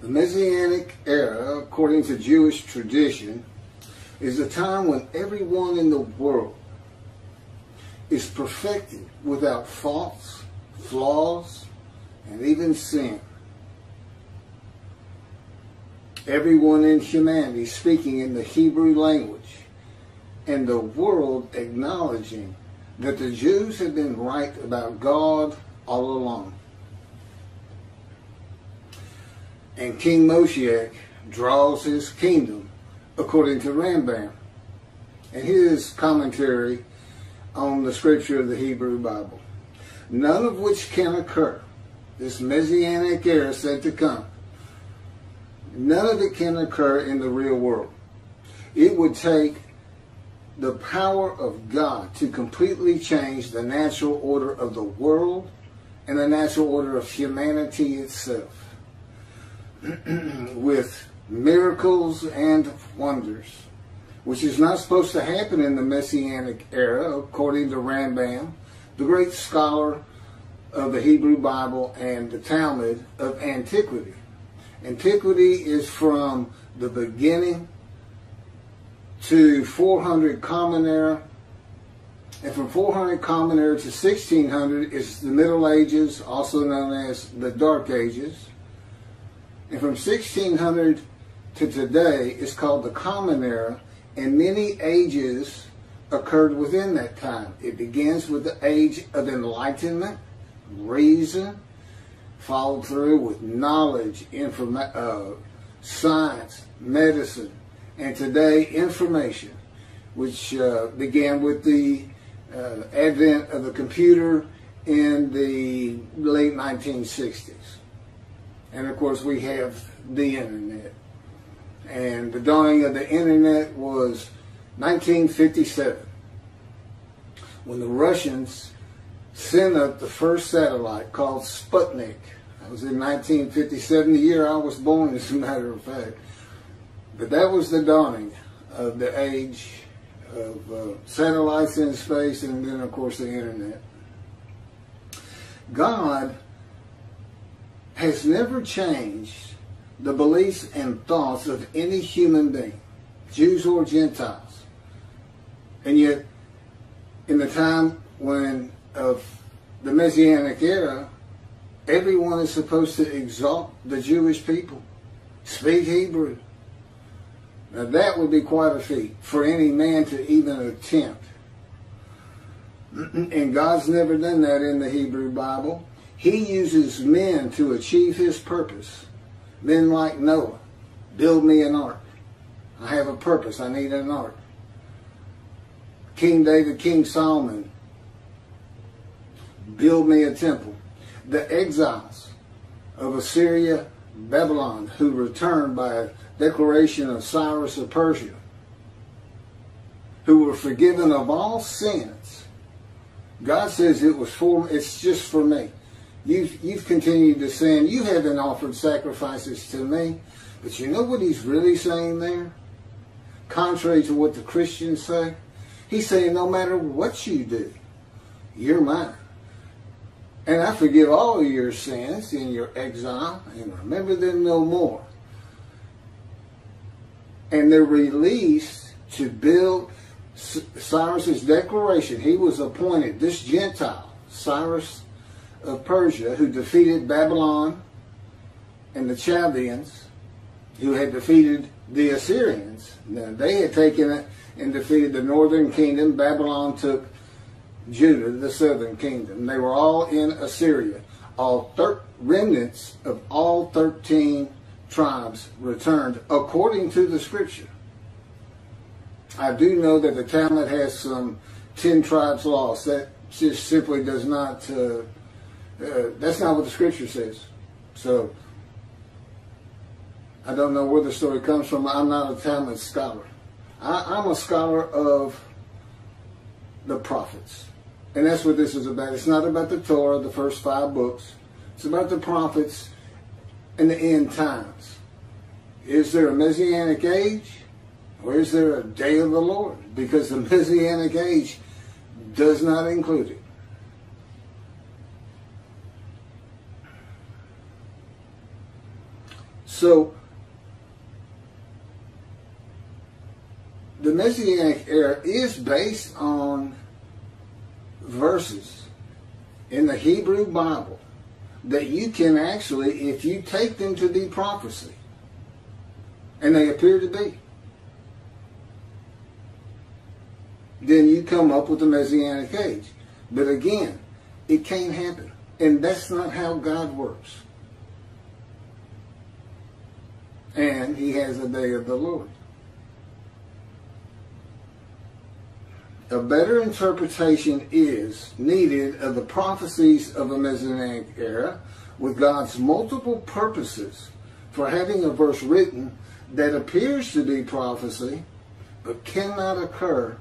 The Messianic era, according to Jewish tradition, is a time when everyone in the world is perfected without faults, flaws, and even sin. Everyone in humanity speaking in the Hebrew language, and the world acknowledging that the Jews have been right about God all along. And King Moshiach draws his kingdom according to Rambam and his commentary on the scripture of the Hebrew Bible. None of which can occur. This Messianic era said to come. None of it can occur in the real world. It would take the power of God to completely change the natural order of the world and the natural order of humanity itself with miracles and wonders, which is not supposed to happen in the Messianic era, according to Rambam, the great scholar of the Hebrew Bible and the Talmud of antiquity. Antiquity is from the beginning to 400 Common Era, and from 400 Common Era to 1600 is the Middle Ages, also known as the Dark Ages. And from 1600 to today is called the Common Era, and many ages occurred within that time. It begins with the age of enlightenment, reason, followed through with knowledge, informa- uh, science, medicine, and today information, which uh, began with the uh, advent of the computer in the late 1960s. And of course, we have the internet. And the dawning of the internet was 1957 when the Russians sent up the first satellite called Sputnik. That was in 1957, the year I was born, as a matter of fact. But that was the dawning of the age of uh, satellites in space and then, of course, the internet. God has never changed the beliefs and thoughts of any human being, Jews or Gentiles. And yet, in the time when of the Messianic era, everyone is supposed to exalt the Jewish people, speak Hebrew. Now that would be quite a feat for any man to even attempt. And God's never done that in the Hebrew Bible. He uses men to achieve his purpose. Men like Noah, build me an ark. I have a purpose. I need an ark. King David, King Solomon, build me a temple. The exiles of Assyria, Babylon, who returned by declaration of Cyrus of Persia, who were forgiven of all sins. God says it was for it's just for me. You've, you've continued to sin. You haven't offered sacrifices to me. But you know what he's really saying there? Contrary to what the Christians say, he's saying no matter what you do, you're mine. And I forgive all your sins in your exile and remember them no more. And they're released to build Cyrus's declaration. He was appointed, this Gentile, Cyrus of Persia who defeated Babylon and the Chaldeans, who had defeated the Assyrians. Now, they had taken it and defeated the northern kingdom. Babylon took Judah, the southern kingdom. They were all in Assyria. All remnants of all 13 tribes returned according to the scripture. I do know that the Talmud has some 10 tribes lost. That just simply does not uh, uh, that's not what the scripture says. So I don't know where the story comes from. I'm not a Talmud scholar. I, am a scholar of the prophets. And that's what this is about. It's not about the Torah, the first five books. It's about the prophets and the end times. Is there a messianic age? Or is there a day of the Lord? Because the Messianic age does not include it. So, the Messianic era is based on verses in the Hebrew Bible that you can actually, if you take them to be prophecy, and they appear to be, then you come up with the Messianic age. But again, it can't happen. And that's not how God works. And he has a day of the Lord. A better interpretation is needed of the prophecies of the Messianic era with God's multiple purposes for having a verse written that appears to be prophecy but cannot occur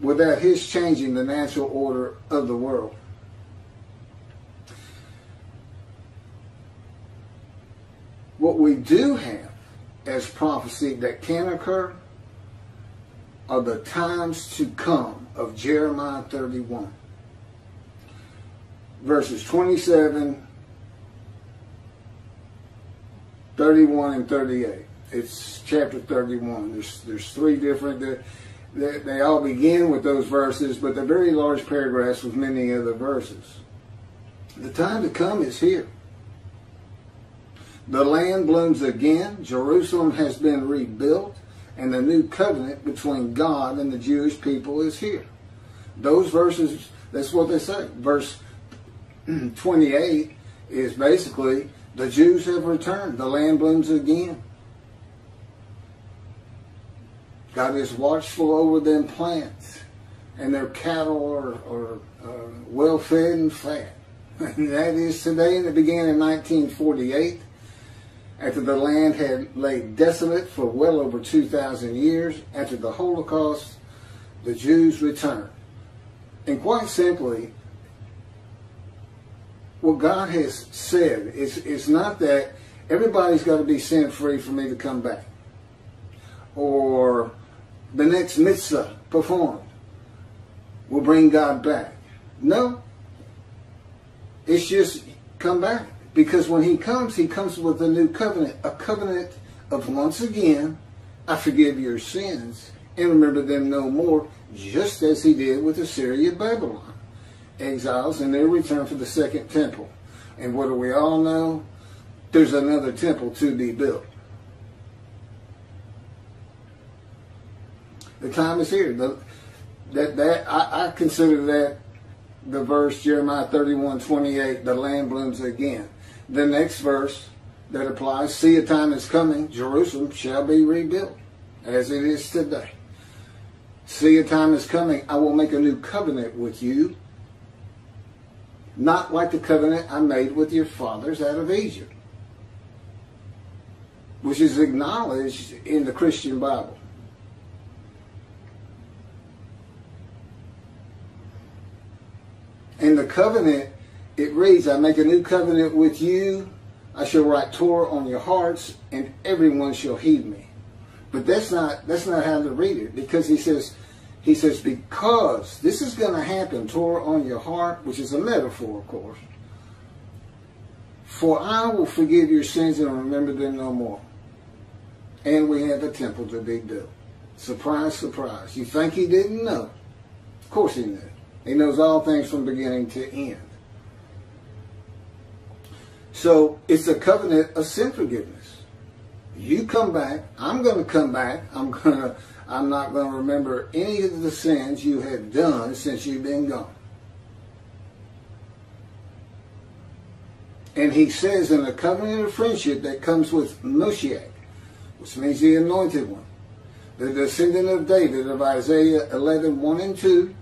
without his changing the natural order of the world. What we do have as prophecy that can occur are the times to come of Jeremiah 31. Verses 27, 31, and 38. It's chapter 31. There's, there's three different they, they all begin with those verses, but they're very large paragraphs with many other verses. The time to come is here. The land blooms again. Jerusalem has been rebuilt, and the new covenant between God and the Jewish people is here. Those verses, that's what they say. Verse 28 is basically the Jews have returned. The land blooms again. God is watchful over them plants, and their cattle are, are uh, well fed and fat. And that is today, and it began in 1948 after the land had laid desolate for well over 2,000 years. After the Holocaust, the Jews returned. And quite simply, what God has said is, is not that everybody's got to be sin free for me to come back. Or the next mitzvah performed will bring God back. No. It's just come back. Because when he comes, he comes with a new covenant. A covenant of once again, I forgive your sins and remember them no more, just as he did with Assyria and Babylon. Exiles and their return for the second temple. And what do we all know? There's another temple to be built. The time is here. The, that that I, I consider that the verse Jeremiah 31, 28, the land blooms again. The next verse that applies, see a time is coming, Jerusalem shall be rebuilt as it is today. See a time is coming, I will make a new covenant with you, not like the covenant I made with your fathers out of Egypt, which is acknowledged in the Christian Bible. In the covenant, it reads, I make a new covenant with you. I shall write Torah on your hearts, and everyone shall heed me. But that's not that's not how to read it, because he says, he says, because this is going to happen, Torah on your heart, which is a metaphor, of course. For I will forgive your sins and remember them no more. And we have a temple to be built. Surprise, surprise. You think he didn't know? Of course he knew. He knows all things from beginning to end. So it's a covenant of sin forgiveness. You come back, I'm going to come back. I'm going to I'm not going to remember any of the sins you have done since you've been gone. And he says in a covenant of friendship that comes with Moshiach, which means the anointed one, the descendant of David of Isaiah 11, 1 and 2,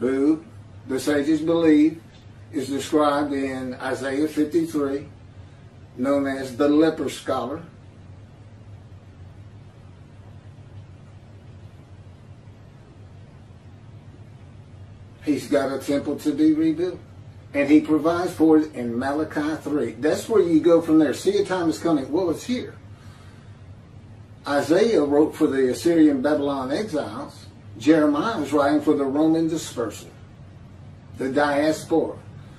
who the sages believe is described in Isaiah 53, known as the leper scholar. He's got a temple to be rebuilt. And he provides for it in Malachi 3. That's where you go from there. See, a time is coming. Well, it's here. Isaiah wrote for the Assyrian Babylon exiles. Jeremiah is writing for the Roman dispersal, the diaspora.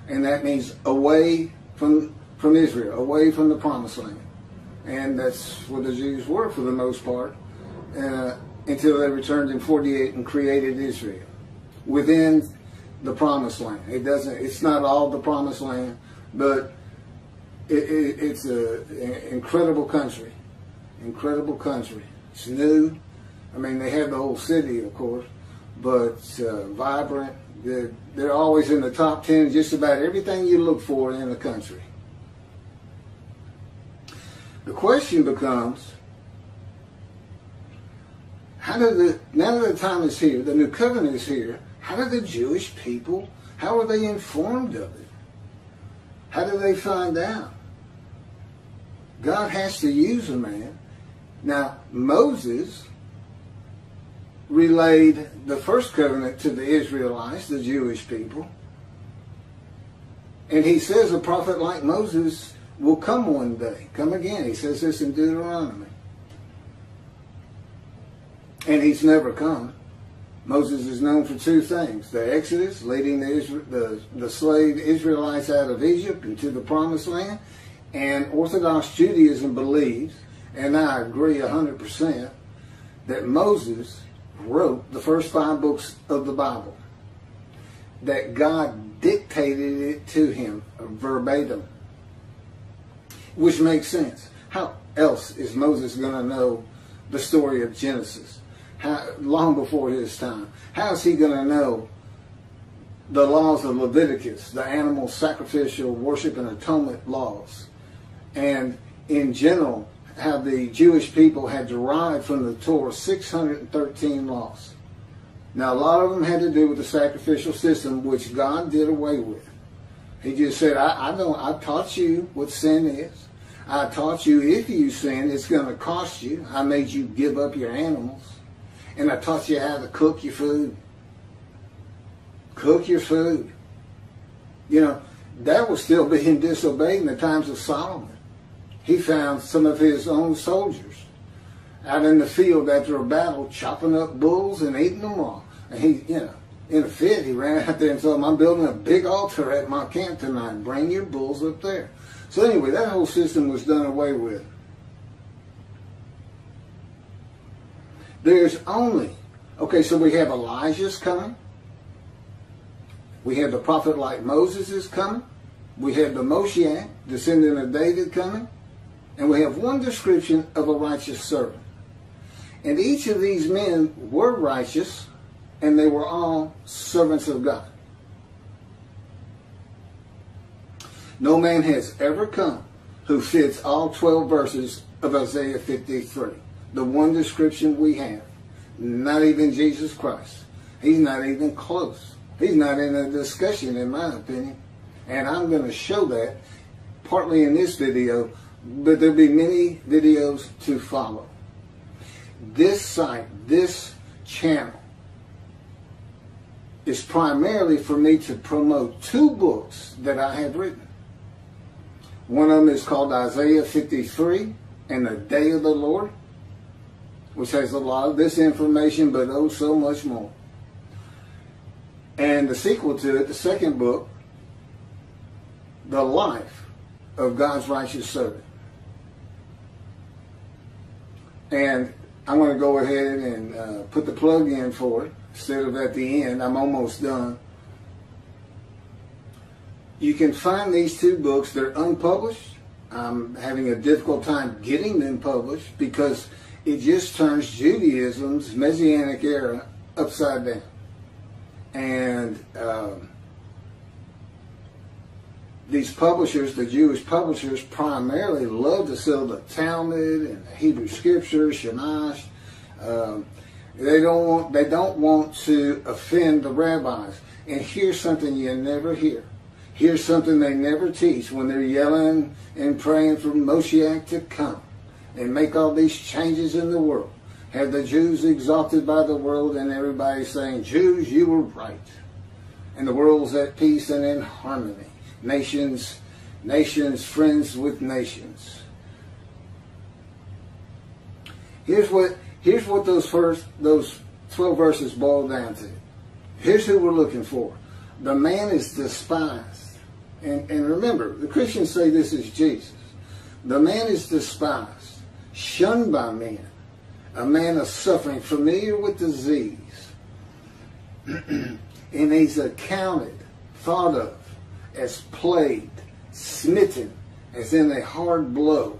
And that means away from, from Israel, away from the promised land. And that's where the Jews were for the most part, uh, until they returned in 48 and created Israel within the promised land. It doesn't, it's not all the promised land, but it, it, it's an incredible country. Incredible country. It's new. I mean, they have the whole city, of course, but uh, vibrant. They're, they're always in the top 10, just about everything you look for in the country. The question becomes, how do the, now that the time is here, the new covenant is here, how do the Jewish people, how are they informed of it? How do they find out? God has to use a man. Now, Moses relayed the first covenant to the Israelites, the Jewish people. And he says a prophet like Moses will come one day, come again. He says this in Deuteronomy. And he's never come. Moses is known for two things. The Exodus, leading the, Israel, the, the slave Israelites out of Egypt into the promised land. And Orthodox Judaism believes, and I agree 100%, that Moses wrote the first five books of the Bible. That God dictated it to him verbatim. Which makes sense. How else is Moses going to know the story of Genesis? How, long before his time. How is he going to know the laws of Leviticus, the animal sacrificial worship and atonement laws? And in general, how the Jewish people had derived from the Torah 613 laws. Now, a lot of them had to do with the sacrificial system, which God did away with. He just said, I, I don't, I taught you what sin is. I taught you if you sin, it's going to cost you. I made you give up your animals. And I taught you how to cook your food. Cook your food. You know, that was still being disobeyed in the times of Solomon. He found some of his own soldiers out in the field after a battle chopping up bulls and eating them raw. And he, you know, in a fit, he ran out there and told them, I'm building a big altar at my camp tonight. Bring your bulls up there. So anyway, that whole system was done away with. There's only, okay, so we have Elijah's coming. We have the prophet like Moses is coming. We have the Moshiach, descendant of David, coming. And we have one description of a righteous servant. And each of these men were righteous, and they were all servants of God. No man has ever come who fits all 12 verses of Isaiah 53 the one description we have. Not even Jesus Christ. He's not even close. He's not in a discussion, in my opinion. And I'm going to show that partly in this video, but there'll be many videos to follow. This site, this channel, is primarily for me to promote two books that I have written. One of them is called Isaiah 53 and the Day of the Lord which has a lot of this information, but oh, so much more. And the sequel to it, the second book, The Life of God's Righteous Servant. And I'm going to go ahead and uh, put the plug in for it instead of at the end. I'm almost done. You can find these two books. They're unpublished. I'm having a difficult time getting them published because it just turns Judaism's Messianic era upside down. And um, these publishers, the Jewish publishers, primarily love to sell the Talmud and the Hebrew Scriptures, Shamash. Um, they don't want they don't want to offend the rabbis. And here's something you never hear. Here's something they never teach when they're yelling and praying for Moshiach to come and make all these changes in the world. Have the Jews exalted by the world and everybody saying, Jews, you were right. And the world's at peace and in harmony. Nations, nations, friends with nations. Here's what here's what those first those twelve verses boil down to. Here's who we're looking for. The man is despised. And and remember, the Christians say this is Jesus. The man is despised, shunned by men, a man of suffering, familiar with disease. and he's accounted, thought of, as plagued, smitten, as in a hard blow,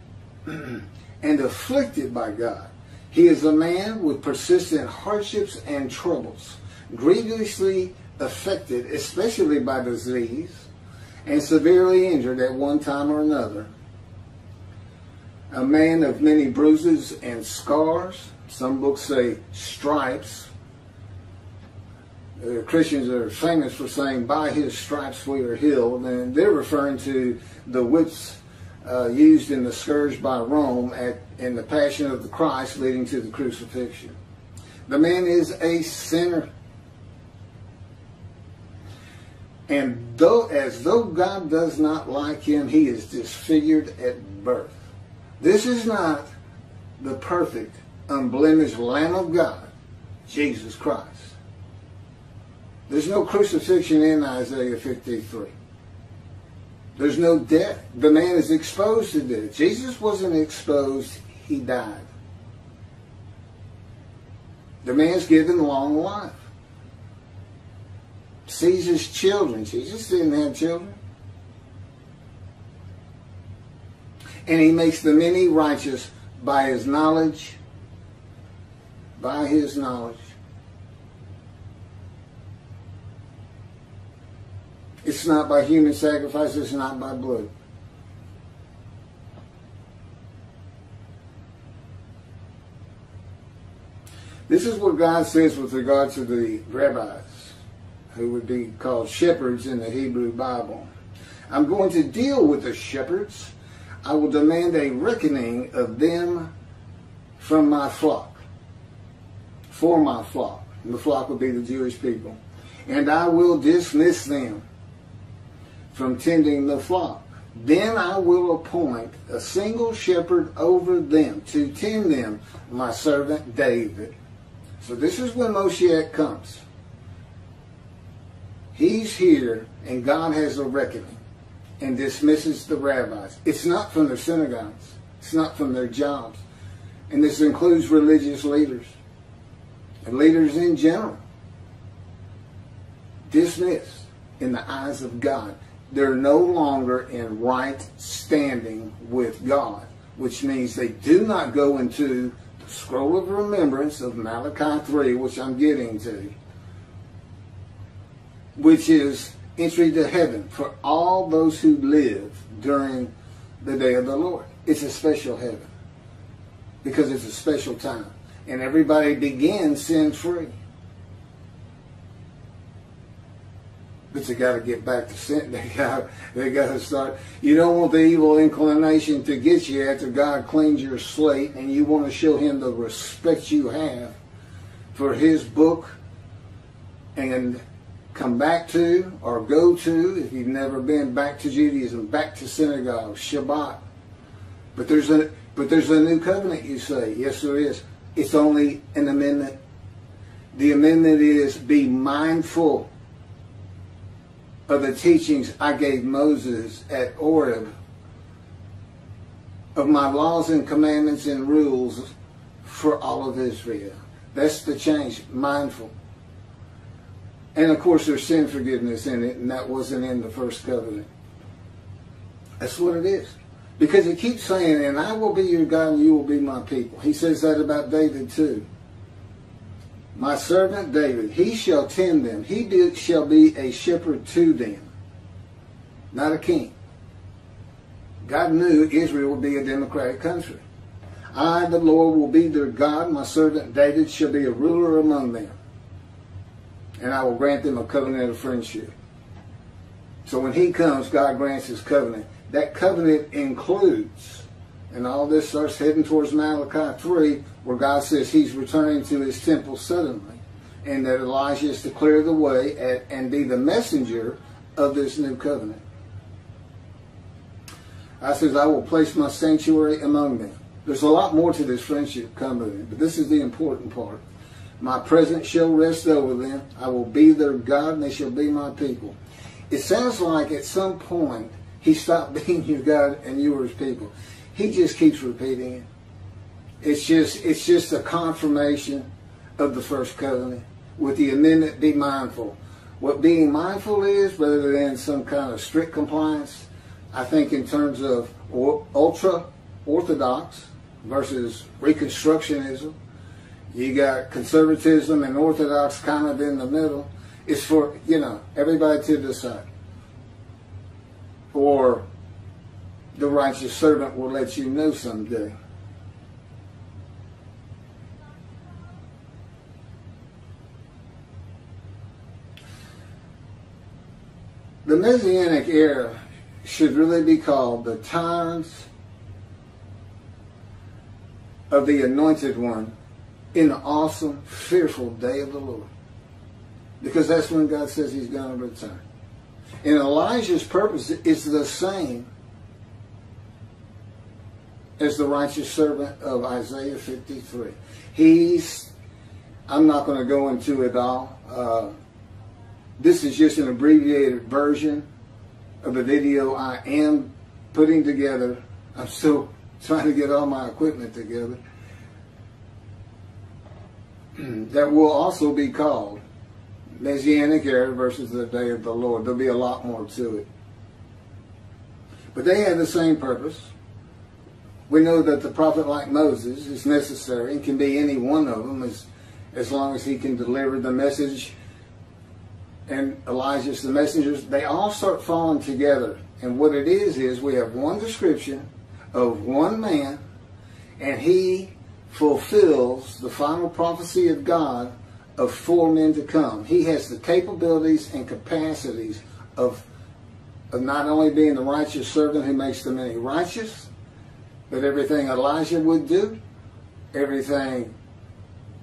and afflicted by God. He is a man with persistent hardships and troubles, grievously affected, especially by disease, and severely injured at one time or another. A man of many bruises and scars. Some books say stripes. Uh, Christians are famous for saying, by his stripes we are healed. And they're referring to the whips uh, used in the scourge by Rome at, in the Passion of the Christ leading to the crucifixion. The man is a sinner. And though, as though God does not like him, he is disfigured at birth. This is not the perfect, unblemished Lamb of God, Jesus Christ. There's no crucifixion in Isaiah 53. There's no death. The man is exposed to death. Jesus wasn't exposed, he died. The man's given long life. Sees his children. Jesus didn't have children. And he makes the many righteous by his knowledge, by his knowledge. It's not by human sacrifice, it's not by blood. This is what God says with regard to the rabbis, who would be called shepherds in the Hebrew Bible. I'm going to deal with the shepherds I will demand a reckoning of them from my flock, for my flock. And the flock will be the Jewish people. And I will dismiss them from tending the flock. Then I will appoint a single shepherd over them to tend them, my servant David. So this is when Moshiach comes. He's here and God has a reckoning and dismisses the rabbis. It's not from their synagogues. It's not from their jobs. And this includes religious leaders and leaders in general. Dismissed in the eyes of God. They're no longer in right standing with God, which means they do not go into scroll of remembrance of Malachi 3, which I'm getting to, which is entry to heaven for all those who live during the day of the Lord. It's a special heaven because it's a special time. And everybody begins sin free. But you got to get back to sin. They got they got to start. You don't want the evil inclination to get you after God cleans your slate, and you want to show Him the respect you have for His book and come back to or go to if you've never been back to Judaism, back to synagogue, Shabbat. But there's a but there's a new covenant, you say. Yes, there is. It's only an amendment. The amendment is be mindful of the teachings I gave Moses at Horeb, of my laws and commandments and rules for all of Israel. That's the change. Mindful. And of course, there's sin forgiveness in it, and that wasn't in the first covenant. That's what it is. Because it keeps saying, and I will be your God and you will be my people. He says that about David too. My servant David, he shall tend them. He be, shall be a shepherd to them, not a king. God knew Israel would be a democratic country. I, the Lord, will be their God. My servant David shall be a ruler among them and I will grant them a covenant of friendship. So when he comes, God grants his covenant. That covenant includes, and all this starts heading towards Malachi 3, where God says he's returning to his temple suddenly, and that Elijah is to clear the way at, and be the messenger of this new covenant. I says, I will place my sanctuary among them. There's a lot more to this friendship coming, but this is the important part. My presence shall rest over them. I will be their God, and they shall be my people. It sounds like at some point he stopped being your God and you were his people. He just keeps repeating it. It's just it's just a confirmation of the first covenant with the amendment be mindful. What being mindful is, rather than some kind of strict compliance, I think in terms of ultra orthodox versus reconstructionism, you got conservatism and orthodox kind of in the middle. It's for, you know, everybody to decide. Or the righteous servant will let you know someday. The Messianic era should really be called the times of the anointed one in the awesome, fearful day of the Lord. Because that's when God says he's going to return. And Elijah's purpose is the same as the righteous servant of Isaiah 53. He's, I'm not going to go into it all. Uh, this is just an abbreviated version of a video I am putting together. I'm still trying to get all my equipment together. that will also be called Messianic era versus the day of the Lord. There'll be a lot more to it. But they had the same purpose. We know that the prophet like Moses is necessary and can be any one of them as, as long as he can deliver the message and Elijah's the messengers. They all start falling together. And what it is, is we have one description of one man and he fulfills the final prophecy of God of four men to come. He has the capabilities and capacities of, of not only being the righteous servant who makes the many righteous, but everything Elijah would do, everything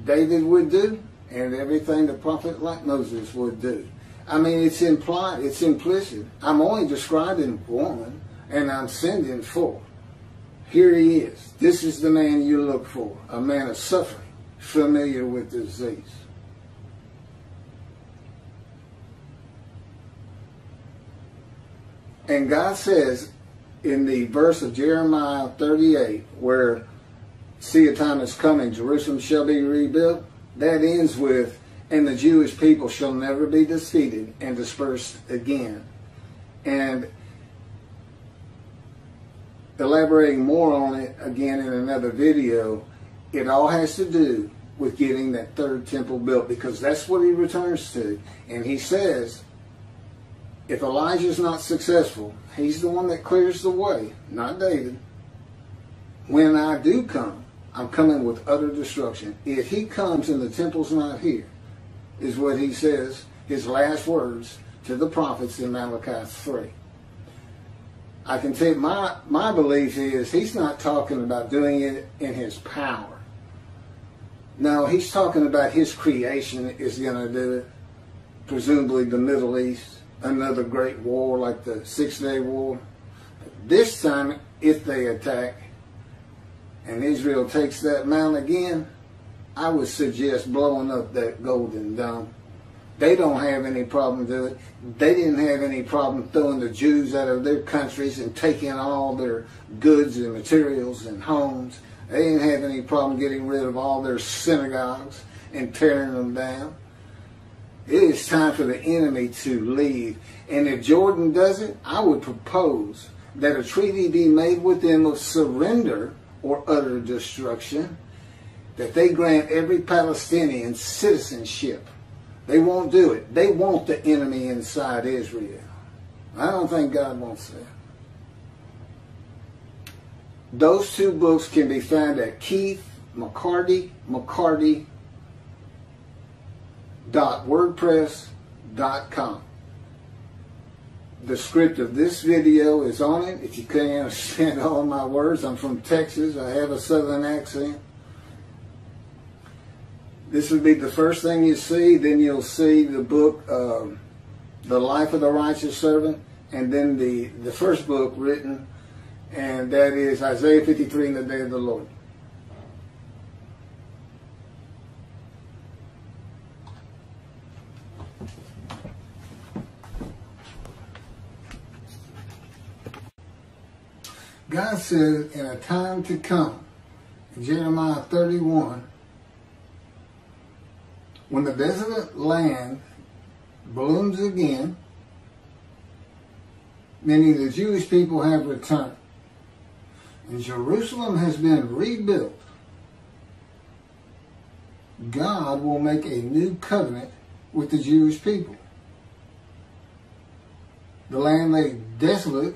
David would do, and everything the prophet like Moses would do. I mean, it's implied, it's implicit. I'm only describing one, and I'm sending four. Here he is. This is the man you look for, a man of suffering, familiar with disease. And God says in the verse of Jeremiah 38, where see a time is coming, Jerusalem shall be rebuilt, that ends with, and the Jewish people shall never be defeated and dispersed again. And elaborating more on it again in another video, it all has to do with getting that third temple built because that's what he returns to. And he says, if Elijah's not successful, he's the one that clears the way, not David. When I do come, I'm coming with utter destruction. If he comes and the temple's not here, is what he says, his last words to the prophets in Malachi 3. I can tell you, my, my belief is he's not talking about doing it in his power. No, he's talking about his creation is going to do it. Presumably the Middle East, another great war like the Six Day War. This time, if they attack and Israel takes that mount again, I would suggest blowing up that Golden Dome they don't have any problem doing it. They didn't have any problem throwing the Jews out of their countries and taking all their goods and materials and homes. They didn't have any problem getting rid of all their synagogues and tearing them down. It is time for the enemy to leave. And if Jordan does it, I would propose that a treaty be made with them of surrender or utter destruction, that they grant every Palestinian citizenship they won't do it. They want the enemy inside Israel. I don't think God wants that. Those two books can be found at Keith McCarty, McCarty wordpress.com. The script of this video is on it. If you can't understand all my words, I'm from Texas. I have a southern accent. This would be the first thing you see. Then you'll see the book, uh, The Life of the Righteous Servant, and then the, the first book written and that is Isaiah 53 in the day of the Lord. God said, in a time to come, Jeremiah 31, when the desolate land blooms again, meaning the Jewish people have returned, and Jerusalem has been rebuilt, God will make a new covenant with the Jewish people. The land lay desolate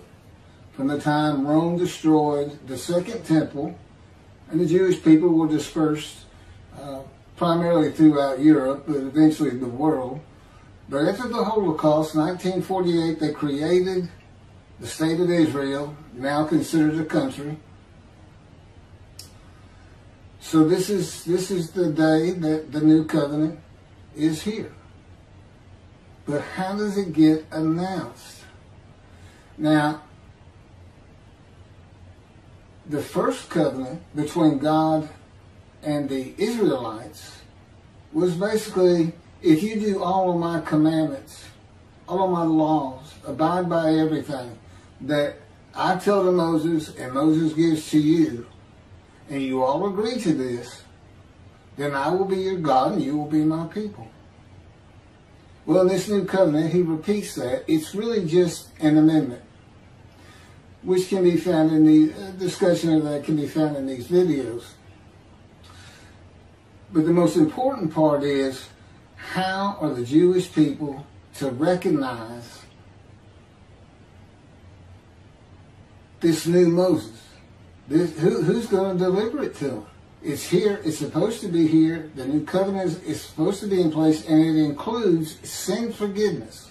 from the time Rome destroyed the Second Temple, and the Jewish people were dispersed uh, primarily throughout Europe, but eventually the world. But after the Holocaust, 1948, they created the state of Israel, now considered a country. So this is this is the day that the new covenant is here. But how does it get announced? Now, the first covenant between God and the Israelites was basically if you do all of my commandments, all of my laws, abide by everything that I tell to Moses and Moses gives to you, and you all agree to this, then I will be your God and you will be my people. Well, in this new covenant, he repeats that. It's really just an amendment which can be found in the uh, discussion of that can be found in these videos. But the most important part is how are the Jewish people to recognize this new Moses? This, who, who's going to deliver it to them? It's here. It's supposed to be here. The new covenant is, is supposed to be in place, and it includes sin forgiveness.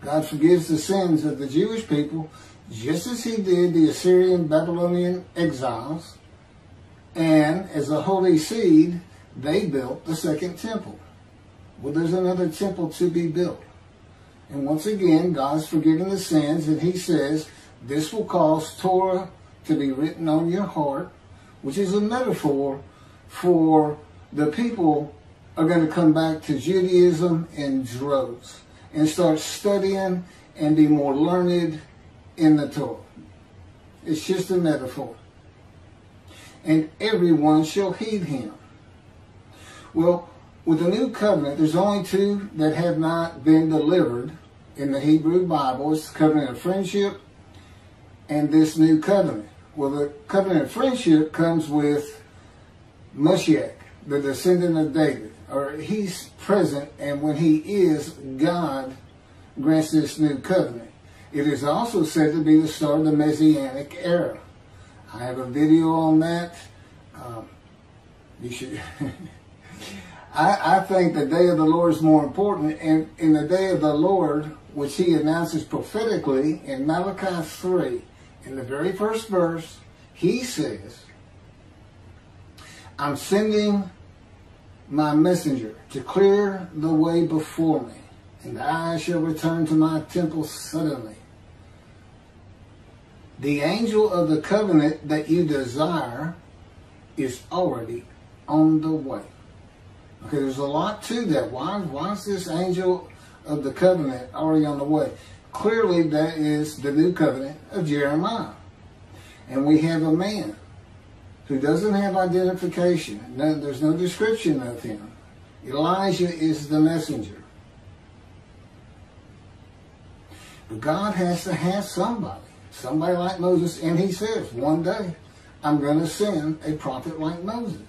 God forgives the sins of the Jewish people just as he did the Assyrian Babylonian exiles, and as a holy seed, they built the second temple. Well, there's another temple to be built. And once again, God's forgiven the sins, and he says, this will cause Torah to be written on your heart, which is a metaphor for the people are going to come back to Judaism in droves and start studying and be more learned in the Torah. It's just a metaphor. And everyone shall heed him. Well, with the new covenant, there's only two that have not been delivered in the Hebrew Bible. It's the covenant of friendship and this new covenant. Well, the covenant of friendship comes with Moshiach, the descendant of David. Or he's present, and when he is, God grants this new covenant. It is also said to be the start of the Messianic era. I have a video on that. Um, you should. I, I think the day of the Lord is more important. And in the day of the Lord, which he announces prophetically in Malachi 3, in the very first verse, he says, I'm sending my messenger to clear the way before me, and I shall return to my temple suddenly. The angel of the covenant that you desire is already on the way. Okay, there's a lot to that. Why, why is this angel of the covenant already on the way? Clearly, that is the new covenant of Jeremiah. And we have a man who doesn't have identification. No, there's no description of him. Elijah is the messenger. But God has to have somebody somebody like Moses, and he says, one day I'm going to send a prophet like Moses.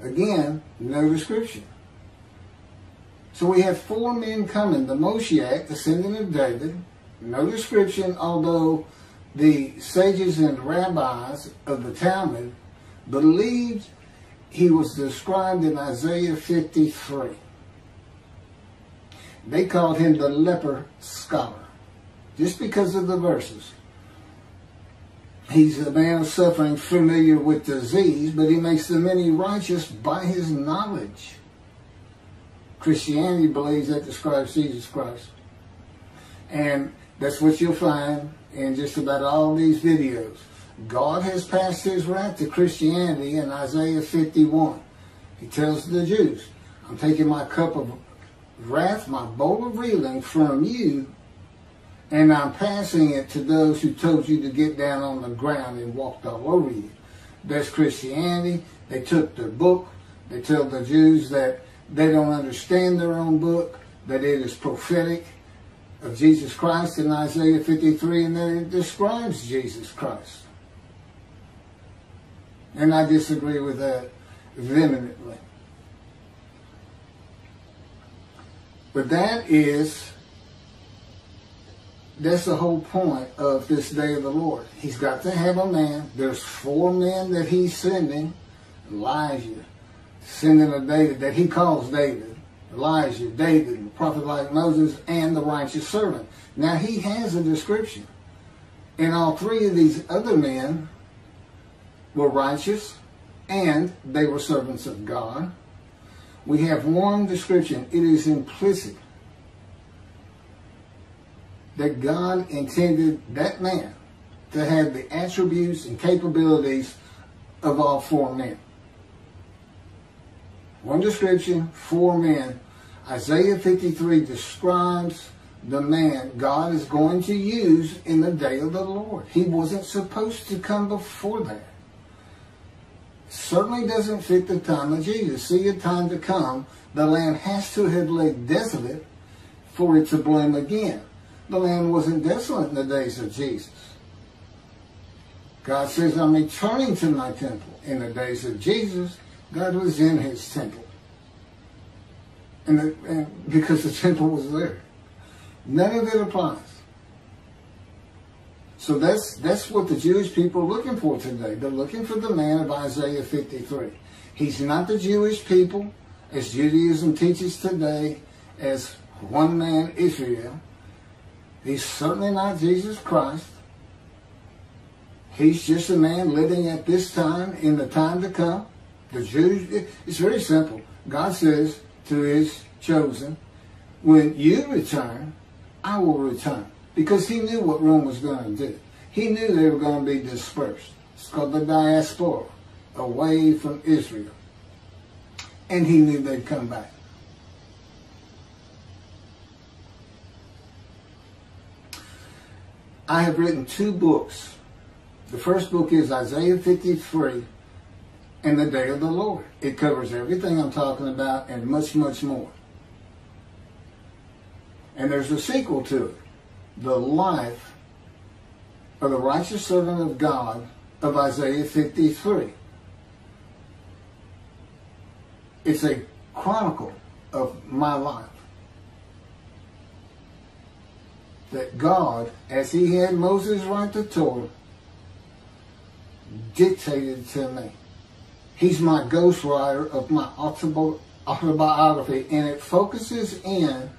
Again, no description. So we have four men coming. The Moshiach, the descendant of David, no description, although the sages and rabbis of the Talmud believed he was described in Isaiah 53. They called him the leper scholar just because of the verses. He's a man suffering, familiar with disease, but he makes the many righteous by his knowledge. Christianity believes that describes Jesus Christ. And That's what you'll find in just about all these videos. God has passed his wrath to Christianity in Isaiah 51. He tells the Jews, I'm taking my cup of wrath, my bowl of reeling from you, and I'm passing it to those who told you to get down on the ground and walked all over you. That's Christianity. They took their book. They tell the Jews that they don't understand their own book, that it is prophetic of Jesus Christ in Isaiah 53, and that it describes Jesus Christ. And I disagree with that vehemently. But that is, that's the whole point of this day of the Lord. He's got to have a man. There's four men that he's sending. Elijah, sending a David that he calls David. Elijah, David, the prophet like Moses, and the righteous servant. Now he has a description. And all three of these other men were righteous and they were servants of God. We have one description. It is implicit that God intended that man to have the attributes and capabilities of all four men. One description, four men. Isaiah 53 describes the man God is going to use in the day of the Lord. He wasn't supposed to come before that certainly doesn't fit the time of Jesus. See a time to come, the land has to have laid desolate for it to bloom again. The land wasn't desolate in the days of Jesus. God says, I'm returning to my temple. In the days of Jesus, God was in his temple. And, the, and because the temple was there. None of it applies. So that's that's what the Jewish people are looking for today. They're looking for the man of Isaiah 53. He's not the Jewish people, as Judaism teaches today, as one man Israel. He's certainly not Jesus Christ. He's just a man living at this time in the time to come. The Jews, it's very simple. God says to his chosen, when you return, I will return because he knew what Rome was going to do. He knew they were going to be dispersed. It's called the diaspora, away from Israel. And he knew they'd come back. I have written two books. The first book is Isaiah 53 and the Day of the Lord. It covers everything I'm talking about and much, much more. And there's a sequel to it the life of the righteous servant of God of Isaiah 53. It's a chronicle of my life. That God, as he had Moses write the Torah, dictated to me. He's my ghostwriter of my autobiography, and it focuses in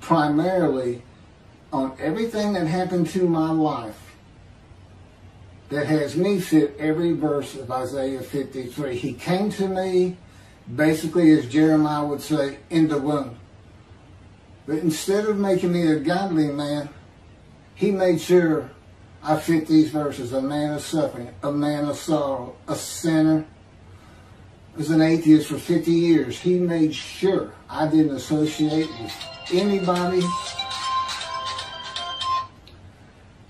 primarily on everything that happened to my life that has me fit every verse of Isaiah 53. He came to me, basically, as Jeremiah would say, in the womb. But instead of making me a godly man, he made sure I fit these verses. A man of suffering, a man of sorrow, a sinner. As an atheist for 50 years, he made sure I didn't associate with anybody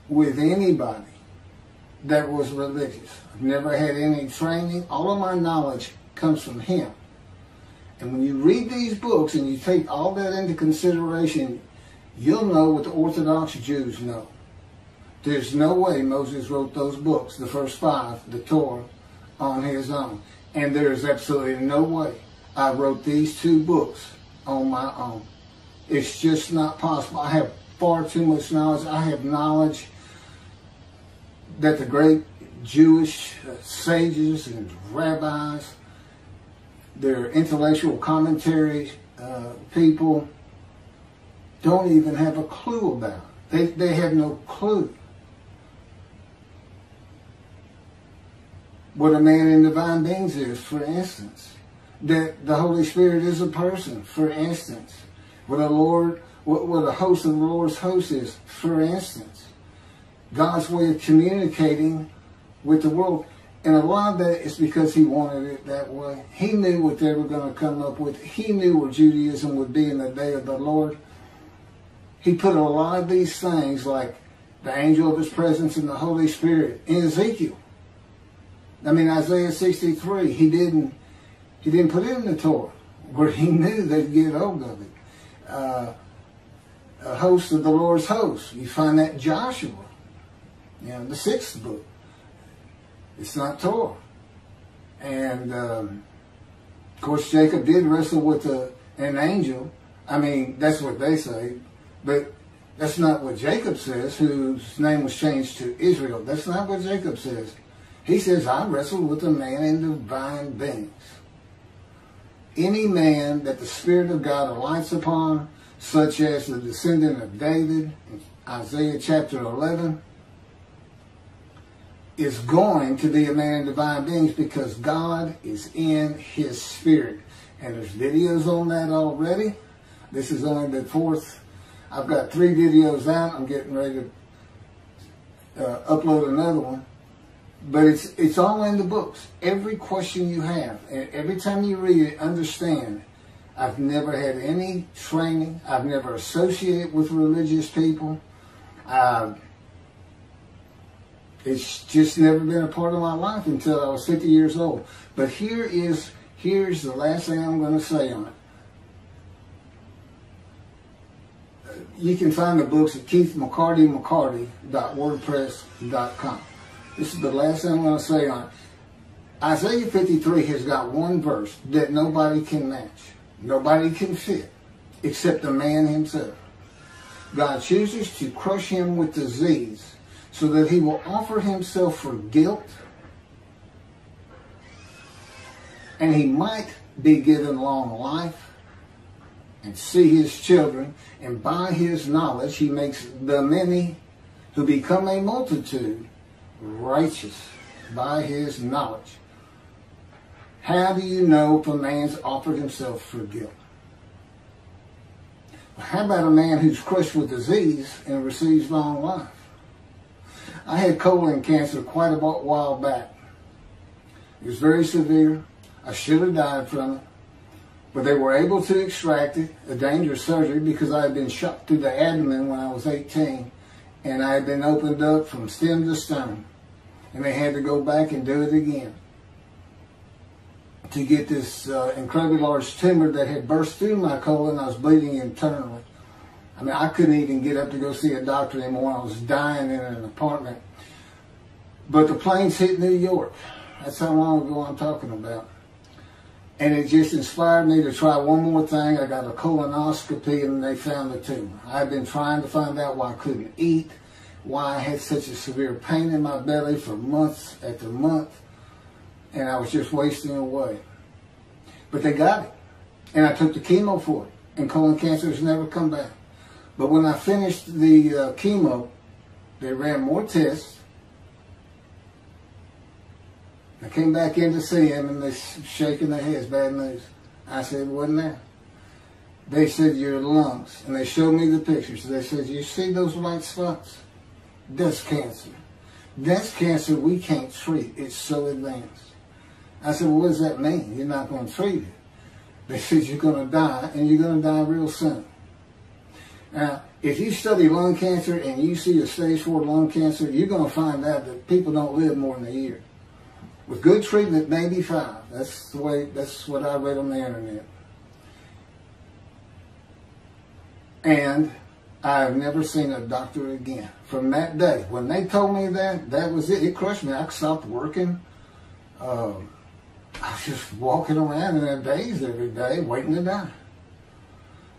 with anybody that was religious. I've never had any training. All of my knowledge comes from him. And when you read these books and you take all that into consideration, you'll know what the Orthodox Jews know. There's no way Moses wrote those books, the first five, the Torah, on his own. And there's absolutely no way I wrote these two books on my own. It's just not possible. I have far too much knowledge. I have knowledge that the great Jewish sages and rabbis, their intellectual commentary uh, people, don't even have a clue about. They, they have no clue. What a man in divine beings is, for instance. That the Holy Spirit is a person, for instance. What a Lord what, what a host of the Lord's host is. For instance, God's way of communicating with the world. And a lot of that is because he wanted it that way. He knew what they were going to come up with. He knew where Judaism would be in the day of the Lord. He put a lot of these things, like the angel of his presence and the Holy Spirit, in Ezekiel. I mean, Isaiah 63, he didn't, he didn't put it in the Torah, where he knew they'd get hold of it. Uh, a host of the Lord's hosts. You find that Joshua, you know, the sixth book. It's not Torah. And, um, of course, Jacob did wrestle with a, an angel. I mean, that's what they say. But that's not what Jacob says, whose name was changed to Israel. That's not what Jacob says. He says, I wrestled with a man in divine beings. Any man that the Spirit of God alights upon, such as the descendant of David, Isaiah chapter 11, is going to be a man in divine beings because God is in his spirit. And there's videos on that already. This is only the fourth. I've got three videos out. I'm getting ready to uh, upload another one. But it's it's all in the books. Every question you have, every time you read it, understand. I've never had any training. I've never associated with religious people. Uh, it's just never been a part of my life until I was 50 years old. But here is here's the last thing I'm going to say on it. You can find the books at keithmccartymccarty.wordpress.com. This is the last thing I'm going to say on it. Isaiah 53 has got one verse that nobody can match. Nobody can fit except the man himself. God chooses to crush him with disease so that he will offer himself for guilt and he might be given long life and see his children and by his knowledge he makes the many who become a multitude righteous by his knowledge. How do you know if a man's offered himself for guilt? How about a man who's crushed with disease and receives long life? I had colon cancer quite a while back. It was very severe. I should have died from it. But they were able to extract it, a dangerous surgery, because I had been shot through the abdomen when I was 18. And I had been opened up from stem to stern. And they had to go back and do it again to get this uh, incredibly large tumor that had burst through my colon. I was bleeding internally. I mean, I couldn't even get up to go see a doctor anymore. I was dying in an apartment. But the planes hit New York. That's how long ago I'm talking about. And it just inspired me to try one more thing. I got a colonoscopy and they found the tumor. I've been trying to find out why I couldn't eat, why I had such a severe pain in my belly for months after month. And I was just wasting away. But they got it. And I took the chemo for it. And colon cancer has never come back. But when I finished the uh, chemo, they ran more tests. I came back in to see him and they're shaking their heads, bad news. I said, wasn't there? They said, your lungs. And they showed me the pictures. They said, you see those white spots? That's cancer. That's cancer we can't treat. It's so advanced. I said, well, what does that mean? You're not going to treat it. They said, you're going to die, and you're going to die real soon. Now, if you study lung cancer and you see a stage four lung cancer, you're going to find out that people don't live more than a year. With good treatment, maybe five. That's the way. That's what I read on the internet. And I've never seen a doctor again. From that day, when they told me that, that was it. It crushed me. I stopped working. Um, I was just walking around in a daze every day, waiting to die.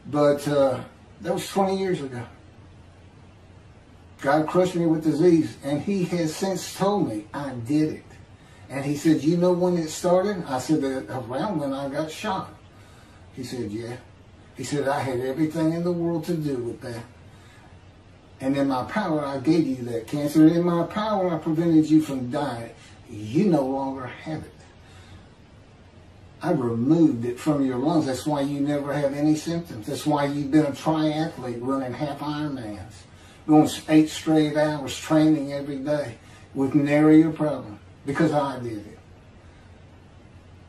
But uh, that was 20 years ago. God crushed me with disease, and he has since told me I did it. And he said, you know when it started? I said, around when I got shot. He said, yeah. He said, I had everything in the world to do with that. And in my power, I gave you that cancer. In my power, I prevented you from dying. You no longer have it. I removed it from your lungs. That's why you never have any symptoms. That's why you've been a triathlete running half Ironmans, going eight straight hours training every day with nary a problem because I did it.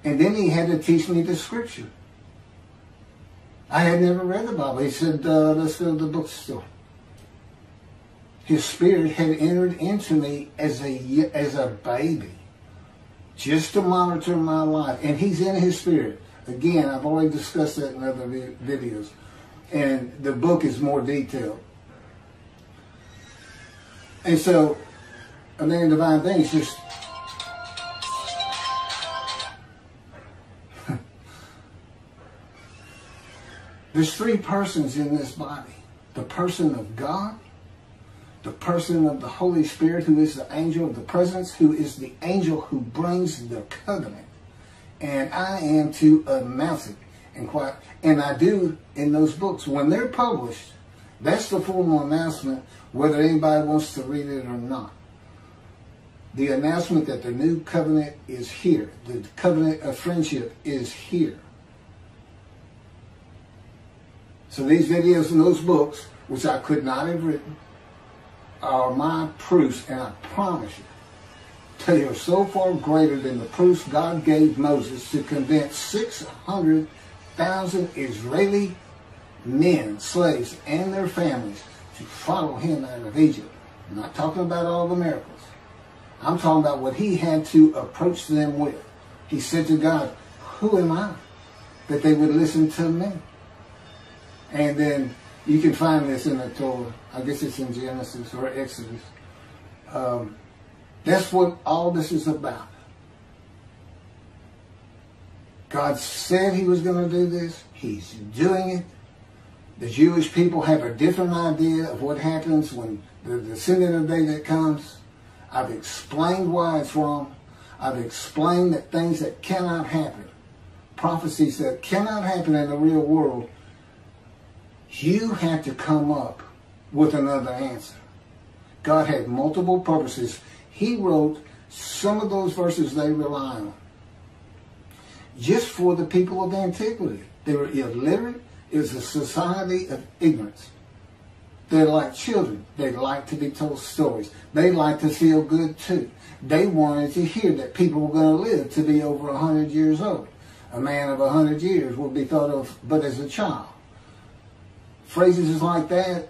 And then he had to teach me the scripture. I had never read the Bible. He said, uh, let's go to the bookstore. His spirit had entered into me as a, as a baby just to monitor my life. And he's in his spirit. Again, I've already discussed that in other videos. And the book is more detailed. And so, a man divine thing is just There's three persons in this body. The person of God, the person of the Holy Spirit, who is the angel of the presence, who is the angel who brings the covenant. And I am to announce it. And, quite, and I do in those books. When they're published, that's the formal announcement, whether anybody wants to read it or not. The announcement that the new covenant is here. The covenant of friendship is here. So these videos and those books, which I could not have written, are my proofs, and I promise you, they are so far greater than the proofs God gave Moses to convince 600,000 Israeli men, slaves, and their families to follow him out of Egypt. I'm not talking about all the miracles. I'm talking about what he had to approach them with. He said to God, who am I that they would listen to me? And then you can find this in the Torah. I guess it's in Genesis or Exodus. Um, that's what all this is about. God said he was going to do this. He's doing it. The Jewish people have a different idea of what happens when the descendant of David comes. I've explained why it's wrong. I've explained that things that cannot happen, prophecies that cannot happen in the real world, you have to come up with another answer. God had multiple purposes. He wrote some of those verses they rely on just for the people of antiquity. They were illiterate. It was a society of ignorance. They're like children. They like to be told stories. They like to feel good too. They wanted to hear that people were going to live to be over 100 years old. A man of 100 years will be thought of but as a child phrases like that,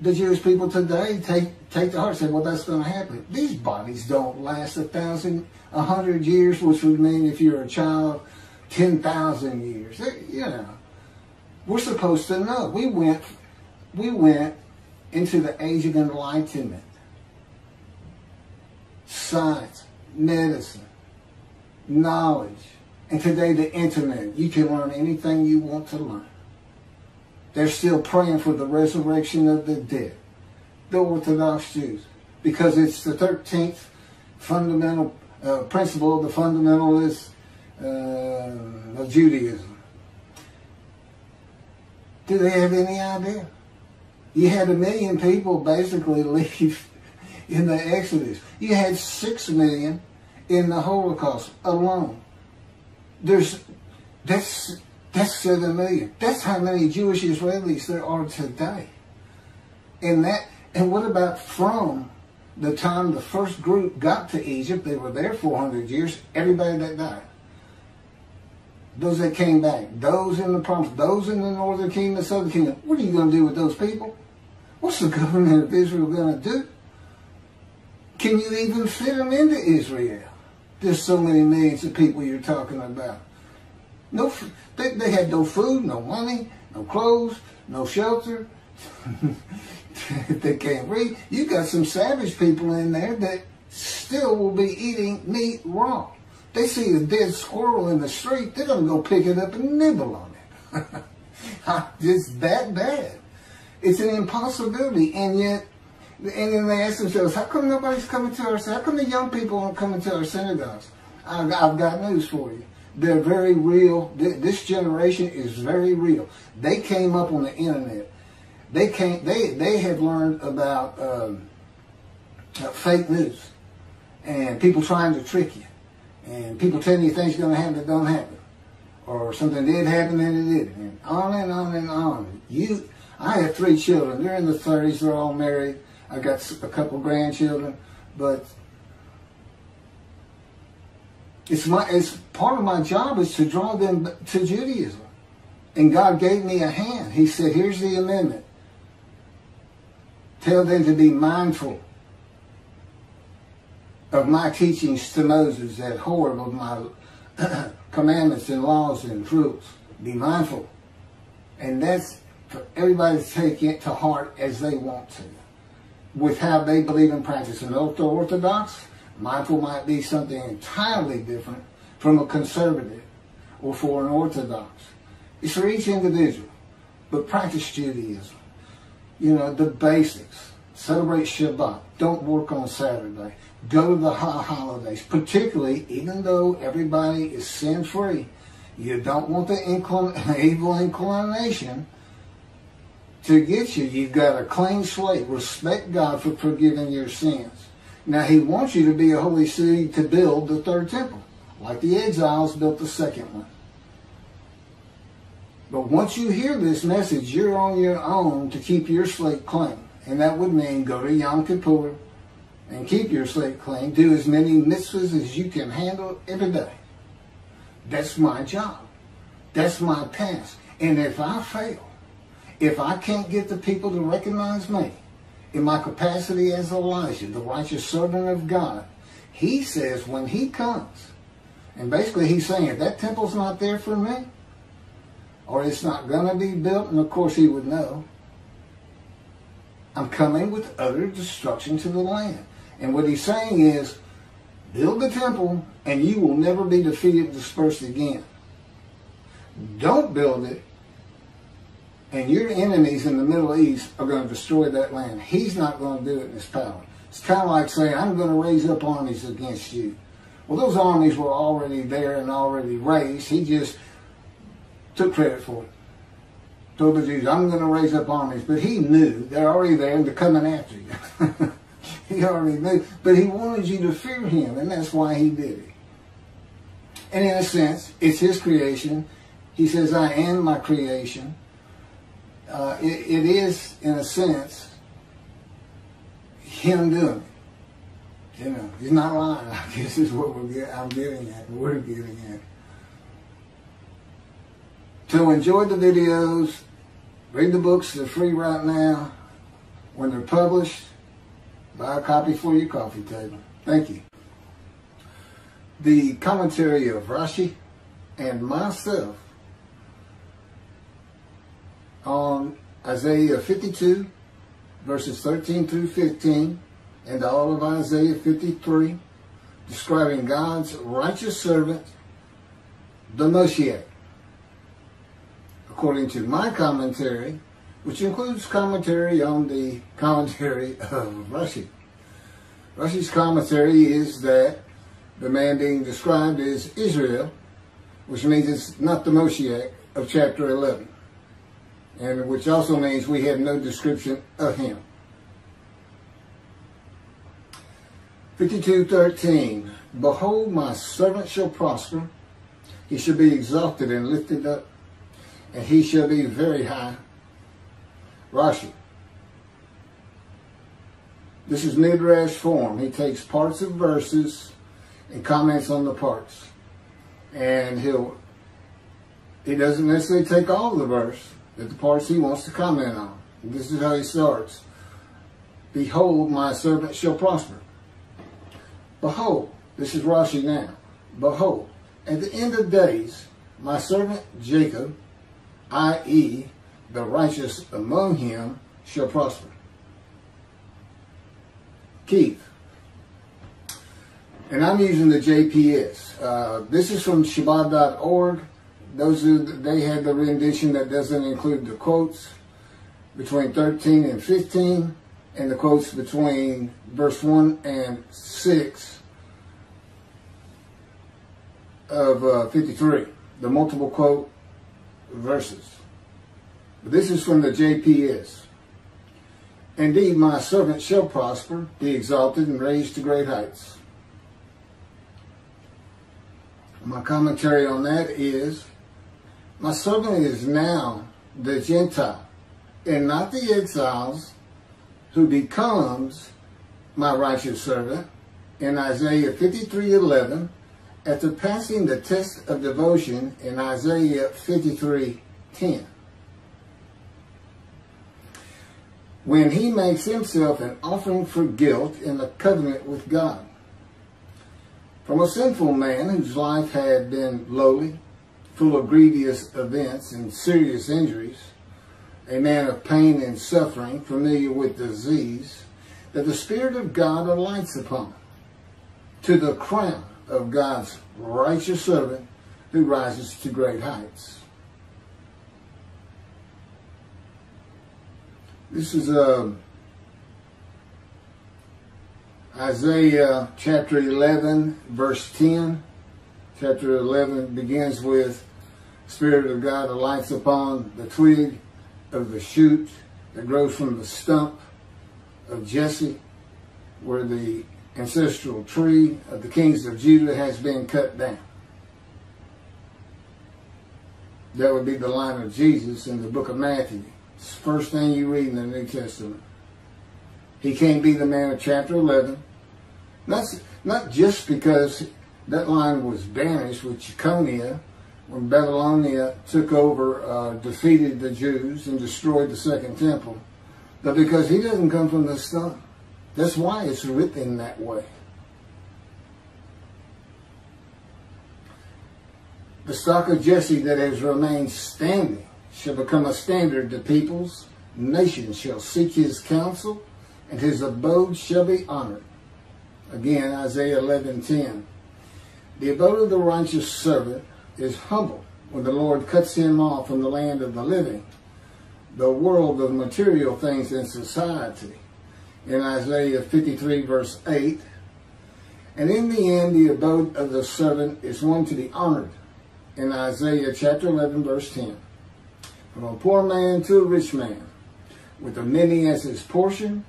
the Jewish people today take take to heart say, well, that's going to happen. These bodies don't last a thousand, a hundred years, which would mean if you're a child, 10,000 years. You know, we're supposed to know. We went, we went into the age of enlightenment. Science, medicine, knowledge, and today the internet. You can learn anything you want to learn. They're still praying for the resurrection of the dead, the Orthodox Jews, because it's the 13th fundamental uh, principle of the fundamentalist uh, of Judaism. Do they have any idea? You had a million people basically leave in the Exodus. You had six million in the Holocaust alone. There's that's that's seven million. That's how many Jewish Israelis there are today. And that, and what about from the time the first group got to Egypt? They were there 400 years. Everybody that died, those that came back, those in the promise, those in the northern kingdom, the southern kingdom. What are you going to do with those people? What's the government of Israel going to do? Can you even fit them into Israel? There's so many millions of people you're talking about. No, they, they had no food, no money, no clothes, no shelter. they can't read. You got some savage people in there that still will be eating meat raw. They see a dead squirrel in the street, they're going to go pick it up and nibble on it. it's that bad. It's an impossibility, and yet, and then they ask themselves, how come nobody's coming to our, how come the young people aren't coming to our synagogues? I've, I've got news for you they're very real. This generation is very real. They came up on the internet. They came. They they have learned about um, fake news and people trying to trick you and people telling you things going to happen that don't happen. or something did happen and it didn't, and on and on and on. You, I have three children. They're in the 30s. They're all married. I got a couple grandchildren, but it's my it's part of my job is to draw them to Judaism. And God gave me a hand. He said, "Here's the amendment. Tell them to be mindful of my teachings to Moses that Horeb of my commandments and laws and rules. Be mindful. And that's for everybody to take it to heart as they want to, with how they believe and practice. An ultra-Orthodox, mindful might be something entirely different from a conservative or for an Orthodox. It's for each individual, but practice Judaism. You know, the basics. Celebrate Shabbat. Don't work on Saturday go to the holidays, particularly even though everybody is sin free. You don't want the evil inclination to get you. You've got a clean slate. Respect God for forgiving your sins. Now, He wants you to be a holy city to build the third temple, like the exiles built the second one. But once you hear this message, you're on your own to keep your slate clean. And that would mean go to Yom Kippur, and keep your slate clean. Do as many mitzvahs as you can handle every day. That's my job. That's my task. And if I fail, if I can't get the people to recognize me in my capacity as Elijah, the righteous servant of God, he says when he comes, and basically he's saying if that temple's not there for me, or it's not going to be built, and of course he would know, I'm coming with utter destruction to the land. And what he's saying is, build the temple and you will never be defeated dispersed again. Don't build it and your enemies in the Middle East are going to destroy that land. He's not going to do it in his power. It's kind of like saying, I'm going to raise up armies against you. Well, those armies were already there and already raised. He just took credit for it. Told the Jews, I'm going to raise up armies. But he knew they're already there and they're coming after you. he already knew. But he wanted you to fear him, and that's why he did it. And in a sense, it's his creation. He says, I am my creation. Uh, it, it is, in a sense, him doing it. You know, he's not lying. I guess is what we're get, I'm getting at. We're getting at. So enjoy the videos. Read the books. They're free right now. When they're published, Buy a copy for your coffee table. Thank you. The commentary of Rashi and myself on Isaiah 52, verses 13 through 15, and all of Isaiah 53, describing God's righteous servant, the Moshiach. According to my commentary, which includes commentary on the commentary of Rashi. Rashi's commentary is that the man being described is Israel, which means it's not the Moshiach of chapter 11, and which also means we have no description of him. 52.13 Behold, my servant shall prosper. He shall be exalted and lifted up, and he shall be very high Rashi. This is midrash form. He takes parts of verses and comments on the parts. And he'll he doesn't necessarily take all the verse, but the parts he wants to comment on. And this is how he starts. Behold, my servant shall prosper. Behold, this is Rashi now. Behold, at the end of days, my servant Jacob, i.e., the righteous among him shall prosper. Keith. And I'm using the JPS. Uh, this is from Chabad.org. Those are, they had the rendition that doesn't include the quotes between 13 and 15 and the quotes between verse 1 and 6 of uh, 53, the multiple quote verses. This is from the JPS. Indeed, my servant shall prosper, be exalted, and raised to great heights. My commentary on that is My servant is now the Gentile, and not the exiles, who becomes my righteous servant in Isaiah 53 11 after passing the test of devotion in Isaiah 53 10. When he makes himself an offering for guilt in the covenant with God. From a sinful man whose life had been lowly, full of grievous events and serious injuries, a man of pain and suffering, familiar with disease, that the Spirit of God alights upon, to the crown of God's righteous servant who rises to great heights. This is uh, Isaiah chapter 11, verse 10. Chapter 11 begins with, Spirit of God alights upon the twig of the shoot that grows from the stump of Jesse, where the ancestral tree of the kings of Judah has been cut down. That would be the line of Jesus in the book of Matthew. It's the first thing you read in the New Testament. He can't be the man of chapter 11. Not, not just because that line was banished with Jeconiah when Babylonia took over, uh, defeated the Jews and destroyed the second temple, but because he doesn't come from the sun. That's why it's written that way. The stock of Jesse that has remained standing shall become a standard to peoples. Nations shall seek his counsel, and his abode shall be honored. Again, Isaiah 11:10. The abode of the righteous servant is humble when the Lord cuts him off from the land of the living, the world of material things in society in Isaiah 53 verse 8. And in the end, the abode of the servant is one to be honored in Isaiah chapter 11 verse 10. From a poor man to a rich man, with the many as his portion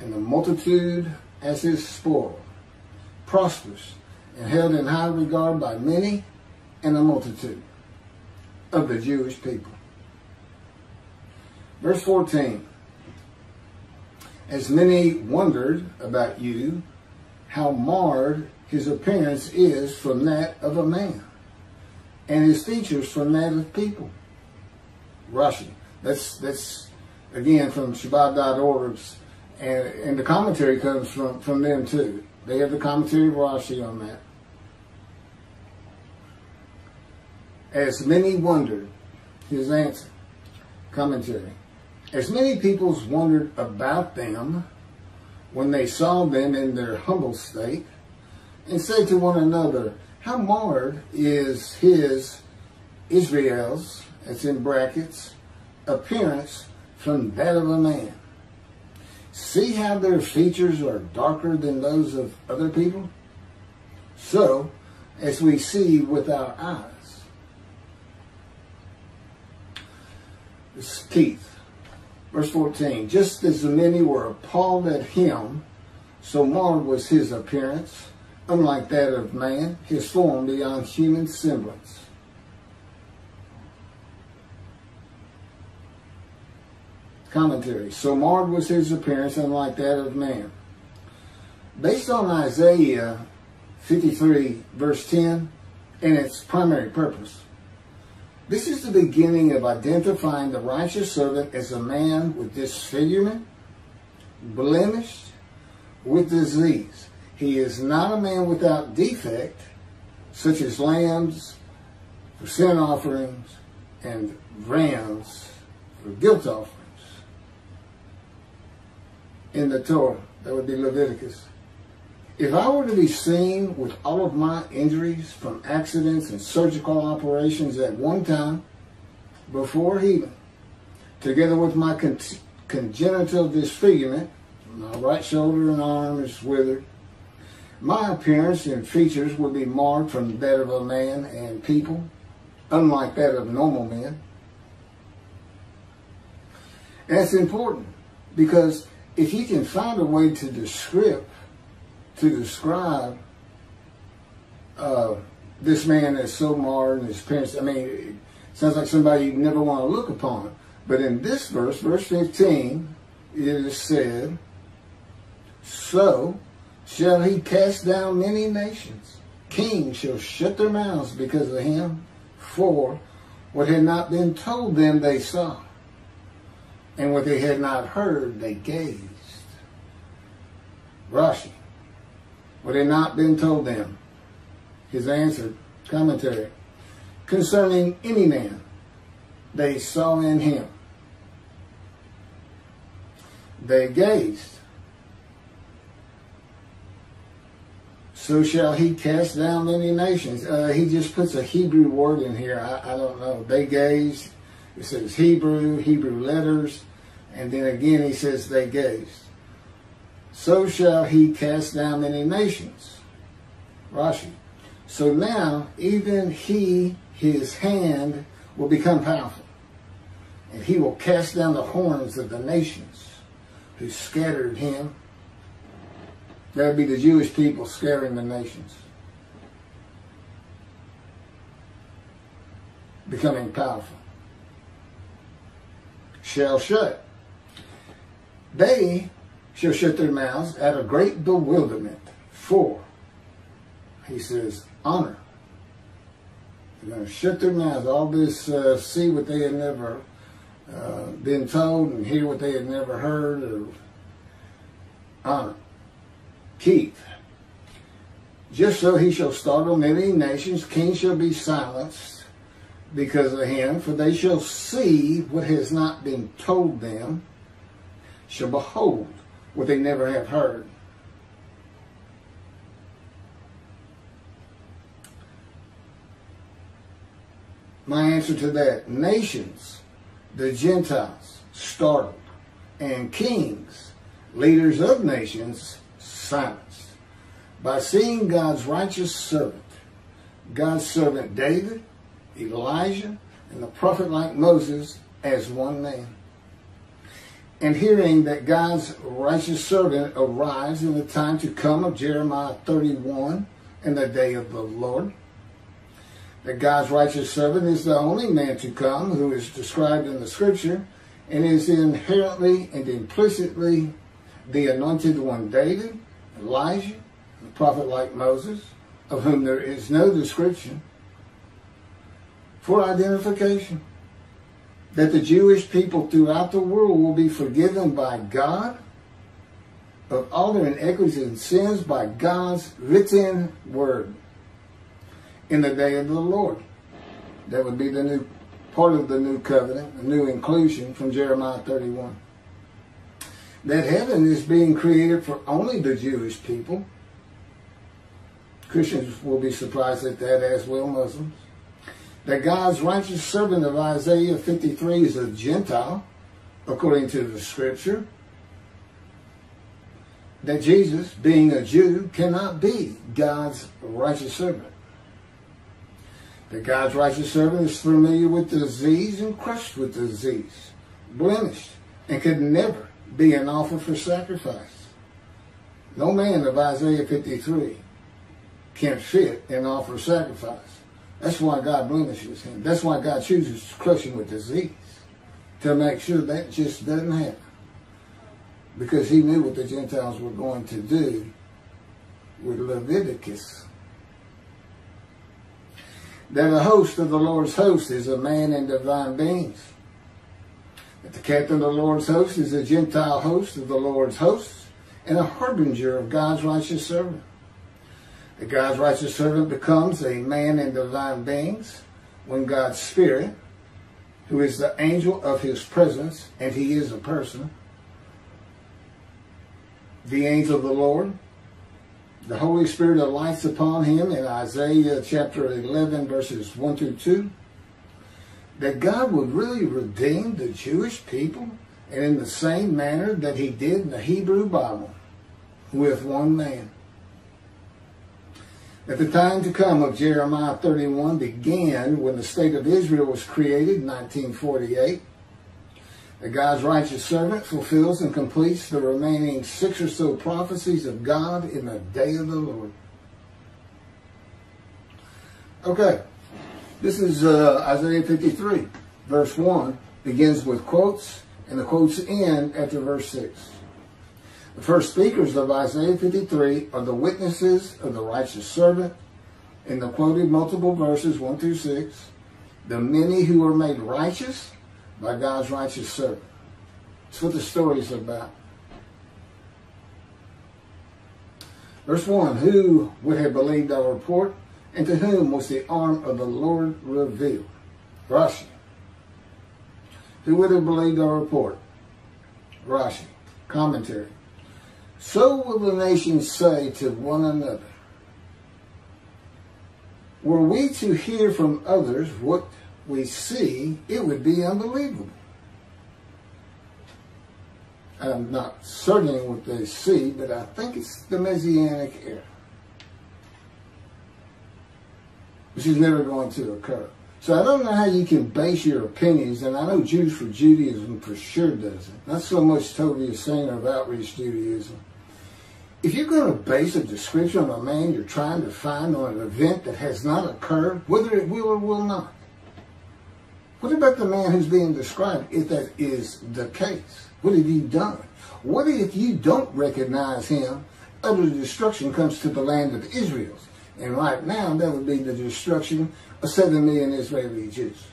and the multitude as his spoil, prosperous and held in high regard by many and a multitude of the Jewish people. Verse 14 as many wondered about you, how marred his appearance is from that of a man, and his features from that of people. Rashi. That's that's again from Chabad.org, and and the commentary comes from from them too. They have the commentary of Rashi on that. As many wondered, his answer, commentary. As many peoples wondered about them when they saw them in their humble state, and said to one another, How marred is his, Israel's, that's in brackets, appearance from that of a man. See how their features are darker than those of other people? So, as we see with our eyes. His teeth Verse 14, just as the many were appalled at him, so marred was his appearance, unlike that of man, his form beyond human semblance. Commentary, so marred was his appearance, unlike that of man. Based on Isaiah 53, verse 10, and its primary purpose, this is the beginning of identifying the righteous servant as a man with disfigurement, blemished, with disease. He is not a man without defect, such as lambs for sin offerings and rams for guilt offerings. In the Torah, that would be Leviticus. If I were to be seen with all of my injuries from accidents and surgical operations at one time, before healing, together with my con congenital disfigurement, my right shoulder and arm is withered, my appearance and features would be marked from that of a man and people, unlike that of normal men. That's important because if you can find a way to describe to describe uh, this man as so and his parents. I mean, it Sounds like somebody you never want to look upon. But in this verse, verse 15, it is said, So shall he cast down many nations. Kings shall shut their mouths because of him, for what had not been told them they saw, and what they had not heard they gazed. Rashi, what had not been told them. His answer, commentary, concerning any man they saw in him. They gazed. So shall he cast down many nations. Uh, he just puts a Hebrew word in here. I, I don't know. They gazed. It says Hebrew, Hebrew letters. And then again he says they gazed. So shall he cast down many nations. Rashi. So now, even he, his hand, will become powerful. And he will cast down the horns of the nations who scattered him. That would be the Jewish people scaring the nations. Becoming powerful. Shall shut. They shall shut their mouths at a great bewilderment. For, he says, honor. They're going to shut their mouths. All this, uh, see what they had never uh, been told and hear what they had never heard or honor. Keith. Just so he shall startle many nations, kings shall be silenced because of him, for they shall see what has not been told them, shall behold what they never have heard. My answer to that, nations, the Gentiles, startled, and kings, leaders of nations, silenced. By seeing God's righteous servant, God's servant David, Elijah, and the prophet like Moses as one man. And hearing that God's righteous servant arrives in the time to come of Jeremiah 31 and the day of the Lord, that God's righteous servant is the only man to come who is described in the scripture and is inherently and implicitly the anointed one David, Elijah, the prophet like Moses, of whom there is no description, for identification. That the Jewish people throughout the world will be forgiven by God of all their inequities and sins by God's written word in the day of the Lord. That would be the new part of the new covenant, a new inclusion from Jeremiah 31. That heaven is being created for only the Jewish people. Christians will be surprised at that, as well, Muslims. That God's righteous servant of Isaiah 53 is a Gentile, according to the scripture. That Jesus, being a Jew, cannot be God's righteous servant that God's righteous servant is familiar with disease and crushed with disease, blemished, and could never be an offer for sacrifice. No man of Isaiah 53 can fit an offer of sacrifice. That's why God blemishes him. That's why God chooses to crush him with disease, to make sure that just doesn't happen. Because he knew what the Gentiles were going to do with Leviticus that the host of the Lord's host is a man in divine beings. That the captain of the Lord's host is a Gentile host of the Lord's hosts and a harbinger of God's righteous servant. That God's righteous servant becomes a man in divine beings when God's Spirit, who is the angel of his presence, and he is a person, the angel of the Lord, the Holy Spirit alights upon him in Isaiah chapter 11, verses 1 through 2, that God would really redeem the Jewish people and in the same manner that he did in the Hebrew Bible with one man. At the time to come of Jeremiah 31 began when the state of Israel was created in 1948 that God's righteous servant fulfills and completes the remaining six or so prophecies of God in the day of the Lord. Okay, This is uh, Isaiah 53, verse 1, begins with quotes, and the quotes end after verse 6. The first speakers of Isaiah 53 are the witnesses of the righteous servant in the quoted multiple verses 1 through 6, the many who are made righteous by God's righteous servant. That's what the story is about. Verse 1 Who would have believed our report, and to whom was the arm of the Lord revealed? Rashi. Who would have believed our report? Rashi. Commentary. So will the nations say to one another, Were we to hear from others what we see, it would be unbelievable. I'm not certain what they see, but I think it's the Messianic era, which is never going to occur. So I don't know how you can base your opinions, and I know Jews for Judaism for sure doesn't. Not so much Tovia Singer of Outreach Judaism. If you're going to base a description of a man you're trying to find on an event that has not occurred, whether it will or will not, what about the man who's being described if that is the case? What have you done? What if you don't recognize him? Utter destruction comes to the land of Israel. And right now, that would be the destruction of 7 million Israeli Jews.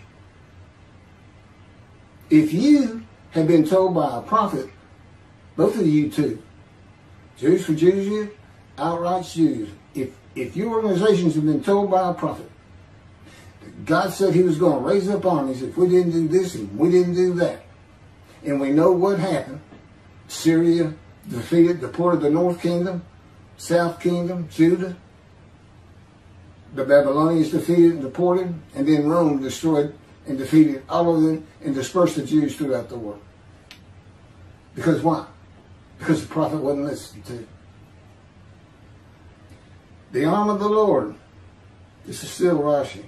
If you have been told by a prophet, both of you two, Jews for Jews, outright Jews, if, if your organizations have been told by a prophet, God said he was going to raise up armies if we didn't do this and we didn't do that. And we know what happened. Syria defeated, deported the North Kingdom, South Kingdom, Judah. The Babylonians defeated and deported, and then Rome destroyed and defeated all of them and dispersed the Jews throughout the world. Because why? Because the prophet wasn't listening to. The arm of the Lord. This is still Rashi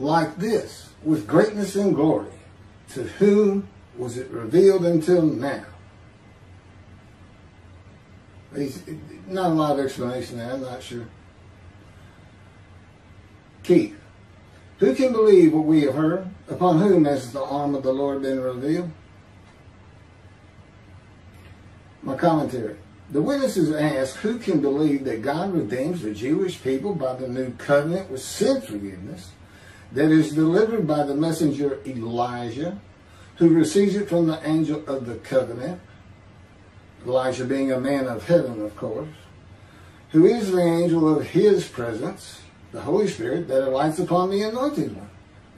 like this, with greatness and glory, to whom was it revealed until now? He's, not a lot of explanation there, I'm not sure. Keith, who can believe what we have heard? Upon whom has the arm of the Lord been revealed? My commentary. The witnesses ask, who can believe that God redeems the Jewish people by the new covenant with sin forgiveness that is delivered by the messenger Elijah, who receives it from the angel of the covenant, Elijah being a man of heaven, of course, who is the angel of his presence, the Holy Spirit, that alights upon the anointed one.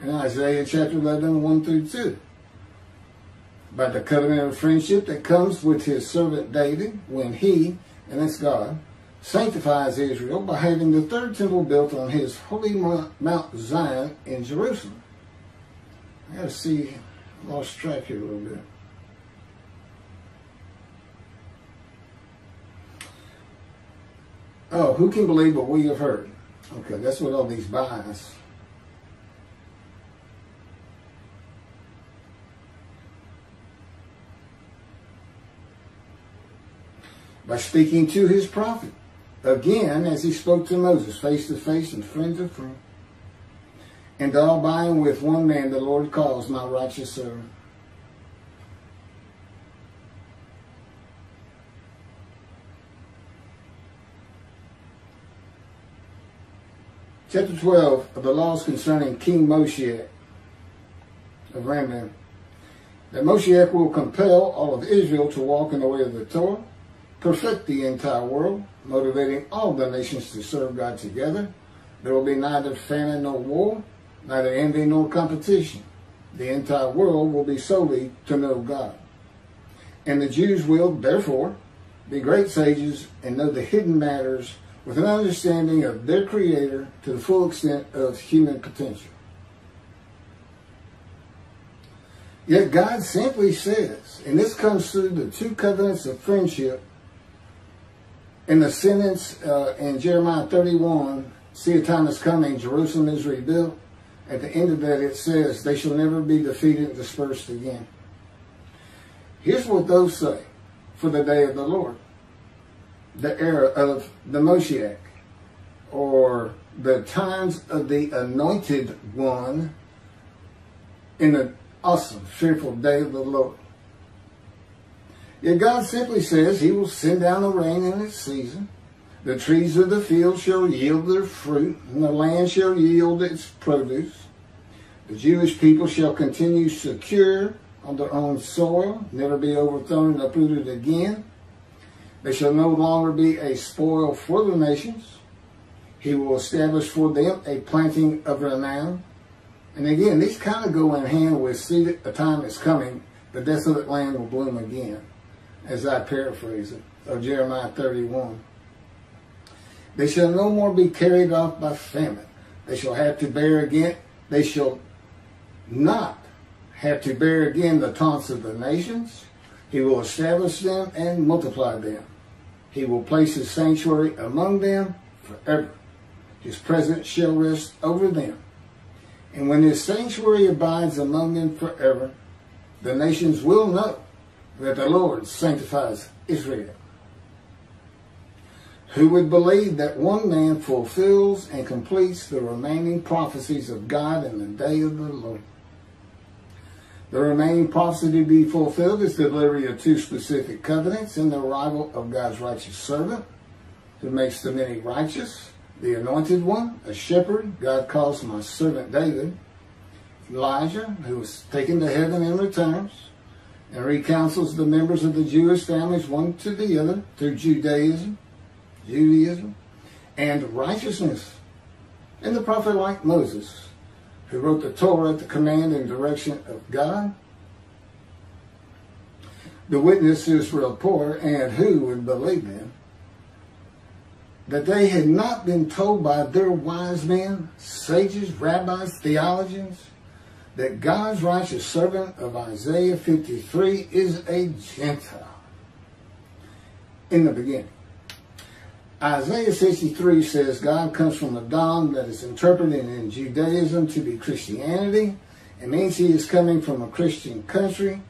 In Isaiah chapter 11, 1 through 2. By the covenant of friendship that comes with his servant David when he, and that's God, sanctifies Israel by having the third temple built on his holy Mount Zion in Jerusalem. I gotta see, I lost track here a little bit. Oh, who can believe what we have heard? Okay, that's what all these buys. By speaking to his prophet again as he spoke to Moses face to face and friend to friend. And all by and with one man the Lord calls my righteous servant. Chapter 12 of the laws concerning King Moshiach of Rambam. That Moshiach will compel all of Israel to walk in the way of the Torah perfect the entire world, motivating all the nations to serve God together. There will be neither famine nor war, neither envy nor competition. The entire world will be solely to know God. And the Jews will, therefore, be great sages and know the hidden matters with an understanding of their Creator to the full extent of human potential. Yet God simply says, and this comes through the two covenants of friendship in the sentence uh, in Jeremiah 31, see a time is coming, Jerusalem is rebuilt. At the end of that, it says, they shall never be defeated and dispersed again. Here's what those say for the day of the Lord. The era of the Moshiach, or the times of the anointed one in an awesome, fearful day of the Lord. Yet God simply says he will send down the rain in its season. The trees of the field shall yield their fruit, and the land shall yield its produce. The Jewish people shall continue secure on their own soil, never be overthrown and uprooted again. They shall no longer be a spoil for the nations. He will establish for them a planting of renown. And again, these kind of go in hand with see that the time is coming, the desolate land will bloom again, as I paraphrase it, of Jeremiah 31. They shall no more be carried off by famine. They shall have to bear again, they shall not have to bear again the taunts of the nations. He will establish them and multiply them. He will place his sanctuary among them forever. His presence shall rest over them. And when his sanctuary abides among them forever, the nations will know that the Lord sanctifies Israel. Who would believe that one man fulfills and completes the remaining prophecies of God in the day of the Lord? The remaining prophecy to be fulfilled is the delivery of two specific covenants and the arrival of God's righteous servant, who makes the many righteous, the anointed one, a shepherd, God calls my servant David, Elijah, who was taken to heaven and returns, and recounsels the members of the Jewish families one to the other through Judaism, Judaism, and righteousness, and the prophet like Moses, who wrote the Torah at the command and direction of God. The witness witnesses poor and who would believe them, that they had not been told by their wise men, sages, rabbis, theologians, that God's righteous servant of Isaiah 53 is a Gentile. In the beginning. Isaiah 63 says God comes from Edom that is interpreted in Judaism to be Christianity. It means he is coming from a Christian country.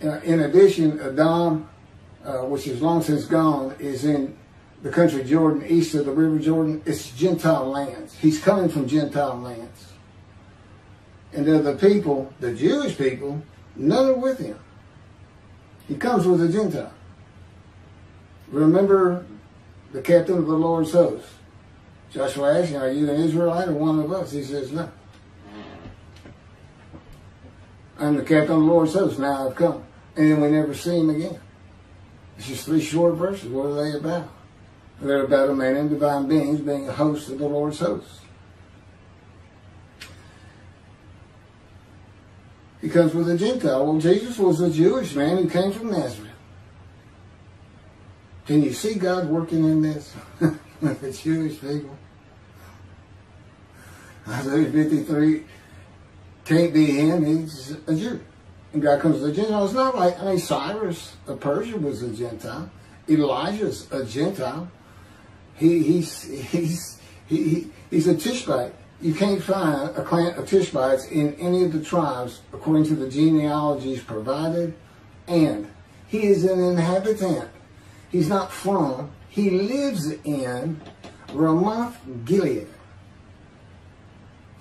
In addition, Edom, uh, which is long since gone, is in the country Jordan, east of the river Jordan. It's Gentile lands. He's coming from Gentile lands. And they're the people, the Jewish people, none are with him. He comes with a Gentile. Remember the captain of the Lord's host. Joshua asked him, Are you an Israelite or one of us? He says, No. I'm the captain of the Lord's host. Now I've come. And then we never see him again. It's just three short verses. What are they about? They're about a man and divine beings being a host of the Lord's host. He comes with a Gentile. Well, Jesus was a Jewish man who came from Nazareth. Can you see God working in this with the Jewish people? Isaiah 53 can't be him, he's a Jew. And God comes as a Gentile. It's not like, I mean, Cyrus of Persia was a Gentile. Elijah's a Gentile. He, he's, he's, he, he, he's a Tishbite. You can't find a clan of Tishbites in any of the tribes according to the genealogies provided. And he is an inhabitant He's not from. He lives in Ramoth Gilead.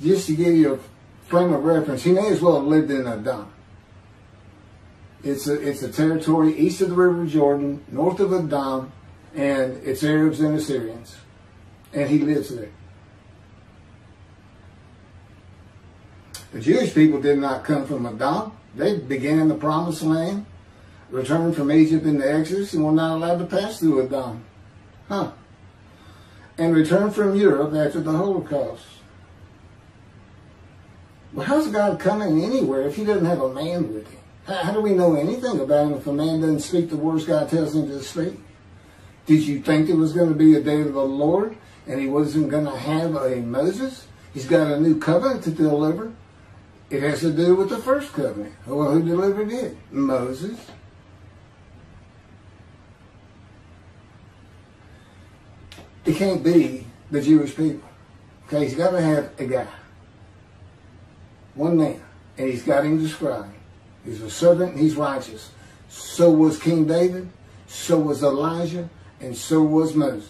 Just to give you a frame of reference, he may as well have lived in Edom. It's a, it's a territory east of the River Jordan, north of Edom, and it's Arabs and Assyrians. And he lives there. The Jewish people did not come from Edom. They began in the promised land returned from Egypt in the Exodus and were not allowed to pass through Edom. Huh. And returned from Europe after the Holocaust. Well, how's God coming anywhere if he doesn't have a man with him? How, how do we know anything about him if a man doesn't speak the words God tells him to speak? Did you think it was going to be a day of the Lord and he wasn't going to have a Moses? He's got a new covenant to deliver. It has to do with the first covenant. Well, who delivered it? Moses. It can't be the Jewish people. Okay, he's got to have a guy. One man. And he's got him described. He's a servant he's righteous. So was King David. So was Elijah. And so was Moses.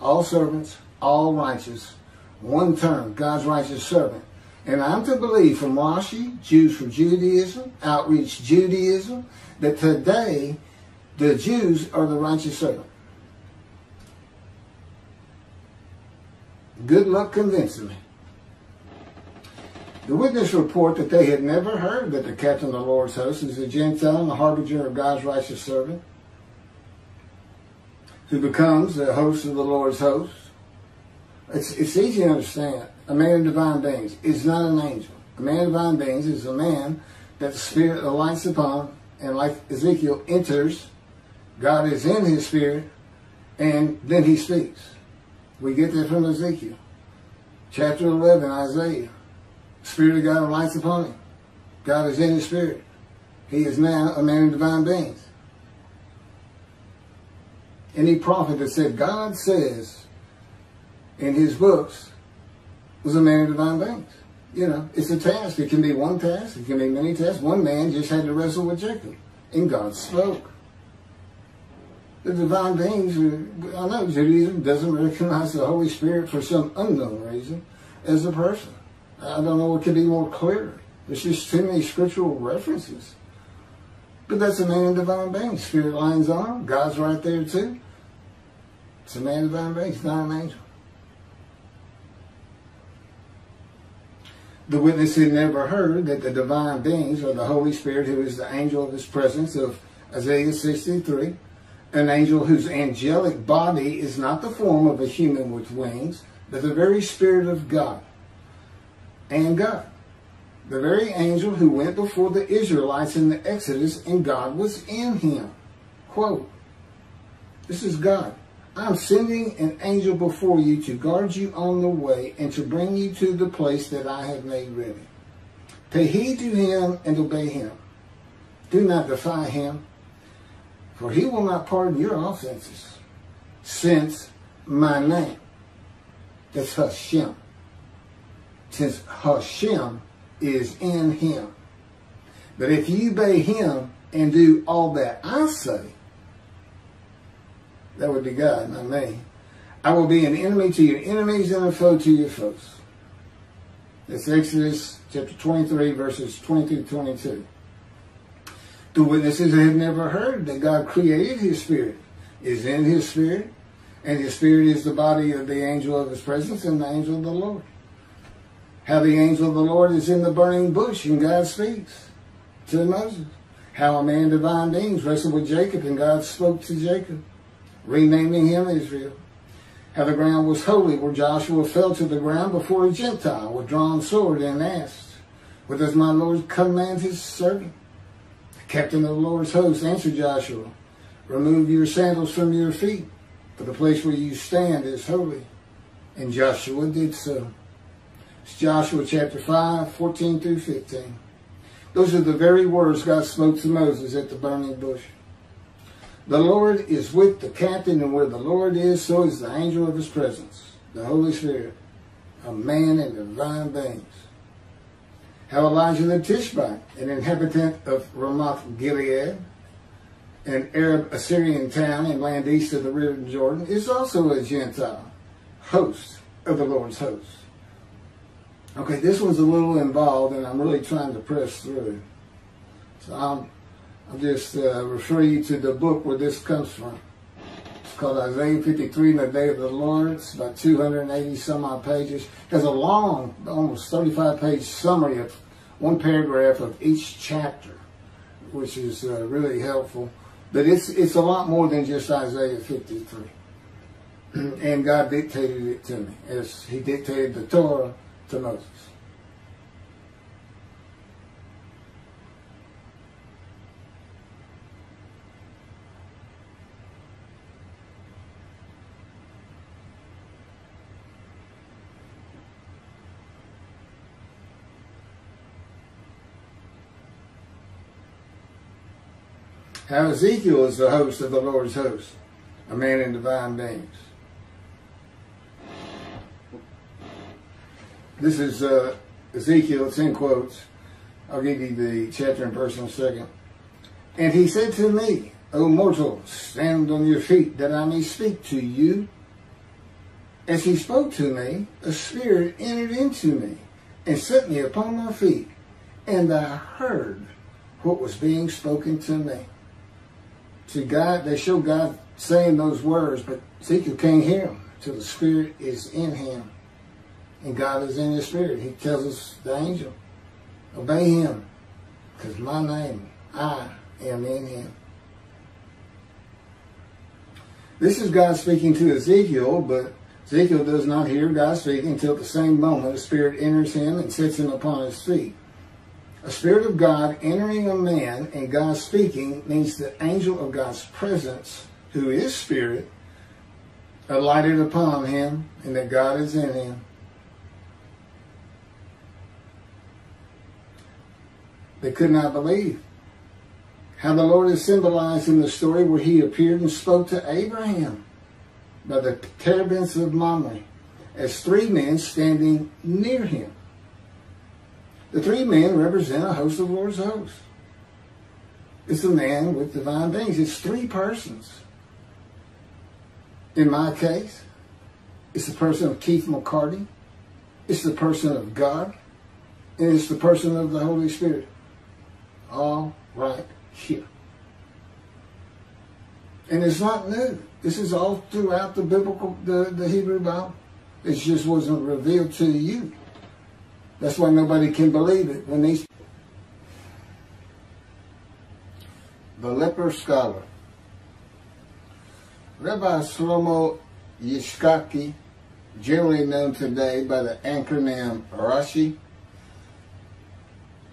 All servants, all righteous. One term, God's righteous servant. And I'm to believe from Rashi, Jews for Judaism, Outreach Judaism, that today the Jews are the righteous servant. Good luck convincing me. The witness report that they had never heard that the captain of the Lord's host is a Gentile and the harbinger of God's righteous servant, who becomes the host of the Lord's host. It's, it's easy to understand. A man of divine beings is not an angel. A man of divine beings is a man that the Spirit alights upon, and like Ezekiel enters, God is in his spirit, and then he speaks. We get that from Ezekiel. Chapter 11, Isaiah. Spirit of God alights upon him. God is in his spirit. He is now a man of divine beings. Any prophet that said God says in his books was a man of divine beings. You know, it's a task. It can be one task. It can be many tasks. One man just had to wrestle with Jacob, and God spoke. The divine beings, I know Judaism doesn't recognize the Holy Spirit for some unknown reason as a person. I don't know what could be more clear. There's just too many scriptural references. But that's a man of divine being. Spirit lines on. God's right there too. It's a man of divine being. He's not an angel. The witness had never heard that the divine beings are the Holy Spirit, who is the angel of his presence of Isaiah 63, an angel whose angelic body is not the form of a human with wings, but the very Spirit of God and God. The very angel who went before the Israelites in the Exodus and God was in him. Quote, this is God. I'm sending an angel before you to guard you on the way and to bring you to the place that I have made ready. Pay heed to him and obey him. Do not defy him, for he will not pardon your offenses, since my name, that's Hashem, since Hashem is in him. But if you obey him and do all that I say, that would be God, not me. I will be an enemy to your enemies and a foe to your foes. That's Exodus chapter 23, verses 20 to 22. The witnesses have never heard that God created his spirit, is in his spirit, and his spirit is the body of the angel of his presence and the angel of the Lord. How the angel of the Lord is in the burning bush and God speaks to Moses. How a man divine beings wrestled with Jacob and God spoke to Jacob, renaming him Israel. How the ground was holy where Joshua fell to the ground before a Gentile with drawn sword and asked, What does my Lord command his servant? The captain of the Lord's host answered Joshua, Remove your sandals from your feet, for the place where you stand is holy. And Joshua did so. It's Joshua chapter 5, 14 through 15. Those are the very words God spoke to Moses at the burning bush. The Lord is with the captain, and where the Lord is, so is the angel of his presence, the Holy Spirit, a man in divine beings. How Elijah the Tishbite, an inhabitant of Ramoth Gilead, an Arab Assyrian town and land east of the river Jordan, is also a Gentile, host of the Lord's host. Okay, this one's a little involved, and I'm really trying to press through. So I'll just uh, refer you to the book where this comes from. It's called Isaiah 53 in the Day of the Lord. It's about 280 some odd pages. It has a long, almost 35 page summary of one paragraph of each chapter, which is uh, really helpful. But it's, it's a lot more than just Isaiah 53. and God dictated it to me as He dictated the Torah to Moses. How Ezekiel is the host of the Lord's host, a man in divine beings. This is uh, Ezekiel, it's in quotes. I'll give you the chapter and verse in a second. And he said to me, O mortal, stand on your feet, that I may speak to you. As he spoke to me, a spirit entered into me and set me upon my feet, and I heard what was being spoken to me. See, God, they show God saying those words, but Ezekiel can't hear them till the Spirit is in him. And God is in his Spirit. He tells us, the angel, obey him, because my name, I am in him. This is God speaking to Ezekiel, but Ezekiel does not hear God speaking until the same moment the Spirit enters him and sets him upon his feet. A Spirit of God entering a man and God speaking means the angel of God's presence, who is Spirit, alighted upon him and that God is in him. They could not believe how the Lord is symbolized in the story where he appeared and spoke to Abraham by the terebinths of Mamre as three men standing near him. The three men represent a host of Lord's hosts. It's a man with divine beings. It's three persons. In my case, it's the person of Keith McCarty. It's the person of God. And it's the person of the Holy Spirit. All right here. And it's not new. This is all throughout the biblical, the, the Hebrew Bible. It just wasn't revealed to you. That's why nobody can believe it. When these the leper scholar, Rabbi Shlomo Yitzchaki, generally known today by the acronym Rashi,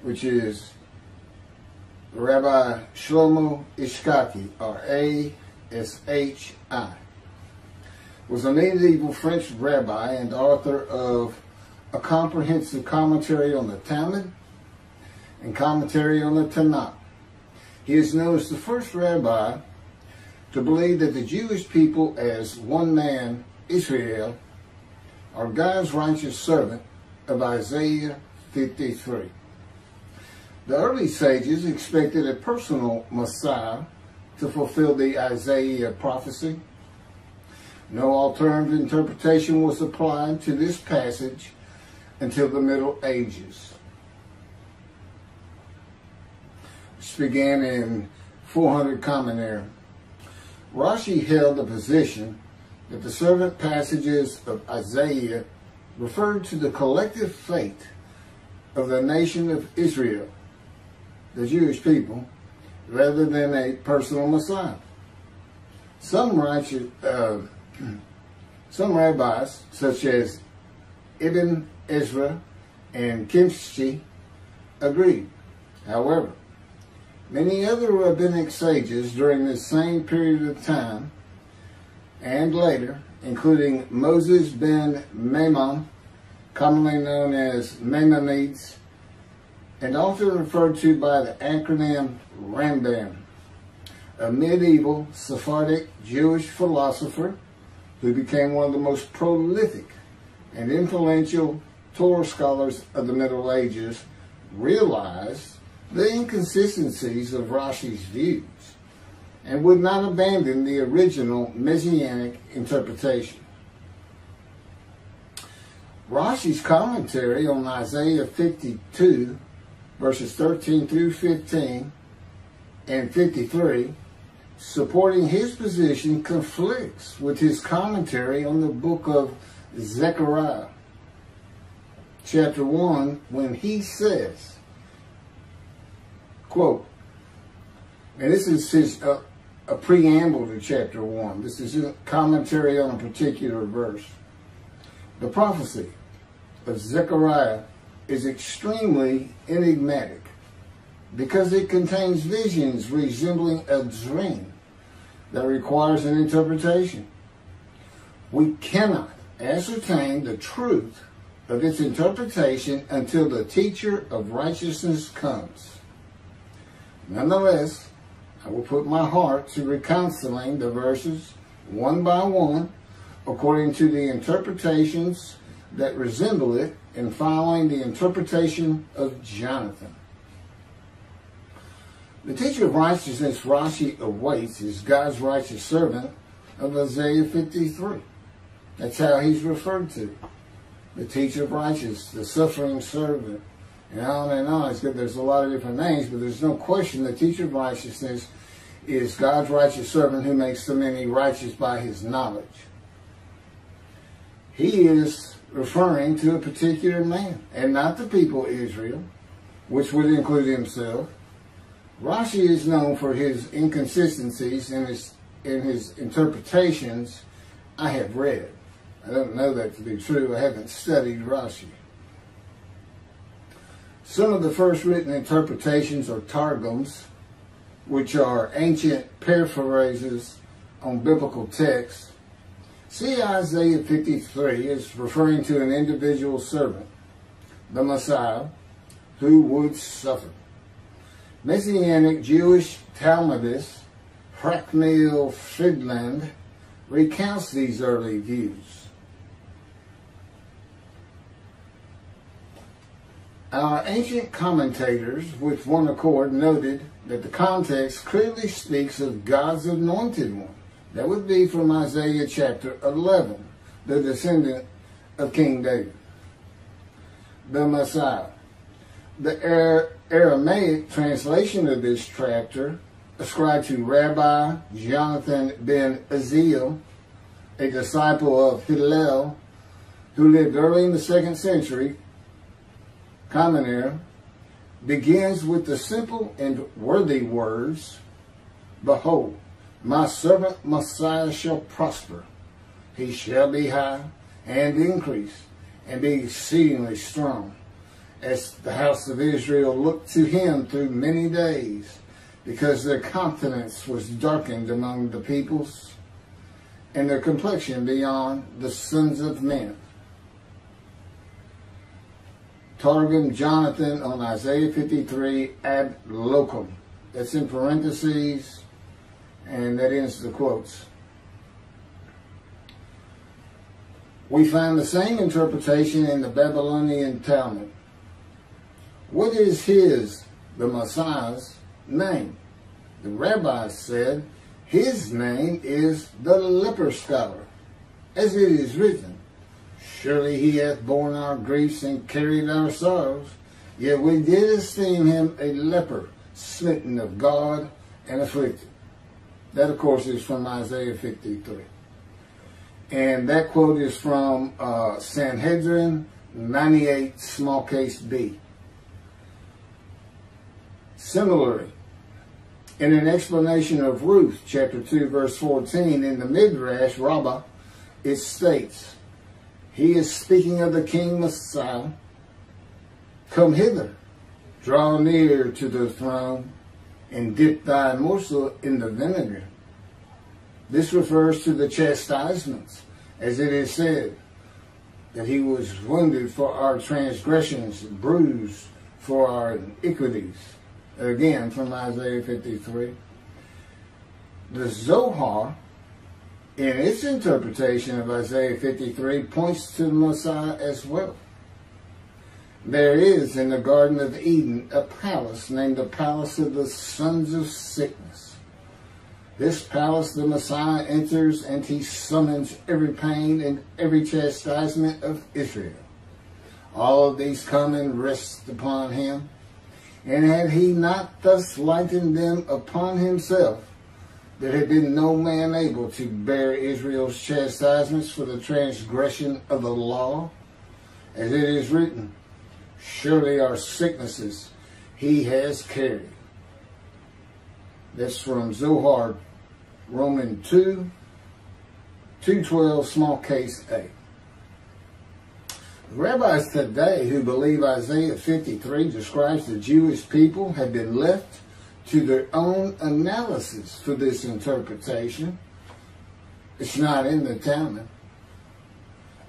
which is Rabbi Shlomo Ishkaki, or A-S-H-I, was a medieval French rabbi and author of a comprehensive commentary on the Talmud and commentary on the Tanakh. He is known as the first rabbi to believe that the Jewish people as one man, Israel, are God's righteous servant of Isaiah 53. The early sages expected a personal Messiah to fulfill the Isaiah prophecy. No alternative interpretation was applied to this passage until the Middle Ages, which began in 400 Common Era. Rashi held the position that the servant passages of Isaiah referred to the collective fate of the nation of Israel the Jewish people rather than a personal Messiah. Some righteous, uh, some rabbis, such as Ibn Ezra and Kimchi, agreed. However, many other rabbinic sages during this same period of time and later, including Moses ben Maimon, commonly known as Maimonides, and often referred to by the acronym Rambam, a medieval Sephardic Jewish philosopher who became one of the most prolific and influential Torah scholars of the Middle Ages, realized the inconsistencies of Rashi's views and would not abandon the original Messianic interpretation. Rashi's commentary on Isaiah 52 verses 13 through 15 and 53, supporting his position conflicts with his commentary on the book of Zechariah, chapter 1, when he says, quote, and this is his, uh, a preamble to chapter 1. This is a commentary on a particular verse. The prophecy of Zechariah is extremely enigmatic because it contains visions resembling a dream that requires an interpretation. We cannot ascertain the truth of its interpretation until the teacher of righteousness comes. Nonetheless, I will put my heart to reconciling the verses one by one according to the interpretations that resemble it in following the interpretation of Jonathan. The teacher of righteousness Rashi awaits is God's righteous servant of Isaiah 53. That's how he's referred to. The teacher of righteousness, the suffering servant, and on and on. It's good. There's a lot of different names, but there's no question the teacher of righteousness is God's righteous servant who makes the many righteous by his knowledge. He is referring to a particular man and not the people of Israel, which would include himself. Rashi is known for his inconsistencies in his in his interpretations I have read. I don't know that to be true. I haven't studied Rashi. Some of the first written interpretations are targums, which are ancient paraphrases on biblical texts. See Isaiah 53 is referring to an individual servant, the Messiah, who would suffer. Messianic Jewish Talmudist Rachmiel Frydland recounts these early views. Our ancient commentators, with one accord, noted that the context clearly speaks of God's anointed one. That would be from Isaiah chapter 11, the descendant of King David, the Messiah. The Aramaic translation of this chapter, ascribed to Rabbi Jonathan ben Uzziel, a disciple of Hillel, who lived early in the second century, Common Era, begins with the simple and worthy words, Behold, my servant Messiah shall prosper. He shall be high and increase and be exceedingly strong. As the house of Israel looked to him through many days, because their countenance was darkened among the peoples, and their complexion beyond the sons of men. Targum Jonathan on Isaiah 53 ad locum. That's in parentheses, and that ends the quotes. We find the same interpretation in the Babylonian Talmud. What is his, the Messiah's, name? The rabbis said, his name is the leper scholar, as it is written, Surely he hath borne our griefs and carried our sorrows. Yet we did esteem him a leper, smitten of God and afflicted. That, of course, is from Isaiah 53. And that quote is from uh, Sanhedrin 98, small case B. Similarly, in an explanation of Ruth, chapter 2, verse 14, in the Midrash Rabbah, it states, he is speaking of the King Messiah. Come hither, draw near to the throne, and dip thy morsel in the vinegar. This refers to the chastisements, as it is said, that he was wounded for our transgressions, bruised for our iniquities. Again, from Isaiah 53. The Zohar in its interpretation of Isaiah 53 points to the Messiah as well. There is in the Garden of Eden a palace named the Palace of the Sons of Sickness. This palace the Messiah enters and he summons every pain and every chastisement of Israel. All of these come and rest upon him. And had he not thus lightened them upon himself, there had been no man able to bear Israel's chastisements for the transgression of the law. As it is written, surely our sicknesses he has carried. That's from Zohar, Roman 2, 212, small case A. Rabbis today who believe Isaiah 53 describes the Jewish people have been left to their own analysis for this interpretation. It's not in the Talmud.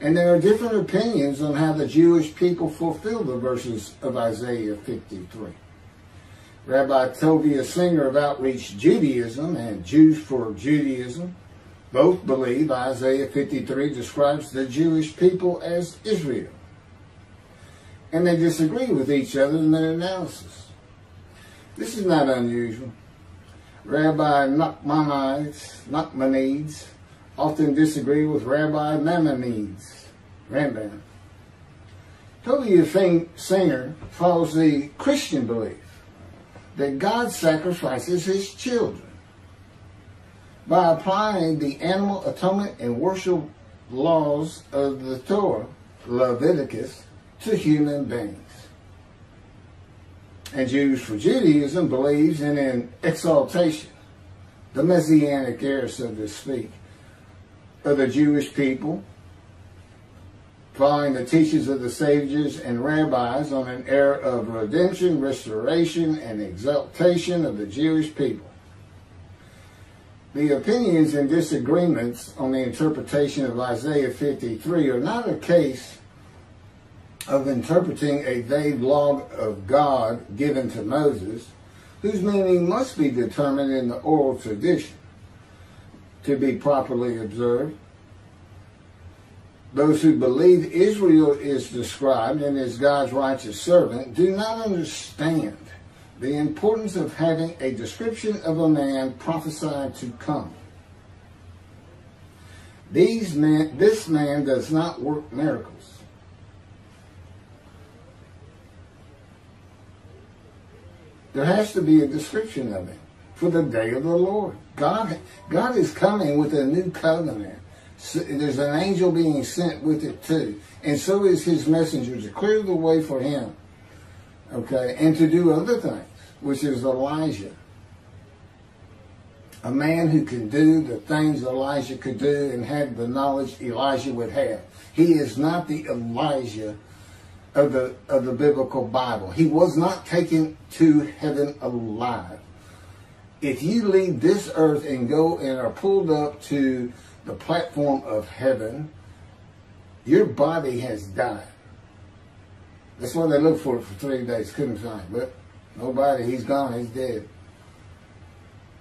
And there are different opinions on how the Jewish people fulfill the verses of Isaiah 53. Rabbi Tovia Singer of Outreach Judaism and Jews for Judaism both believe Isaiah 53 describes the Jewish people as Israel. And they disagree with each other in their analysis. This is not unusual. Rabbi Nachmanides, Nachmanides often disagree with Rabbi Maimonides, Rambam. Toby Singer follows the Christian belief that God sacrifices his children by applying the animal atonement and worship laws of the Torah, Leviticus, to human beings. And Jews for Judaism believes in an exaltation, the messianic era, so to speak, of the Jewish people following the teachings of the sages and rabbis on an era of redemption, restoration, and exaltation of the Jewish people. The opinions and disagreements on the interpretation of Isaiah 53 are not a case of interpreting a vague law of God given to Moses, whose meaning must be determined in the oral tradition to be properly observed those who believe Israel is described and is God's righteous servant do not understand the importance of having a description of a man prophesied to come. These men, this man does not work miracles. There has to be a description of it for the day of the Lord. God, God is coming with a new covenant there's an angel being sent with it too. And so is his messenger to clear the way for him. Okay, and to do other things, which is Elijah. A man who can do the things Elijah could do and had the knowledge Elijah would have. He is not the Elijah of the of the biblical Bible. He was not taken to heaven alive. If you leave this earth and go and are pulled up to the platform of heaven, your body has died. That's why they looked for it for three days, couldn't find. it. But nobody, he's gone, he's dead.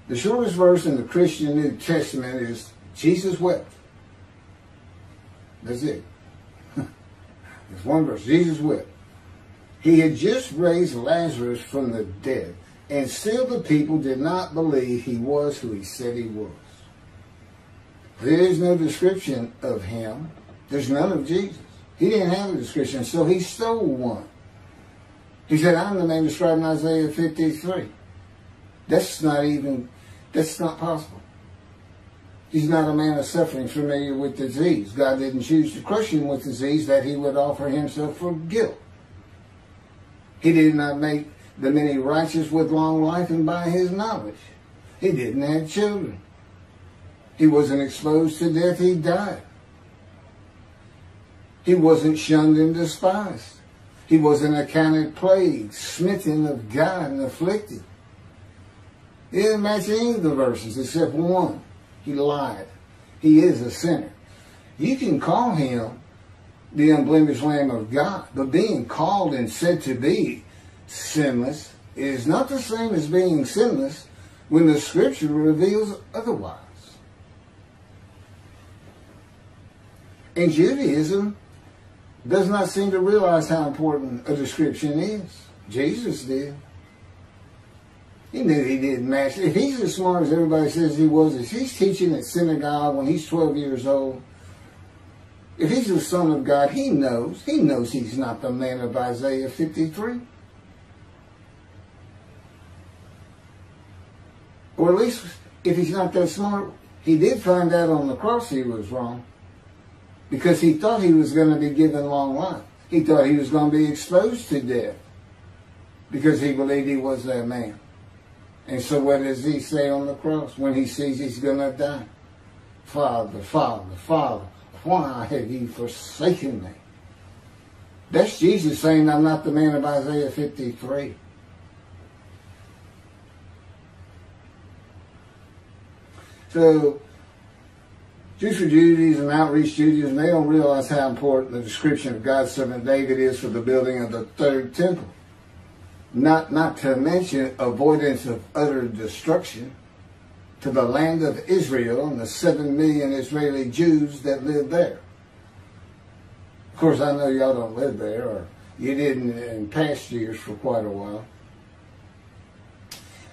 The shortest verse in the Christian New Testament is Jesus wept. That's it. It's one verse. Jesus wept. He had just raised Lazarus from the dead, and still the people did not believe he was who he said he was. There is no description of him. There's none of Jesus. He didn't have a description, so he stole one. He said, I'm the man described in Isaiah 53. That's not even, that's not possible. He's not a man of suffering familiar with disease. God didn't choose to crush him with disease that he would offer himself for guilt. He did not make the many righteous with long life and by his knowledge. He didn't have children. He wasn't exposed to death, he died. He wasn't shunned and despised. He wasn't accounted plagued, smitten of God and afflicted. He didn't match any of the verses except one. He lied. He is a sinner. You can call him the unblemished Lamb of God, but being called and said to be sinless is not the same as being sinless when the scripture reveals otherwise. And Judaism does not seem to realize how important a description is. Jesus did. He knew he didn't match. If he's as smart as everybody says he was, if he's teaching at synagogue when he's 12 years old, if he's the son of God, he knows. He knows he's not the man of Isaiah 53. Or at least, if he's not that smart, he did find out on the cross he was wrong because he thought he was going to be given long life. He thought he was going to be exposed to death because he believed he was that man. And so what does he say on the cross when he sees he's going to die? Father, Father, Father, why have you forsaken me? That's Jesus saying, I'm not the man of Isaiah 53. So Jews for Judaism, Outreach Judaism, they don't realize how important the description of God's servant David is for the building of the third temple. Not, not to mention avoidance of utter destruction to the land of Israel and the seven million Israeli Jews that live there. Of course, I know y'all don't live there, or you didn't in past years for quite a while.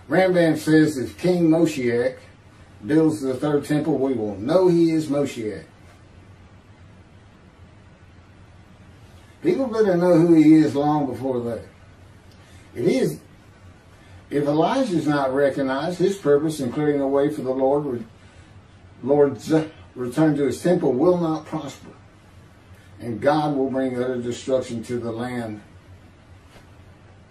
Rambam says if King Moshiach builds the third temple, we will know he is Moshiach. People better know who he is long before that. It is, if Elijah is not recognized, his purpose in clearing the way for the Lord, Lord's return to his temple will not prosper. And God will bring utter destruction to the land.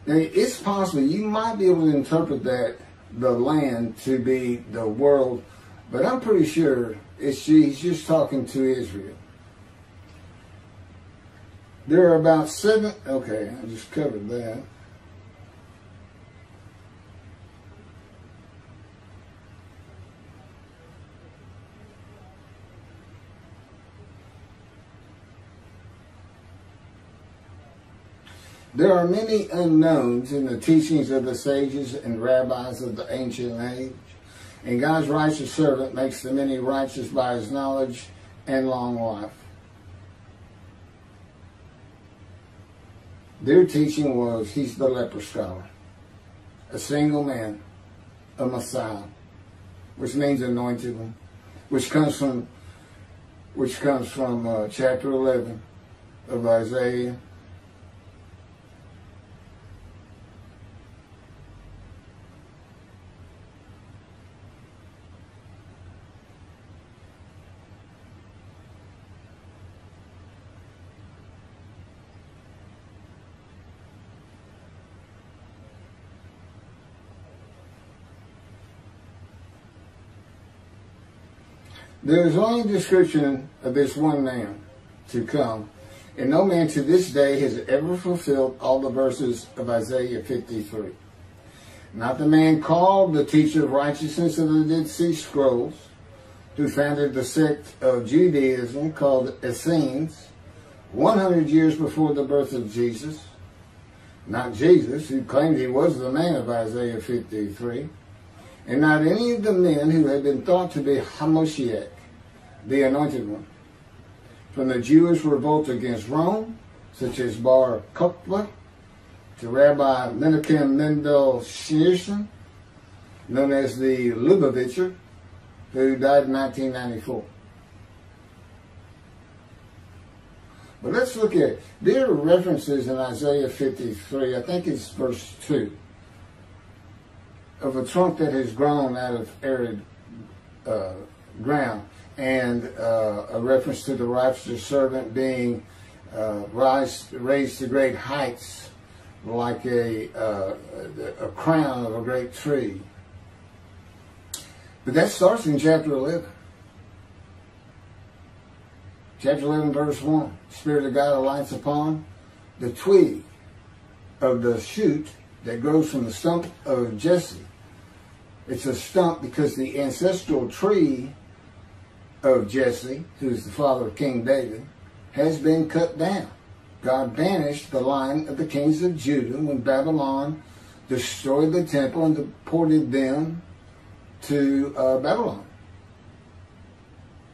Now, it's possible you might be able to interpret that the land to be the world, but I'm pretty sure it's he's just talking to Israel. There are about seven, okay, I just covered that. There are many unknowns in the teachings of the sages and rabbis of the ancient age, and God's righteous servant makes the many righteous by his knowledge and long life. Their teaching was he's the leper scholar, a single man, a Messiah, which means anointed one, which comes from which comes from uh, chapter 11 of Isaiah There is only a description of this one man to come, and no man to this day has ever fulfilled all the verses of Isaiah 53. Not the man called the teacher of righteousness of the Dead Sea Scrolls, who founded the sect of Judaism called Essenes 100 years before the birth of Jesus. Not Jesus, who claimed he was the man of Isaiah 53, and not any of the men who had been thought to be Hamoshiach, the Anointed One. From the Jewish revolt against Rome, such as Bar Kokhba, to Rabbi Menachem Mendel Schneerson, known as the Lubavitcher, who died in 1994. But let's look at, there are references in Isaiah 53, I think it's verse 2, of a trunk that has grown out of arid uh, ground and uh, a reference to the righteous servant being uh, rise, raised to great heights like a, uh, a crown of a great tree. But that starts in chapter 11. Chapter 11, verse 1. Spirit of God alights upon the twig of the shoot that grows from the stump of Jesse. It's a stump because the ancestral tree of Jesse, who's the father of King David, has been cut down. God banished the line of the kings of Judah when Babylon destroyed the temple and deported them to uh, Babylon.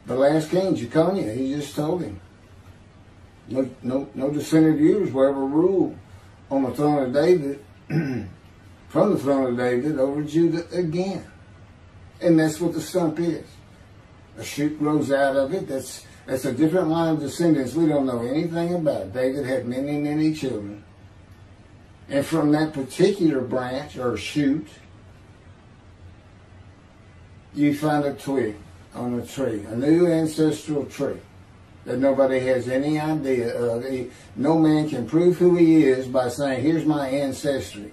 The last king, Jeconiah, he just told him, no, no, no descendant of yours will ever rule on the throne of David, from the throne of David over Judah again. And that's what the stump is a shoot grows out of it. That's that's a different line of descendants we don't know anything about. David had many, many children. And from that particular branch or shoot, you find a twig on a tree, a new ancestral tree that nobody has any idea of. No man can prove who he is by saying, here's my ancestry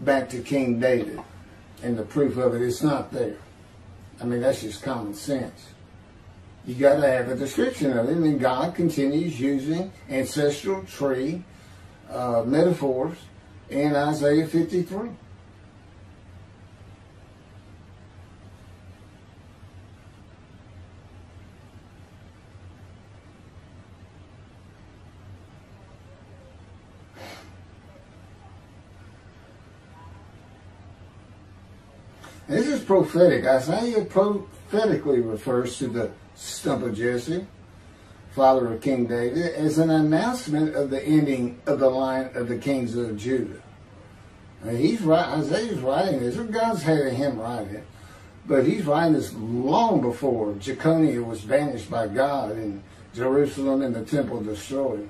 back to King David. And the proof of it is not there. I mean, that's just common sense. You got to have a description of him, and God continues using ancestral tree uh, metaphors in Isaiah 53. This is prophetic. Isaiah prophetically refers to the stump of Jesse, father of King David, as an announcement of the ending of the line of the kings of Judah. Now he's right, Isaiah's writing this, God's having him write it. But he's writing this long before Jeconiah was banished by God and Jerusalem and the temple destroyed.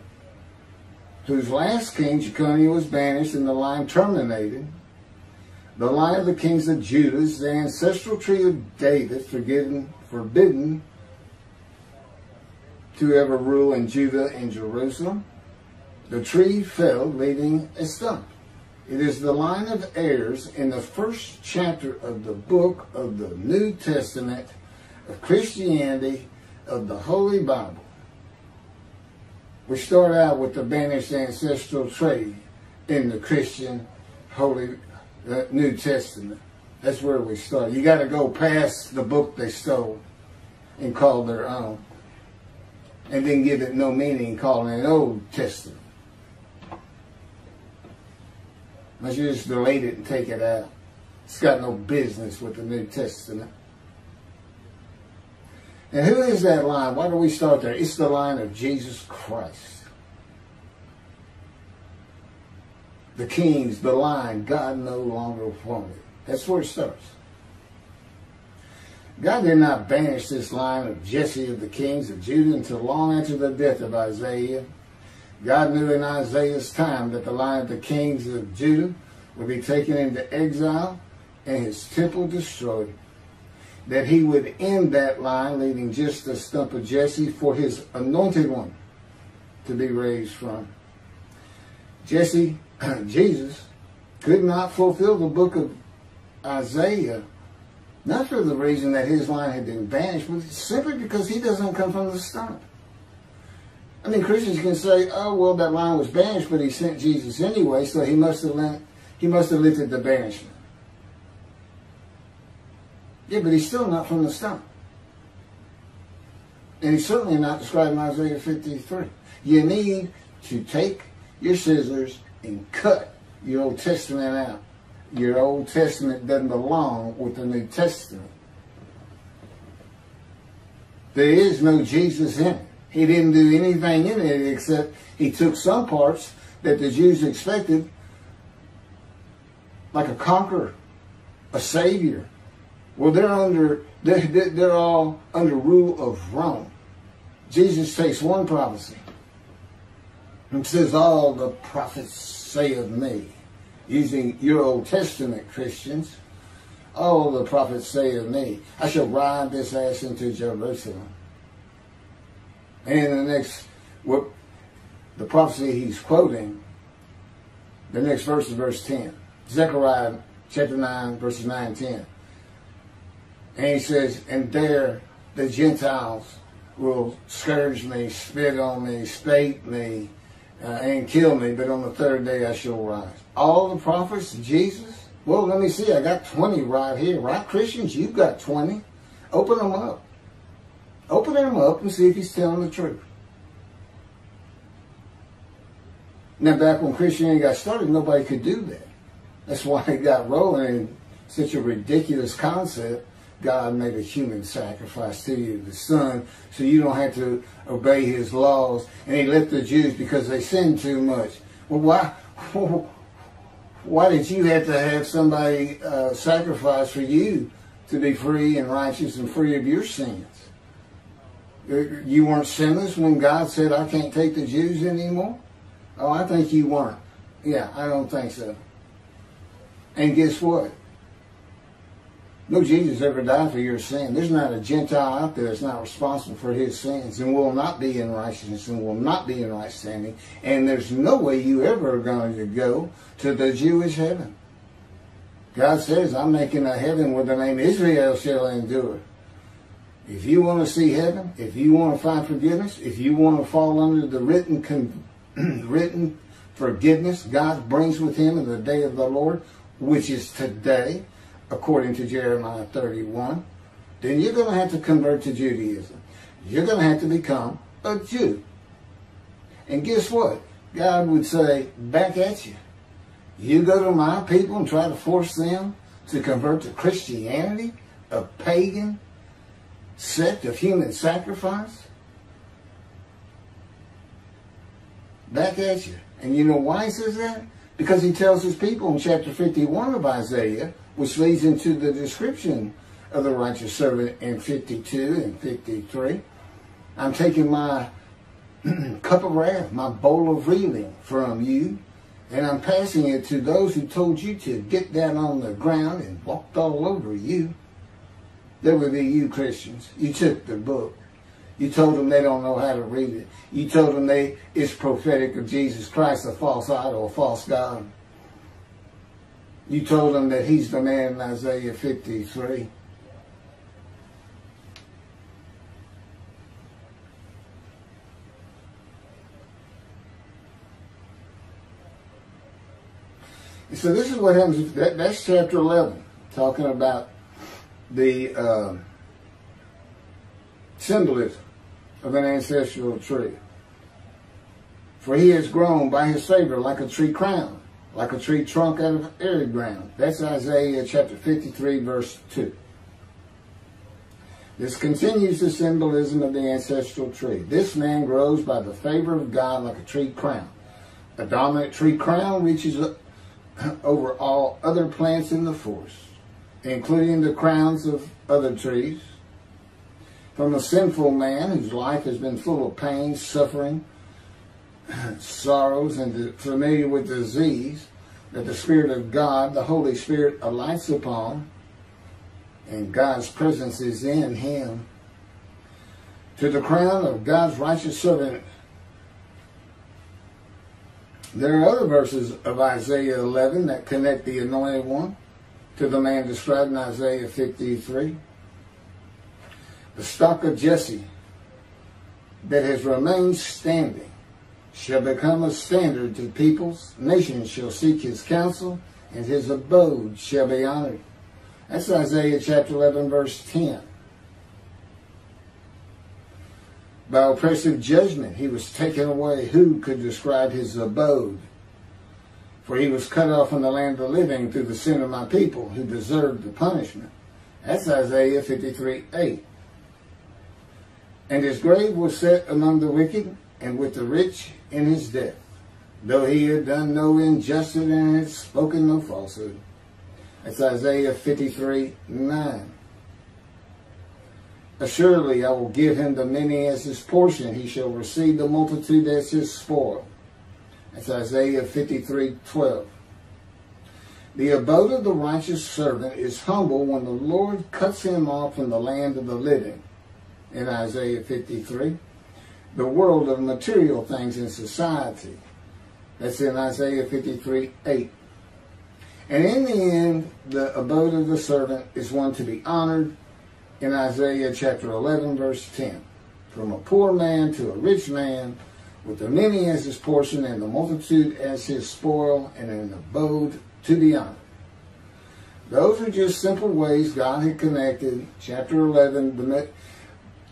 Whose last king, Jeconiah, was banished and the line terminated. The line of the kings of Judah the ancestral tree of David, forbidden, forbidden to ever rule in Judah and Jerusalem. The tree fell, leaving a stump. It is the line of heirs in the first chapter of the book of the New Testament of Christianity of the Holy Bible. We start out with the banished ancestral tree in the Christian Holy New Testament. That's where we start. You got to go past the book they stole and call their own, and then give it no meaning, calling it Old Testament. Let's just delete it and take it out. It's got no business with the New Testament. And who is that line? Why do we start there? It's the line of Jesus Christ. The kings, the line, God no longer wanted. That's where it starts. God did not banish this line of Jesse of the kings of Judah until long after the death of Isaiah God knew in Isaiah's time that the line of the kings of Judah would be taken into exile and his temple destroyed. That he would end that line, leaving just a stump of Jesse for his anointed one to be raised from. Jesse, Jesus, could not fulfill the book of Isaiah, not for the reason that his line had been banished, but simply because he doesn't come from the stump. I mean, Christians can say, "Oh, well, that line was banished, but he sent Jesus anyway, so he must have lent, he must have lifted the banishment." Yeah, but he's still not from the stump, and he's certainly not described in Isaiah 53. You need to take your scissors and cut your Old Testament out. Your Old Testament doesn't belong with the New Testament. There is no Jesus in it. He didn't do anything in it except he took some parts that the Jews expected, like a conqueror, a savior. Well, they're under, they're, they're all under rule of Rome. Jesus takes one prophecy and says, all the prophets say of me, using your Old Testament Christians, all the prophets say of me, I shall ride this ass into Jerusalem. And the next, what the prophecy he's quoting, the next verse is verse 10. Zechariah chapter 9, verses 9 and 10. And he says, And there the Gentiles will scourge me, spit on me, spate me, uh, and kill me, but on the third day I shall rise. All the prophets, Jesus? Well, let me see. I got 20 right here. Right, Christians? You've got 20. Open them up. Open them up and see if he's telling the truth. Now, back when Christianity got started, nobody could do that. That's why it got rolling in such a ridiculous concept. God made a human sacrifice to you, the Son, so you don't have to obey His laws. And He left the Jews because they sinned too much. Well, why? Why did you have to have somebody uh, sacrifice for you to be free and righteous and free of your sins? You weren't sinless when God said, I can't take the Jews anymore? Oh, I think you weren't. Yeah, I don't think so. And guess what? No Jesus ever died for your sin. There's not a Gentile out there that's not responsible for his sins and will not be in righteousness and will not be in right standing. And there's no way you ever are going to go to the Jewish heaven. God says, I'm making a heaven where the name Israel shall endure. If you want to see heaven, if you want to find forgiveness, if you want to fall under the written written forgiveness God brings with him in the day of the Lord, which is today, according to Jeremiah 31, then you're going to have to convert to Judaism. You're going to have to become a Jew. And guess what? God would say, back at you. You go to my people and try to force them to convert to Christianity, a pagan, sect of human sacrifice back at you. And you know why he says that? Because he tells his people in chapter 51 of Isaiah, which leads into the description of the righteous servant in 52 and 53. I'm taking my cup of wrath, my bowl of reeling from you, and I'm passing it to those who told you to get down on the ground and walked all over you. There would be you Christians. You took the book. You told them they don't know how to read it. You told them they it's prophetic of Jesus Christ, a false idol, a false God. You told them that he's the man in Isaiah 53. So this is what happens. That, that's chapter 11, talking about the uh, symbolism of an ancestral tree. For he has grown by his favor like a tree crown, like a tree trunk out of arid ground. That's Isaiah chapter 53, verse 2. This continues the symbolism of the ancestral tree. This man grows by the favor of God like a tree crown. A dominant tree crown reaches over all other plants in the forest, including the crowns of other trees. From a sinful man whose life has been full of pain, suffering, sorrows, and familiar with disease, that the Spirit of God, the Holy Spirit, alights upon, and God's presence is in him. To the crown of God's righteous servant there are other verses of Isaiah 11 that connect the anointed one to the man described in Isaiah 53. The stock of Jesse that has remained standing shall become a standard to peoples. Nations shall seek his counsel, and his abode shall be honored. That's Isaiah chapter 11, verse 10. By oppressive judgment he was taken away. Who could describe his abode? For he was cut off from the land of living through the sin of my people who deserved the punishment. That's Isaiah 53, 8. And his grave was set among the wicked and with the rich in his death, though he had done no injustice and had spoken no falsehood. That's Isaiah 53, 9. Assuredly, I will give him the many as his portion. He shall receive the multitude as his spoil. That's Isaiah 53, 12. The abode of the righteous servant is humble when the Lord cuts him off from the land of the living. In Isaiah 53. The world of material things in society. That's in Isaiah 53, 8. And in the end, the abode of the servant is one to be honored in Isaiah chapter 11, verse 10. From a poor man to a rich man, with the many as his portion and the multitude as his spoil, and an abode to be honored. Those are just simple ways God had connected. Chapter 11, the,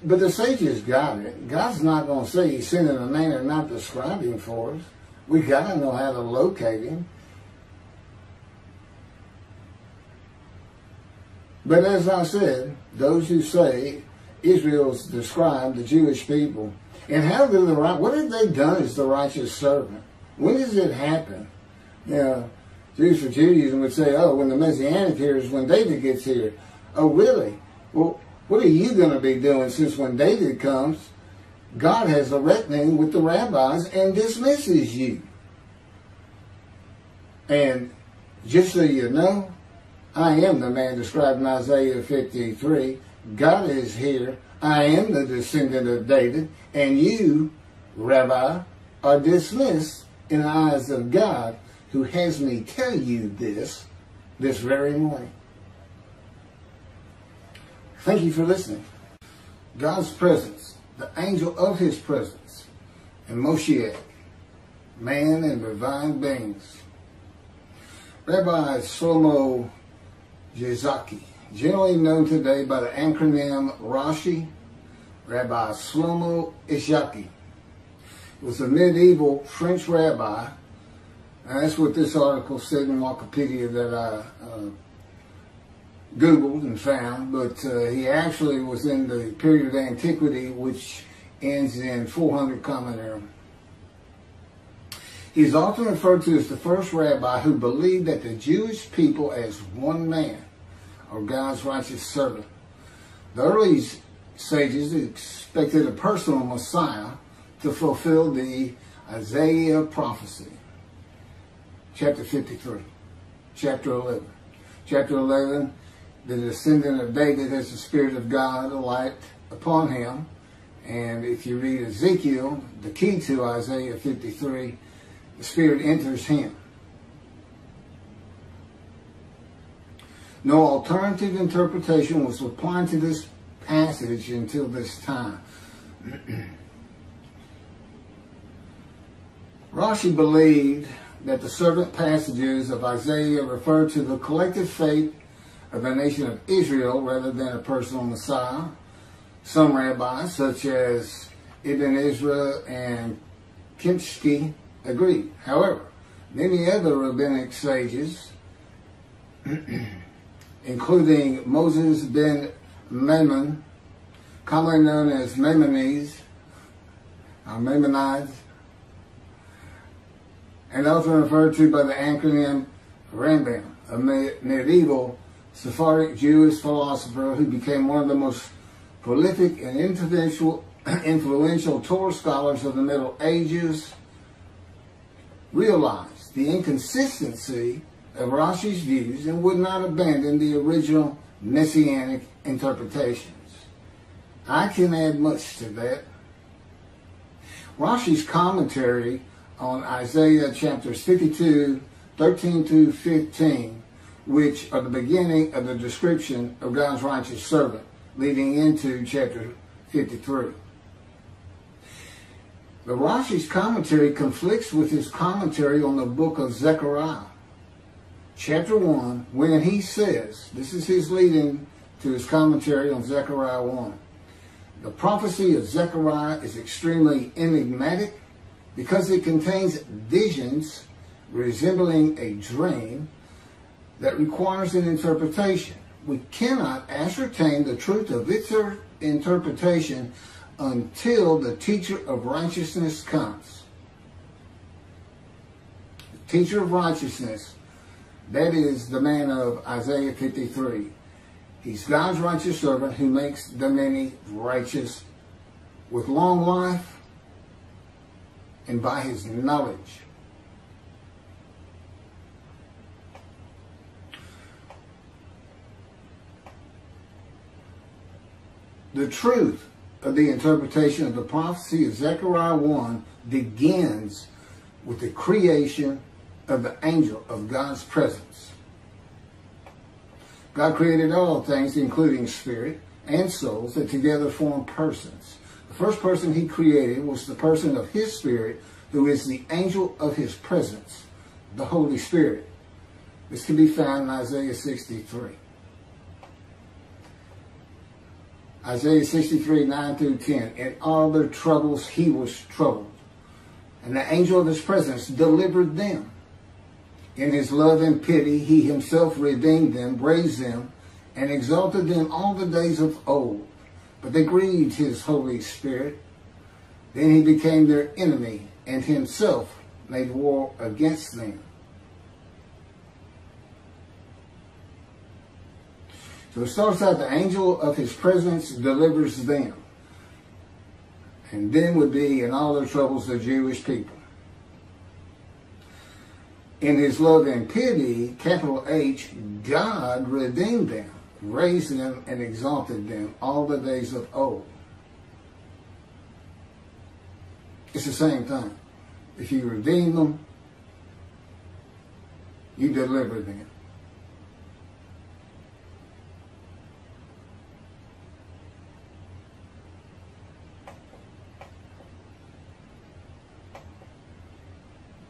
but the sages got it. God's not going to say he's sending a man and not describing for us. We got to know how to locate him. But as I said, those who say Israel's described the Jewish people, and how do the right, what have they done as the righteous servant? When does it happen? You know, Jews for Judaism would say, oh, when the Messianic here is when David gets here. Oh, really? Well, what are you going to be doing since when David comes, God has a reckoning with the rabbis and dismisses you? And just so you know, I am the man described in Isaiah 53. God is here. I am the descendant of David. And you, Rabbi, are dismissed in the eyes of God who has me tell you this this very morning. Thank you for listening. God's presence, the angel of his presence, and Moshiach, man and divine beings. Rabbi Shlomo Yitzchaki, generally known today by the acronym Rashi, Rabbi Shlomo Yitzchaki, was a medieval French rabbi, and that's what this article said in Wikipedia that I uh, Googled and found, but uh, he actually was in the period of antiquity which ends in 400 Common Era. He's often referred to as the first rabbi who believed that the Jewish people as one man or God's righteous servant. The early sages expected a personal Messiah to fulfill the Isaiah prophecy. Chapter 53. Chapter 11. Chapter 11, the descendant of David has the Spirit of God alight upon him. And if you read Ezekiel, the key to Isaiah 53, the Spirit enters him. No alternative interpretation was applied to this passage until this time. Rashi believed that the servant passages of Isaiah refer to the collective fate of the nation of Israel rather than a personal Messiah. Some rabbis, such as Ibn Ezra and Kimchi, agreed. However, many other rabbinic sages, including Moses ben Maimon, commonly known as Maimonides, or Maimonides, and also referred to by the acronym Rambam, a medieval Sephardic Jewish philosopher who became one of the most prolific and influential, influential Torah scholars of the Middle Ages, realized the inconsistency of Rashi's views and would not abandon the original messianic interpretations. I can add much to that. Rashi's commentary on Isaiah chapters 52, 13 to 15, which are the beginning of the description of God's righteous servant, leading into chapter 53. The Rashi's commentary conflicts with his commentary on the book of Zechariah, chapter 1, when he says, this is his leading to his commentary on Zechariah 1. The prophecy of Zechariah is extremely enigmatic because it contains visions resembling a dream that requires an interpretation. We cannot ascertain the truth of its interpretation until the teacher of righteousness comes. The teacher of righteousness, that is the man of Isaiah 53. He's God's righteous servant who makes the many righteous with long life and by his knowledge. The truth of the interpretation of the prophecy of Zechariah 1 begins with the creation of the angel of God's presence. God created all things, including spirit and souls, that together form persons The first person he created was the person of his spirit, who is the angel of his presence, the Holy Spirit. This can be found in Isaiah 63. Isaiah 63, 9 through 10. In all their troubles he was troubled, and the angel of his presence delivered them. In his love and pity he himself redeemed them, raised them, and exalted them all the days of old. But they grieved his Holy Spirit. Then he became their enemy and himself made war against them. So it starts out the angel of his presence delivers them. And then would be in all their troubles the Jewish people. In his love and pity, capital H, God redeemed them raised them and exalted them all the days of old. It's the same thing. If you redeem them, you deliver them.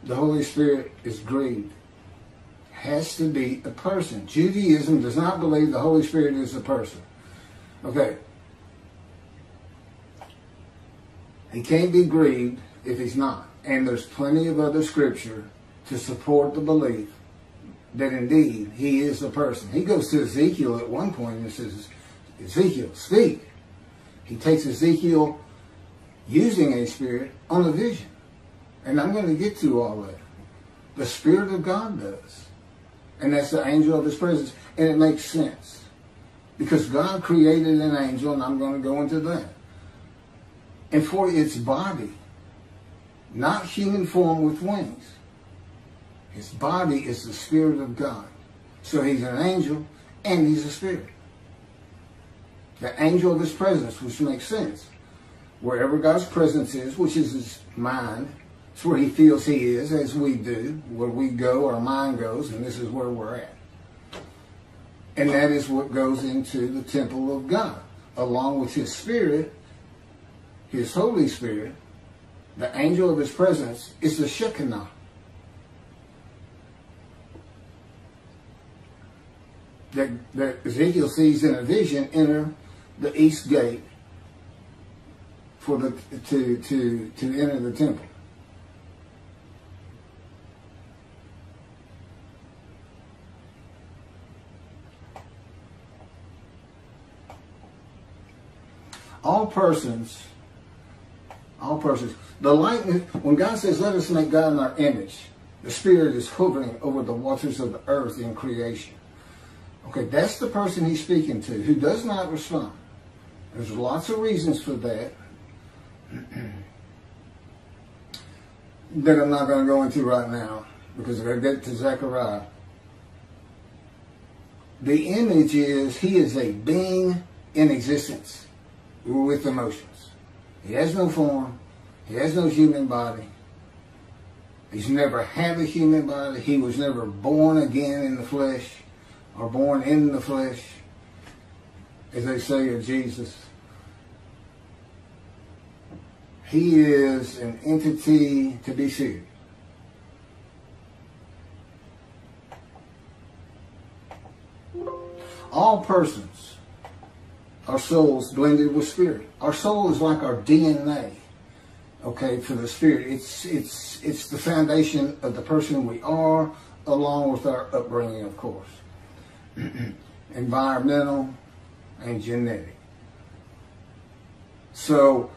The Holy Spirit is grieved has to be a person. Judaism does not believe the Holy Spirit is a person. Okay. He can't be grieved if he's not. And there's plenty of other scripture to support the belief that indeed he is a person. He goes to Ezekiel at one point and says, Ezekiel, speak. He takes Ezekiel using a spirit on a vision. And I'm going to get to all that. The Spirit of God does and that's the angel of his presence. And it makes sense. Because God created an angel, and I'm going to go into that. And for its body, not human form with wings. His body is the Spirit of God. So he's an angel and he's a spirit. The angel of his presence, which makes sense. Wherever God's presence is, which is his mind, it's where he feels he is, as we do. Where we go, our mind goes, and this is where we're at. And that is what goes into the temple of God, along with his spirit, his Holy Spirit, the angel of his presence, is the Shekinah. That, that Ezekiel sees in a vision enter the east gate for the to to to enter the temple. All persons, all persons, the likeness, when God says, let us make God in our image, the Spirit is hovering over the waters of the earth in creation. Okay, that's the person he's speaking to who does not respond. There's lots of reasons for that that I'm not going to go into right now because if I get to Zechariah. The image is he is a being in existence with emotions. He has no form. He has no human body. He's never had a human body. He was never born again in the flesh or born in the flesh, as they say of Jesus. He is an entity to be feared. All persons are souls blended with spirit. Our soul is like our DNA, okay, for the spirit. It's, it's, it's the foundation of the person we are, along with our upbringing, of course. Environmental and genetic. So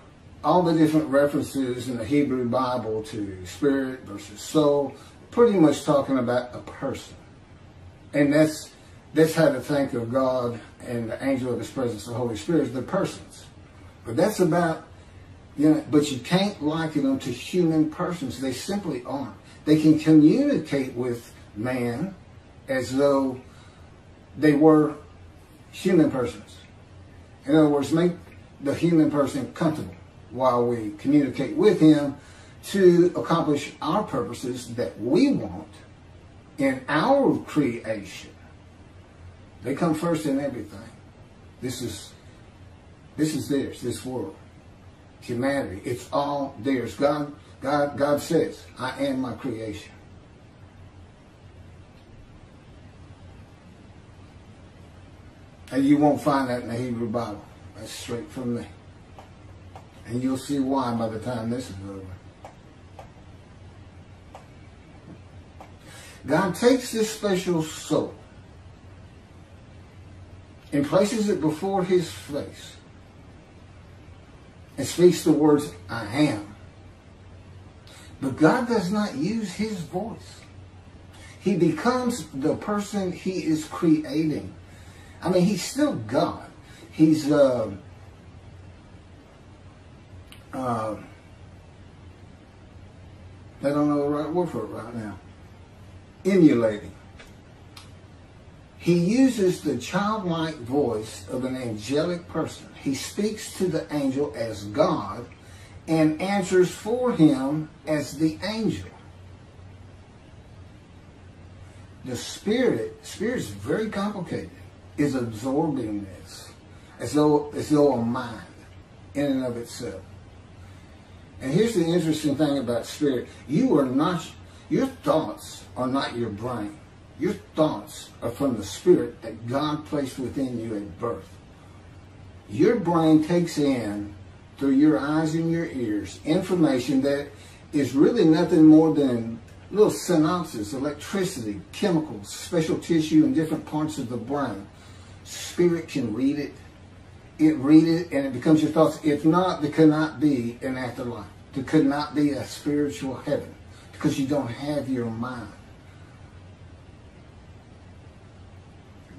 all the different references in the Hebrew Bible to spirit versus soul, pretty much talking about a person. And that's that's how to think of God and the angel of his presence, the Holy Spirit, the persons. But that's about you know, but you can't liken them to human persons. They simply aren't. They can communicate with man as though they were human persons. In other words, make the human person comfortable while we communicate with him to accomplish our purposes that we want in our creation. They come first in everything. This is this is theirs, this world. Humanity. It's all theirs. God God God says, I am my creation. And you won't find that in the Hebrew Bible. That's straight from me. And you'll see why by the time this is over. God takes this special soul and places it before his face and speaks the words, I am. But God does not use his voice. He becomes the person he is creating. I mean, he's still God. He's uh, uh, I don't know the right word for it right now. Emulating. He uses the childlike voice of an angelic person. He speaks to the angel as God and answers for him as the angel. The spirit, spirit is very complicated, is absorbing this as though, as though a mind in and of itself. And here's the interesting thing about spirit. You are not, your thoughts are not your brain. Your thoughts are from the spirit that God placed within you at birth. Your brain takes in, through your eyes and your ears, information that is really nothing more than little synapses, electricity, chemicals, special tissue in different parts of the brain. Spirit can read it, it read it and it becomes your thoughts. If not, there cannot be an afterlife. There could not be a spiritual heaven because you don't have your mind.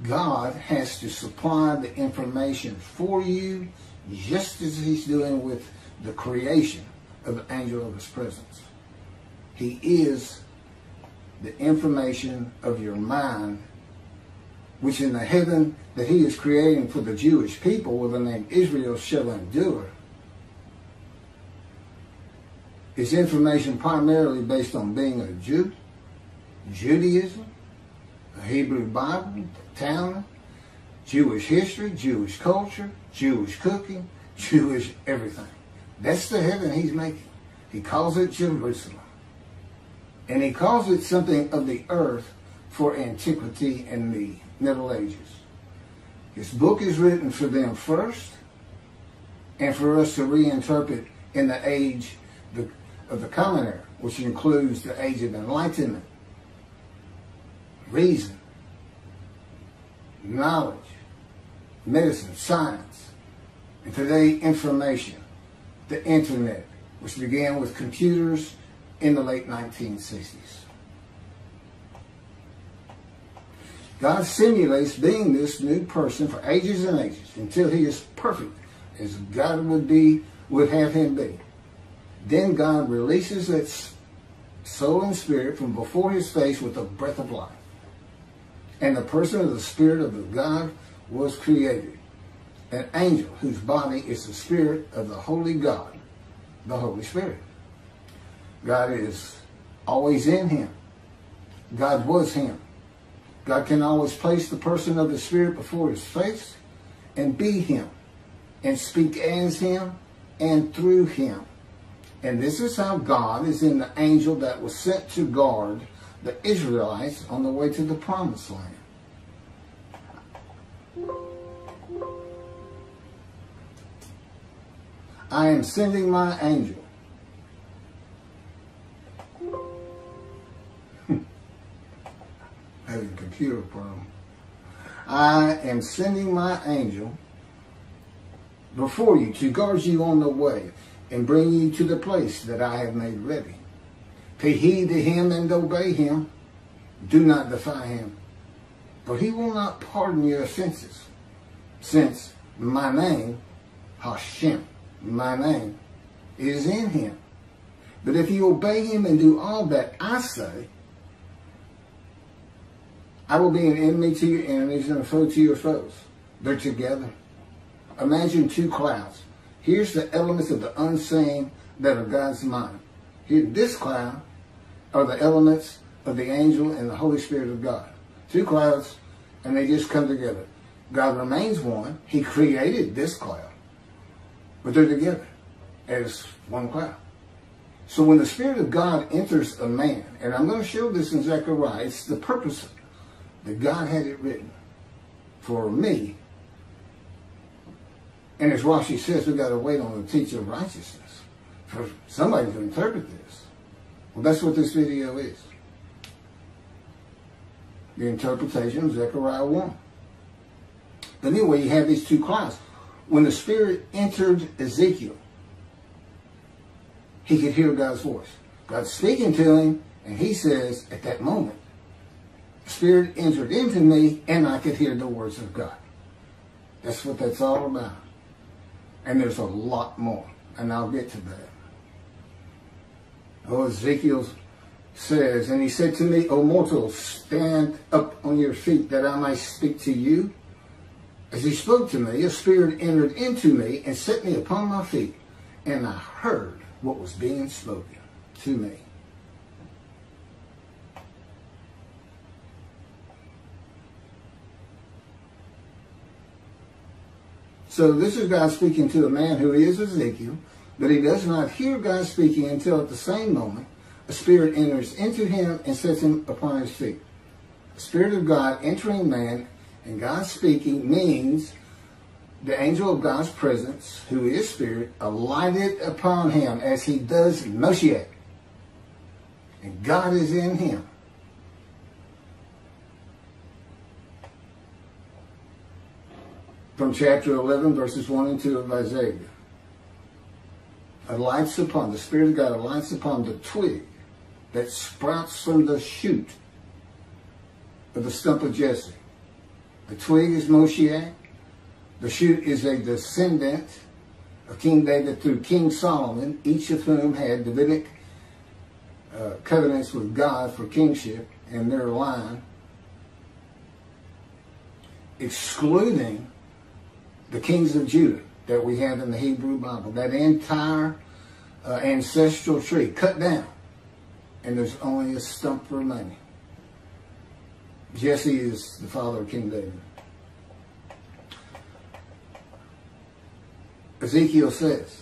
God has to supply the information for you just as he's doing with the creation of the angel of his presence. He is the information of your mind, which in the heaven that he is creating for the Jewish people with the name Israel shall endure, is information primarily based on being a Jew, Judaism, a Hebrew Bible, Talmud, Jewish history, Jewish culture, Jewish cooking, Jewish everything. That's the heaven he's making. He calls it Jerusalem. And he calls it something of the earth for antiquity and the Middle Ages. His book is written for them first and for us to reinterpret in the age of the Common Era, which includes the age of enlightenment, reason, knowledge, medicine, science, and today information, the internet, which began with computers in the late 1960s. God simulates being this new person for ages and ages until he is perfect as God would be, would have him be. Then God releases its soul and spirit from before his face with a breath of life. And the person of the spirit of God was created. An angel whose body is the spirit of the holy God, the Holy Spirit. God is always in him. God was him. God can always place the person of the Spirit before his face and be him and speak as him and through him. And this is how God is in the angel that was sent to guard the Israelites on the way to the promised land. I am sending my angel. Having a computer problem. I am sending my angel before you to guard you on the way and bring you to the place that I have made ready. Pay heed to him and obey him. Do not defy him. For he will not pardon your offenses, since my name, Hashem, my name is in him. But if you obey him and do all that I say, I will be an enemy to your enemies and a foe to your foes. They're together. Imagine two clouds. Here's the elements of the unseen that are God's mind. Here, this cloud are the elements of the angel and the Holy Spirit of God. Two clouds, and they just come together. God remains one. He created this cloud. But they're together as one cloud. So when the Spirit of God enters a man, and I'm going to show this in Zechariah, it's the purpose that God had it written for me. And as Rashi says, we've got to wait on the teacher of righteousness for somebody to interpret this. Well, that's what this video is. The interpretation of Zechariah 1. But anyway, you have these two clouds when the Spirit entered Ezekiel, he could hear God's voice. God's speaking to him, and he says, at that moment, Spirit entered into me, and I could hear the words of God. That's what that's all about. And there's a lot more, and I'll get to that. Oh, Ezekiel says, And he said to me, O mortal, stand up on your feet, that I might speak to you. As he spoke to me, a spirit entered into me and set me upon my feet, and I heard what was being spoken to me. So this is God speaking to a man who is Ezekiel, but he does not hear God speaking until at the same moment a spirit enters into him and sets him upon his feet. The Spirit of God entering man and God speaking means the angel of God's presence, who is spirit, alighted upon him as he does Moshe. And God is in him. From chapter 11, verses 1 and 2 of Isaiah. Alights upon, the Spirit of God alights upon the twig that sprouts from the shoot of the stump of Jesse The twig is Moshiach. The shoot is a descendant of King David through King Solomon, each of whom had Davidic uh, covenants with God for kingship in their line, excluding the kings of Judah that we have in the Hebrew Bible. That entire uh, ancestral tree cut down, and there's only a stump remaining. Jesse is the father of King David. Ezekiel says,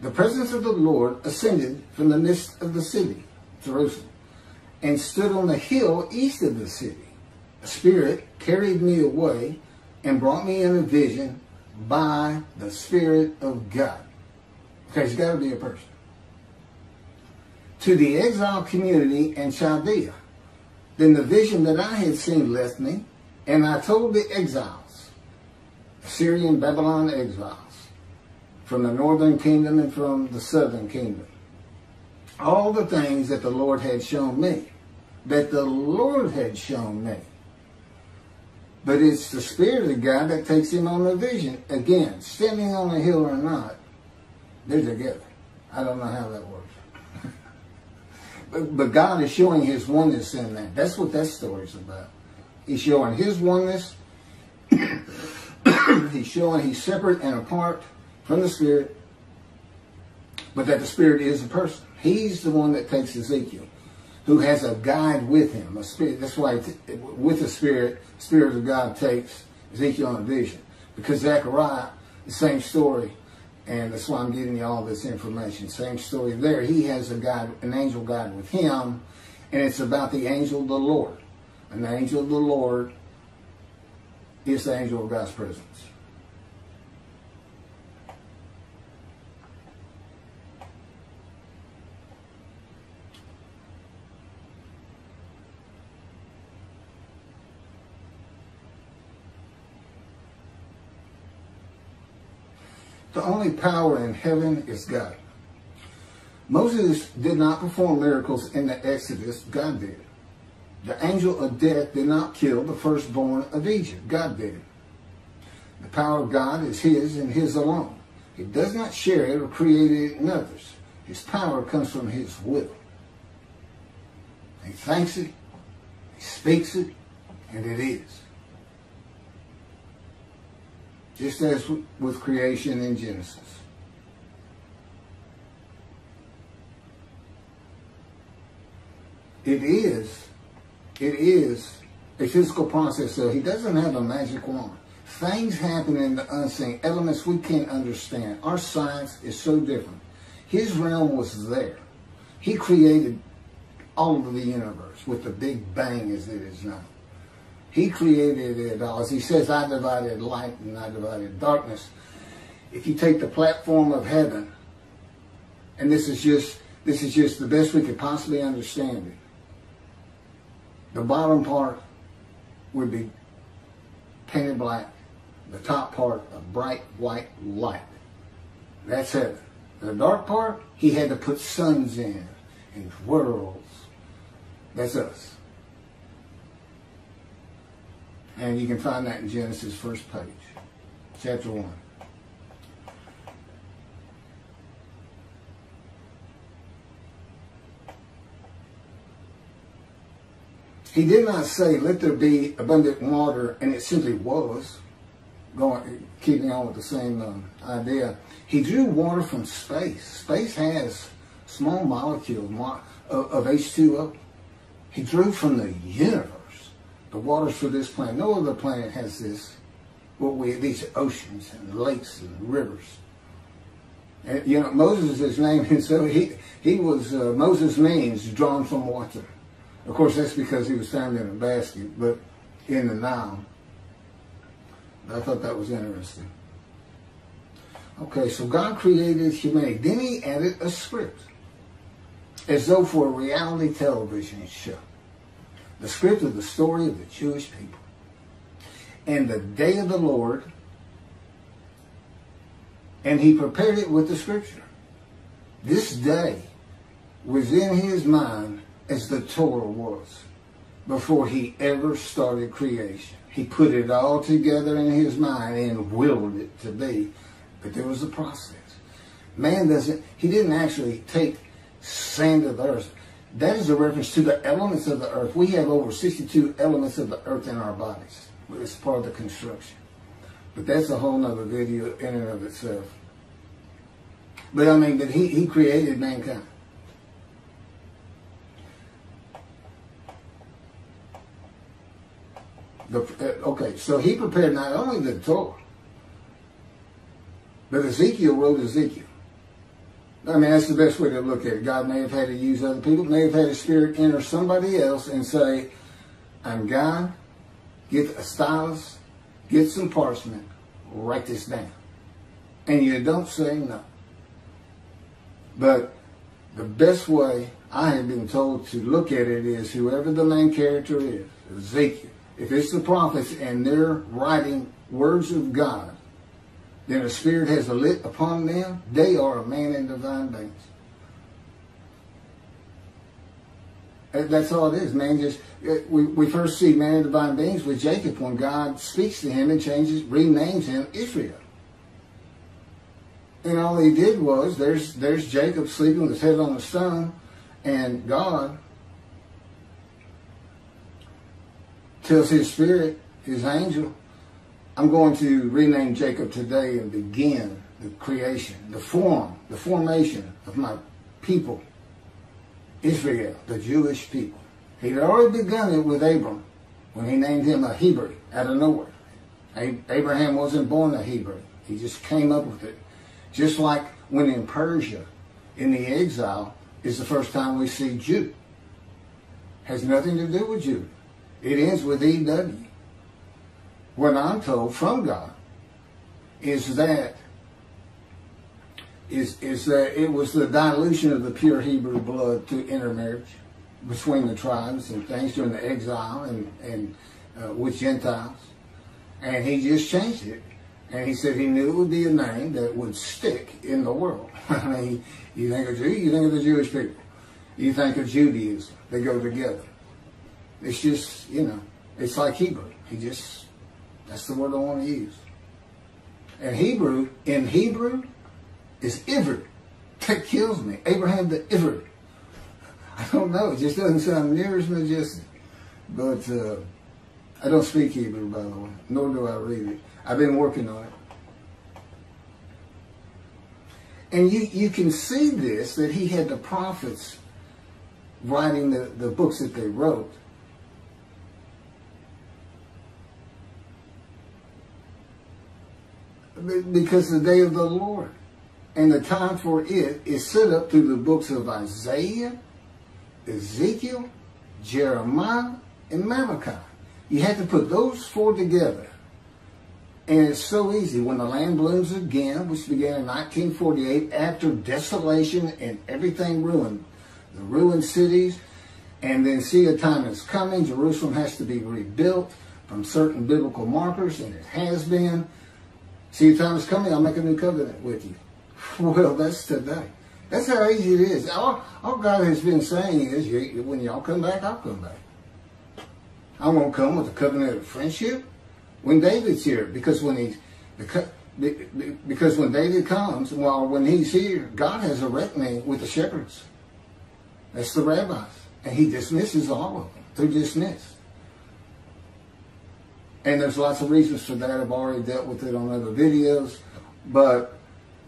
The presence of the Lord ascended from the midst of the city, Jerusalem, and stood on the hill east of the city. A spirit carried me away and brought me in a vision by the Spirit of God. Okay, it's got to be a person. To the exile community in Chaldea. Then the vision that I had seen left me, and I told the exiles, Assyrian Babylon exiles, from the northern kingdom and from the southern kingdom, all the things that the Lord had shown me, that the Lord had shown me. But it's the Spirit of God that takes him on the vision. Again, standing on a hill or not, they're together. I don't know how that works. but, but God is showing his oneness in that. That's what that story's about. He's showing his oneness. he's showing he's separate and apart from the Spirit, but that the Spirit is a person. He's the one that takes Ezekiel who has a guide with him, a spirit. That's why with the spirit, spirit of God takes Ezekiel on a vision. Because Zechariah, the same story, and that's why I'm giving you all this information. Same story there. He has a guide, an angel guide with him, and it's about the angel of the Lord. An angel of the Lord is the angel of God's presence. The only power in heaven is God. Moses did not perform miracles in the Exodus. God did. The angel of death did not kill the firstborn of Egypt. God did. The power of God is his and his alone. He does not share it or create it in others. His power comes from his will. He thinks it, he speaks it, and it is. Just as with creation in Genesis. It is, it is a physical process. So he doesn't have a magic wand. Things happen in the unseen, elements we can't understand. Our science is so different. His realm was there. He created all of the universe with the big bang as it is now. He created it all. As he says, I divided light and I divided darkness. If you take the platform of heaven, and this is just this is just the best we could possibly understand it. The bottom part would be painted black. The top part, a bright white light. That's heaven. The dark part, he had to put suns in and worlds. That's us. And you can find that in Genesis first page, chapter 1. He did not say, let there be abundant water, and it simply was, going, keeping on with the same um, idea. He drew water from space. Space has small molecules of H2O. He drew from the universe the waters for this planet. No other planet has this, what we, these oceans and lakes and rivers. And, you know, Moses is his name, and so he, he was, uh, Moses means drawn from water. Of course, that's because he was found in a basket, but in the Nile. I thought that was interesting. Okay, so God created humanity. Then he added a script, as though for a reality television show the script of the story of the Jewish people. And the day of the Lord, and he prepared it with the scripture. This day was in his mind as the Torah was. before he ever started creation. He put it all together in his mind and willed it to be. But there was a process. Man doesn't, he didn't actually take sand of the earth. That is a reference to the elements of the earth. We have over 62 elements of the earth in our bodies. It's part of the construction. But that's a whole nother video in and of itself. But I mean, but he, he created mankind. The, uh, okay, so he prepared not only the Torah, but Ezekiel wrote Ezekiel. I mean, that's the best way to look at it. God may have had to use other people, may have had a spirit enter somebody else and say, I'm God, get a stylus, get some parchment, write this down. And you don't say no. But the best way I have been told to look at it is whoever the main character is, Ezekiel, if it's the prophets and they're writing words of God, then a spirit has lit upon them, they are a man in divine beings. That's all it is, man. Just uh, we, we first see man in divine beings with Jacob when God speaks to him and changes, renames him Israel. And all he did was there's there's Jacob sleeping with his head on a stone, and God tells his spirit, his angel, I'm going to rename Jacob today and begin the creation, the form, the formation of my people, Israel, the Jewish people. He had already begun it with Abram when he named him a Hebrew out of nowhere. Abraham wasn't born a Hebrew. He just came up with it. Just like when in Persia, in the exile, is the first time we see Jude. Has nothing to do with Jude. It ends with EW. What I'm told from God is that is is that it was the dilution of the pure Hebrew blood through intermarriage between the tribes and things during the exile and and uh, with Gentiles, and he just changed it. And he said he knew it would be a name that would stick in the world. I mean, you think of Jew, you think of the Jewish people. You think of Judaism. They go together. It's just, you know, it's like Hebrew. He just, that's the word I want to use. And Hebrew, in Hebrew, is Ivr. That kills me. Abraham the Ivr. I don't know. It just doesn't sound near as majestic. But uh, I don't speak Hebrew, by the way, nor do I read it. I've been working on it. And you, you can see this, that he had the prophets writing the, the books that they wrote. Because the day of the Lord and the time for it is set up through the books of Isaiah, Ezekiel, Jeremiah, and Malachi. You have to put those four together. And it's so easy. When the land blooms again, which began in 1948, after desolation and everything ruined, the ruined cities, and then see a time is coming, Jerusalem has to be rebuilt from certain biblical markers, and it has been. See a time is coming, I'll make a new covenant with you. Well, that's today. That's how easy it is. All, all God has been saying is, when y'all come back, I'll come back. I won't come with a covenant of friendship when David's here, because when he's because when David comes, well, when he's here, God has a reckoning with the shepherds. That's the rabbis, and He dismisses all of them. They're dismissed. And there's lots of reasons for that. I've already dealt with it on other videos, but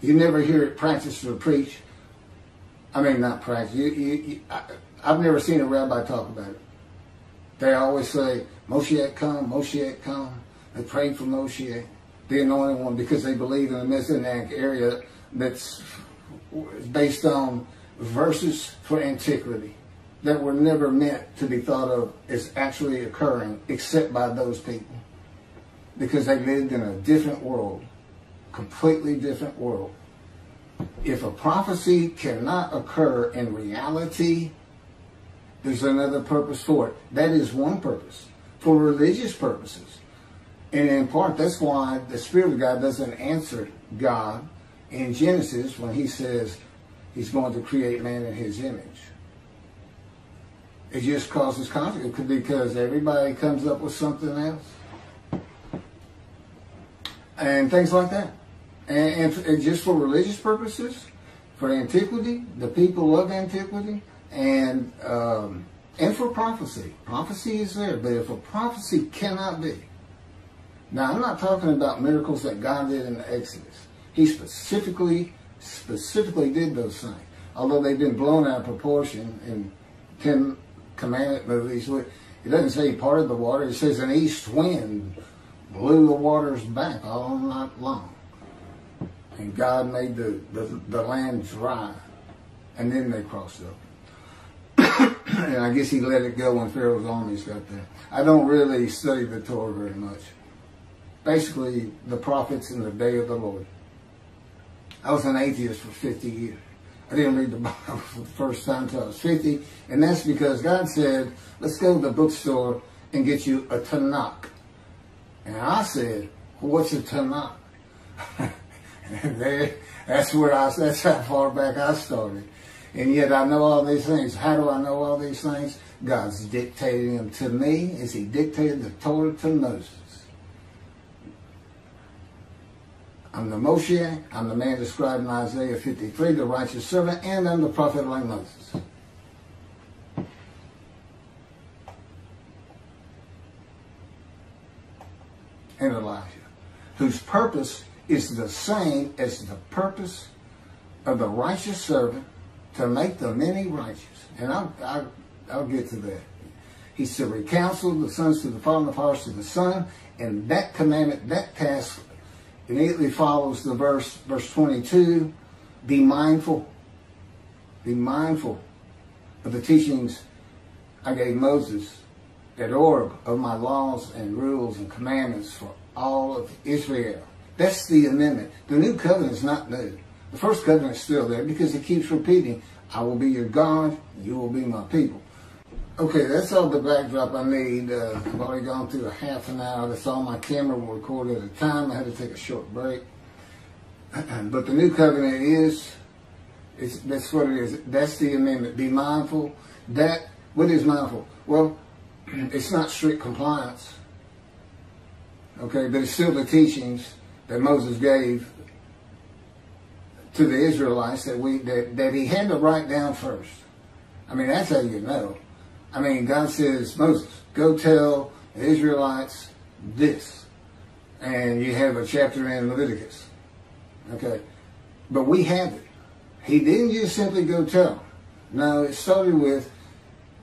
you never hear it practiced or preached. I mean, not practiced. You, you, you, I, I've never seen a rabbi talk about it. They always say, Moshiach come, Moshiach come. They prayed for Moshiach, the anointed one, because they believe in the Messianic area that's based on verses for antiquity that were never meant to be thought of as actually occurring except by those people. Because they lived in a different world, completely different world. If a prophecy cannot occur in reality, there's another purpose for it. That is one purpose. For religious purposes. And in part, that's why the Spirit of God doesn't answer God in Genesis when he says he's going to create man in his image. It just causes conflict because everybody comes up with something else. And things like that. And, and, and just for religious purposes, for antiquity, the people love antiquity, and um, and for prophecy. Prophecy is there, but if a prophecy cannot be, now I'm not talking about miracles that God did in the Exodus. He specifically specifically did those things, although they've been blown out of proportion in Ten Commandment movies. It doesn't say he parted the water. It says an east wind blew the waters back all night long and God made the, the, the land dry, and then they crossed over. and I guess he let it go when Pharaoh's armies got there. I don't really study the Torah very much. Basically, the prophets in the day of the Lord. I was an atheist for 50 years. I didn't read the Bible for the first time until I was 50, and that's because God said, let's go to the bookstore and get you a Tanakh. And I said, what's a Tanakh? And there, that's where I, that's how far back I started. And yet I know all these things. How do I know all these things? God's dictating them to me as he dictated the Torah to Moses. I'm the Moshe, I'm the man described in Isaiah 53, the righteous servant, and I'm the prophet like Moses. And Elijah, whose purpose is the same as the purpose of the righteous servant to make the many righteous. And I'll, I'll, I'll get to that. He said, recounsel the sons to the father and the fathers to the son. And that commandment, that task, immediately follows the verse, verse 22. Be mindful. Be mindful of the teachings I gave Moses at Horeb of my laws and rules and commandments for all of Israel. That's the amendment. The new covenant is not new. The first covenant is still there because it keeps repeating, I will be your God, you will be my people. Okay, that's all the backdrop I need. Uh, I've already gone through a half an hour. That's all my camera will record at a time. I had to take a short break. but the new covenant is, that's what it is. That's the amendment. Be mindful. That, what is mindful? Well, it's not strict compliance. Okay, but it's still the teachings that Moses gave to the Israelites that we that, that he had to write down first. I mean, that's how you know. I mean, God says, Moses, go tell the Israelites this. And you have a chapter in Leviticus. Okay. But we have it. He didn't just simply go tell. No, it started with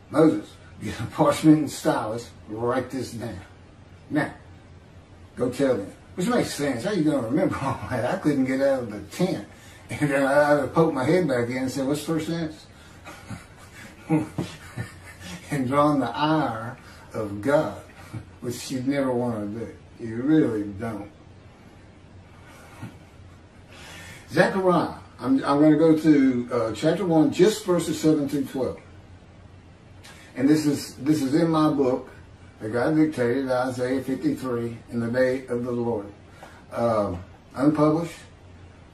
Moses, get a parchment and stylus, write this down. Now, go tell them. Which makes sense. How you going to remember all that? I couldn't get out of the tent. And then I poked my head back in and said, what's first sentence? and drawn the ire of God, which you never want to do. You really don't. Zechariah. I'm, I'm going to go to uh, chapter 1, just verses 7 through 12. And this is this is in my book, that God dictated Isaiah 53 in the day of the Lord. Uh, unpublished.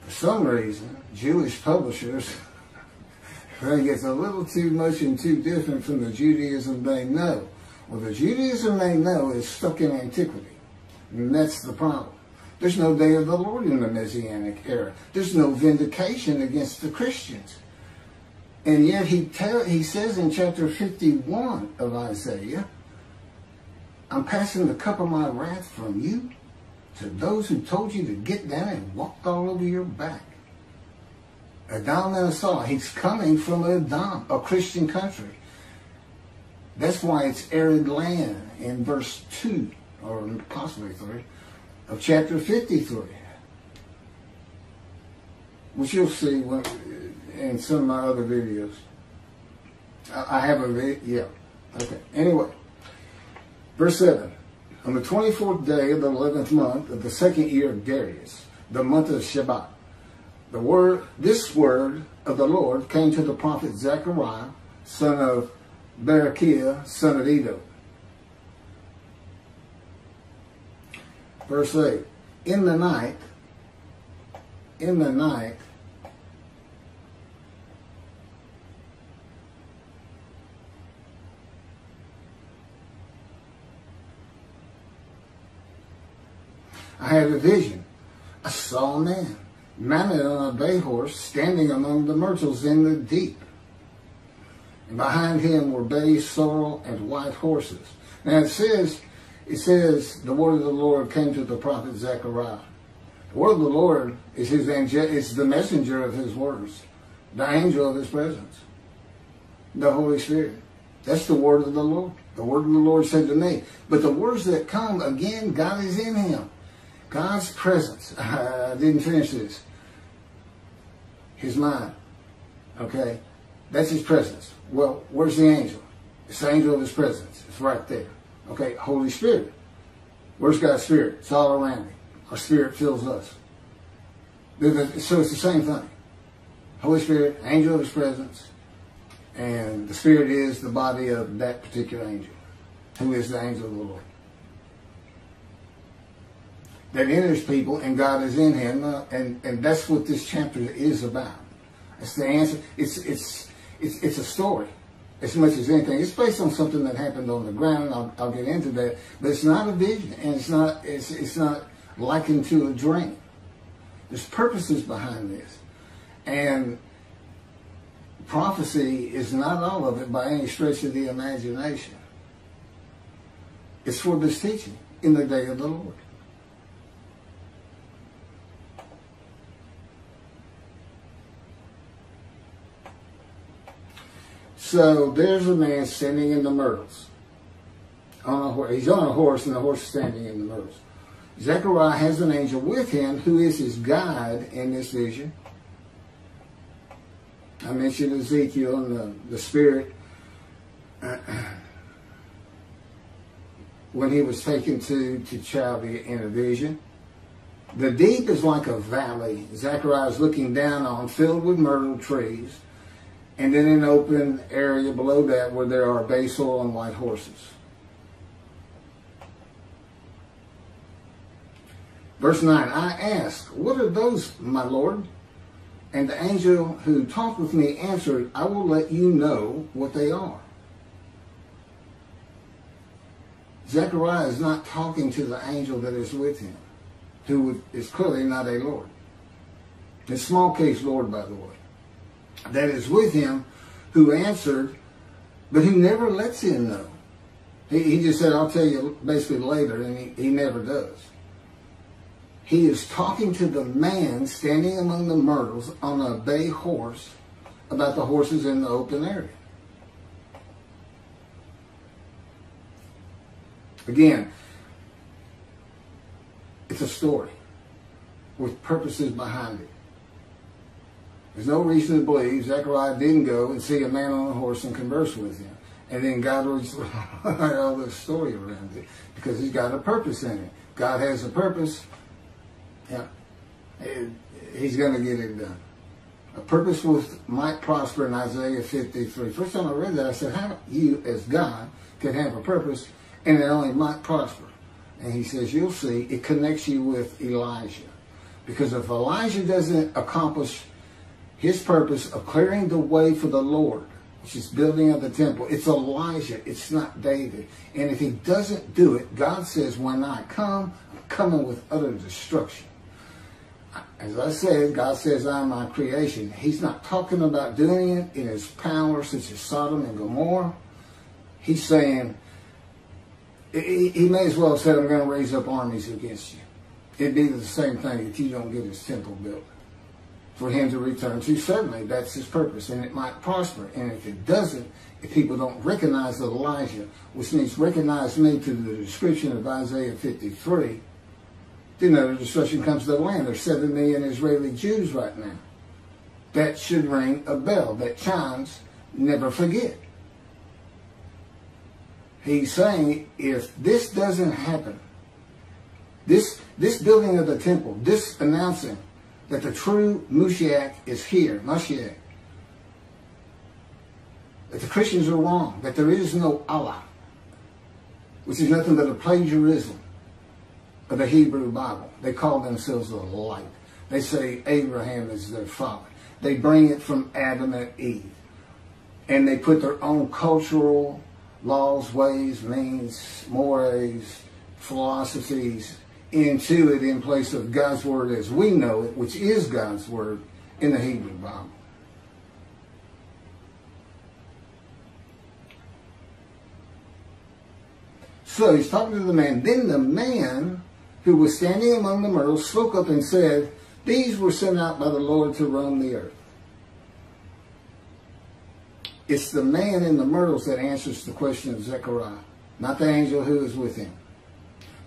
For some reason, Jewish publishers think it's a little too much and too different from the Judaism they know. Well, the Judaism they know is stuck in antiquity. And that's the problem. There's no day of the Lord in the Messianic era. There's no vindication against the Christians. And yet he tell, he says in chapter 51 of Isaiah, I'm passing the cup of my wrath from you to those who told you to get down and walked all over your back. Edom and Esau, he's coming from Edom, a Christian country. That's why it's arid land in verse 2, or possibly 3, of chapter 53. Which you'll see when, in some of my other videos. I have a video, yeah. Okay, anyway. Verse 7. On the 24th day of the 11th month of the second year of Darius, the month of Shebat, the word, this word of the Lord came to the prophet Zechariah, son of Berechiah, son of Iddo. Verse 8. In the night, in the night, I had a vision. I saw a man mounted on a bay horse standing among the myrtles in the deep. And behind him were bay, sorrel, and white horses. Now it says, it says, the word of the Lord came to the prophet Zechariah. The word of the Lord is his angel, is the messenger of his words, the angel of his presence, the Holy Spirit. That's the word of the Lord. The word of the Lord said to me. But the words that come, again, God is in him. God's presence. I didn't finish this. His mind. Okay? That's his presence. Well, where's the angel? It's the angel of his presence. It's right there. Okay? Holy Spirit. Where's God's Spirit? It's all around me. Our Spirit fills us. So it's the same thing. Holy Spirit, angel of his presence, and the Spirit is the body of that particular angel, who is the angel of the Lord. That enters people and God is in him, uh, and, and that's what this chapter is about. It's the answer. It's, it's, it's, it's a story as much as anything. It's based on something that happened on the ground. I'll, I'll get into that, but it's not a vision, and it's not it's it's not likened to a dream. There's purposes behind this, and prophecy is not all of it by any stretch of the imagination. It's for this teaching in the day of the Lord. So there's a man standing in the myrtles. On a. He's on a horse and the horse is standing in the myrtles. Zechariah has an angel with him who is his guide in this vision. I mentioned Ezekiel and the, the spirit when he was taken to, to Chaldea in a vision. The deep is like a valley Zechariah is looking down on, filled with myrtle trees and then an open area below that where there are sorrel and white horses. Verse 9, I asked, What are those, my Lord? And the angel who talked with me answered, I will let you know what they are. Zechariah is not talking to the angel that is with him, who is clearly not a Lord. A small case Lord, by the way that is with him who answered, but he never lets him know. He, he just said, I'll tell you basically later, and he, he never does. He is talking to the man standing among the myrtles on a bay horse about the horses in the open area. Again, it's a story with purposes behind it. There's no reason to believe Zechariah didn't go and see a man on a horse and converse with him. And then God write all this story around it because he's got a purpose in it. God has a purpose. Yeah. He's going to get it done. A purpose with might prosper in Isaiah 53. First time I read that, I said, how you as God can have a purpose and it only might prosper? And he says, you'll see, it connects you with Elijah. Because if Elijah doesn't accomplish his purpose of clearing the way for the Lord, which is building of the temple. It's Elijah. It's not David. And if he doesn't do it, God says, when I come, I'm coming with utter destruction. As I said, God says, I'm my creation. He's not talking about doing it in his power, such as Sodom and Gomorrah. He's saying, he may as well have said, I'm going to raise up armies against you. It'd be the same thing if you don't get his temple built for him to return to. Certainly, that's his purpose, and it might prosper. And if it doesn't, if people don't recognize Elijah, which means recognize me to the description of Isaiah 53, then the destruction comes to the land. There's 7 million Israeli Jews right now. That should ring a bell. That chimes, never forget. He's saying if this doesn't happen, this, this building of the temple, this announcing that the true Mashiach is here, Mashiach. That the Christians are wrong, that there is no Allah, which is nothing but a plagiarism of the Hebrew Bible. They call themselves a light. They say Abraham is their father. They bring it from Adam and Eve. And they put their own cultural laws, ways, means, mores, philosophies into it in place of God's word as we know it, which is God's word in the Hebrew Bible. So he's talking to the man. Then the man who was standing among the myrtles spoke up and said, These were sent out by the Lord to roam the earth. It's the man in the myrtles that answers the question of Zechariah, not the angel who is with him.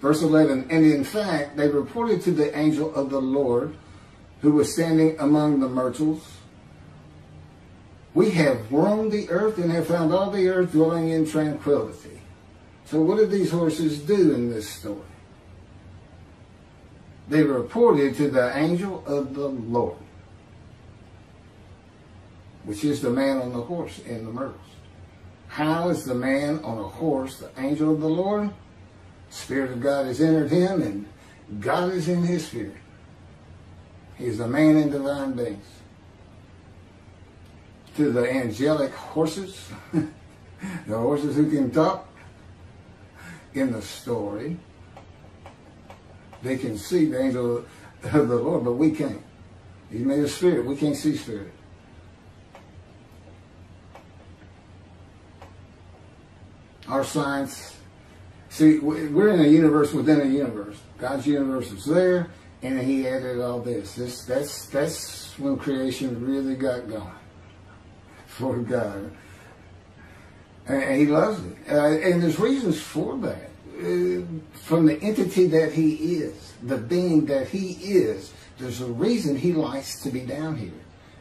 Verse 11, and in fact, they reported to the angel of the Lord who was standing among the myrtles, We have roamed the earth and have found all the earth dwelling in tranquility. So what did these horses do in this story? They reported to the angel of the Lord, which is the man on the horse in the myrtles. How is the man on a horse the angel of the Lord? Spirit of God has entered him and God is in his spirit. He's a man in divine beings. To the angelic horses, the horses who can talk in the story, they can see the angel of the Lord, but we can't. He's made a spirit. We can't see spirit. Our science, see, we're in a universe within a universe. God's universe is there, and He added all this. This that's that's when creation really got going for God, and He loves it. Uh, and there's reasons for that from the entity that he is, the being that he is, there's a reason he likes to be down here.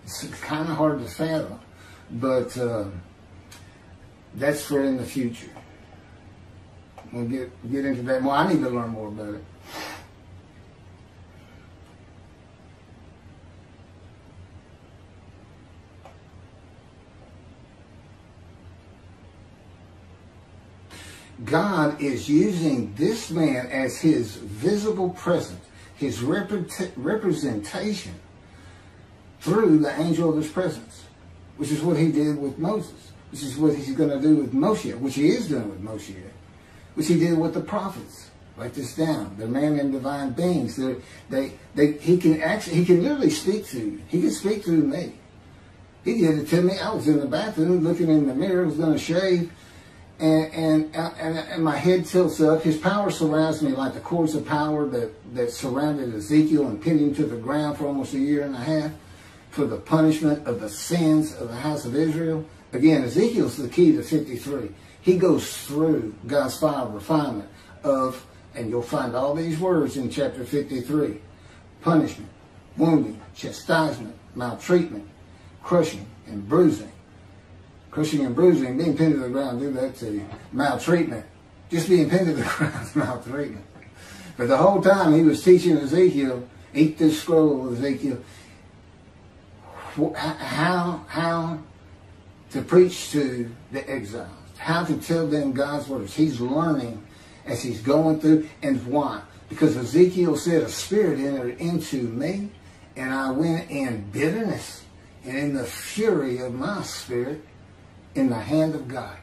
It's kind of hard to fathom, but uh, that's for in the future. We'll get get into that more. I need to learn more about it. God is using this man as his visible presence, his representation through the angel of his presence, which is what he did with Moses, which is what he's going to do with Moshe, which he is doing with Moshe, which he did with the prophets. Write this down. They're man and divine beings. They're, they, they, he can actually, he can literally speak to you. He can speak through me. He did it to me. I was in the bathroom looking in the mirror, I was going to shave, and, and, and, and, my head tilts up. His power surrounds me like the cords of power that, that surrounded Ezekiel and pinned him to the ground for almost a year and a half for the punishment of the sins of the house of Israel. Again, Ezekiel's the key to 53. He goes through God's fire refinement of, and you'll find all these words in chapter 53, punishment, wounding, chastisement, maltreatment, crushing, and bruising crushing and bruising, being pinned to the ground, do that to you. Maltreatment. Just being pinned to the ground is maltreatment. But the whole time he was teaching Ezekiel, eat this scroll Ezekiel, how, how to preach to the exiles, how to tell them God's words. He's learning as he's going through. And why? Because Ezekiel said, a spirit entered into me, and I went in bitterness and in the fury of my spirit in the hand of God.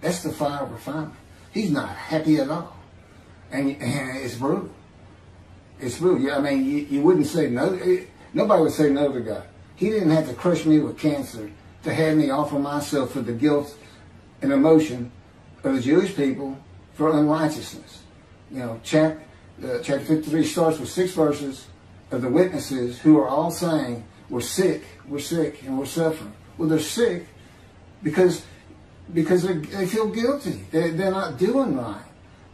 That's the fire of refinement. He's not happy at all. And, and it's brutal. It's brutal. Yeah, I mean, you, you wouldn't say no. Eh, nobody would say no to God. He didn't have to crush me with cancer to have me offer myself for the guilt and emotion of the Jewish people for unrighteousness. You know, chapter, uh, chapter 53 starts with six verses of the witnesses who are all saying, we're sick, we're sick, and we're suffering. Well, they're sick because because they feel guilty. They're, they're not doing right.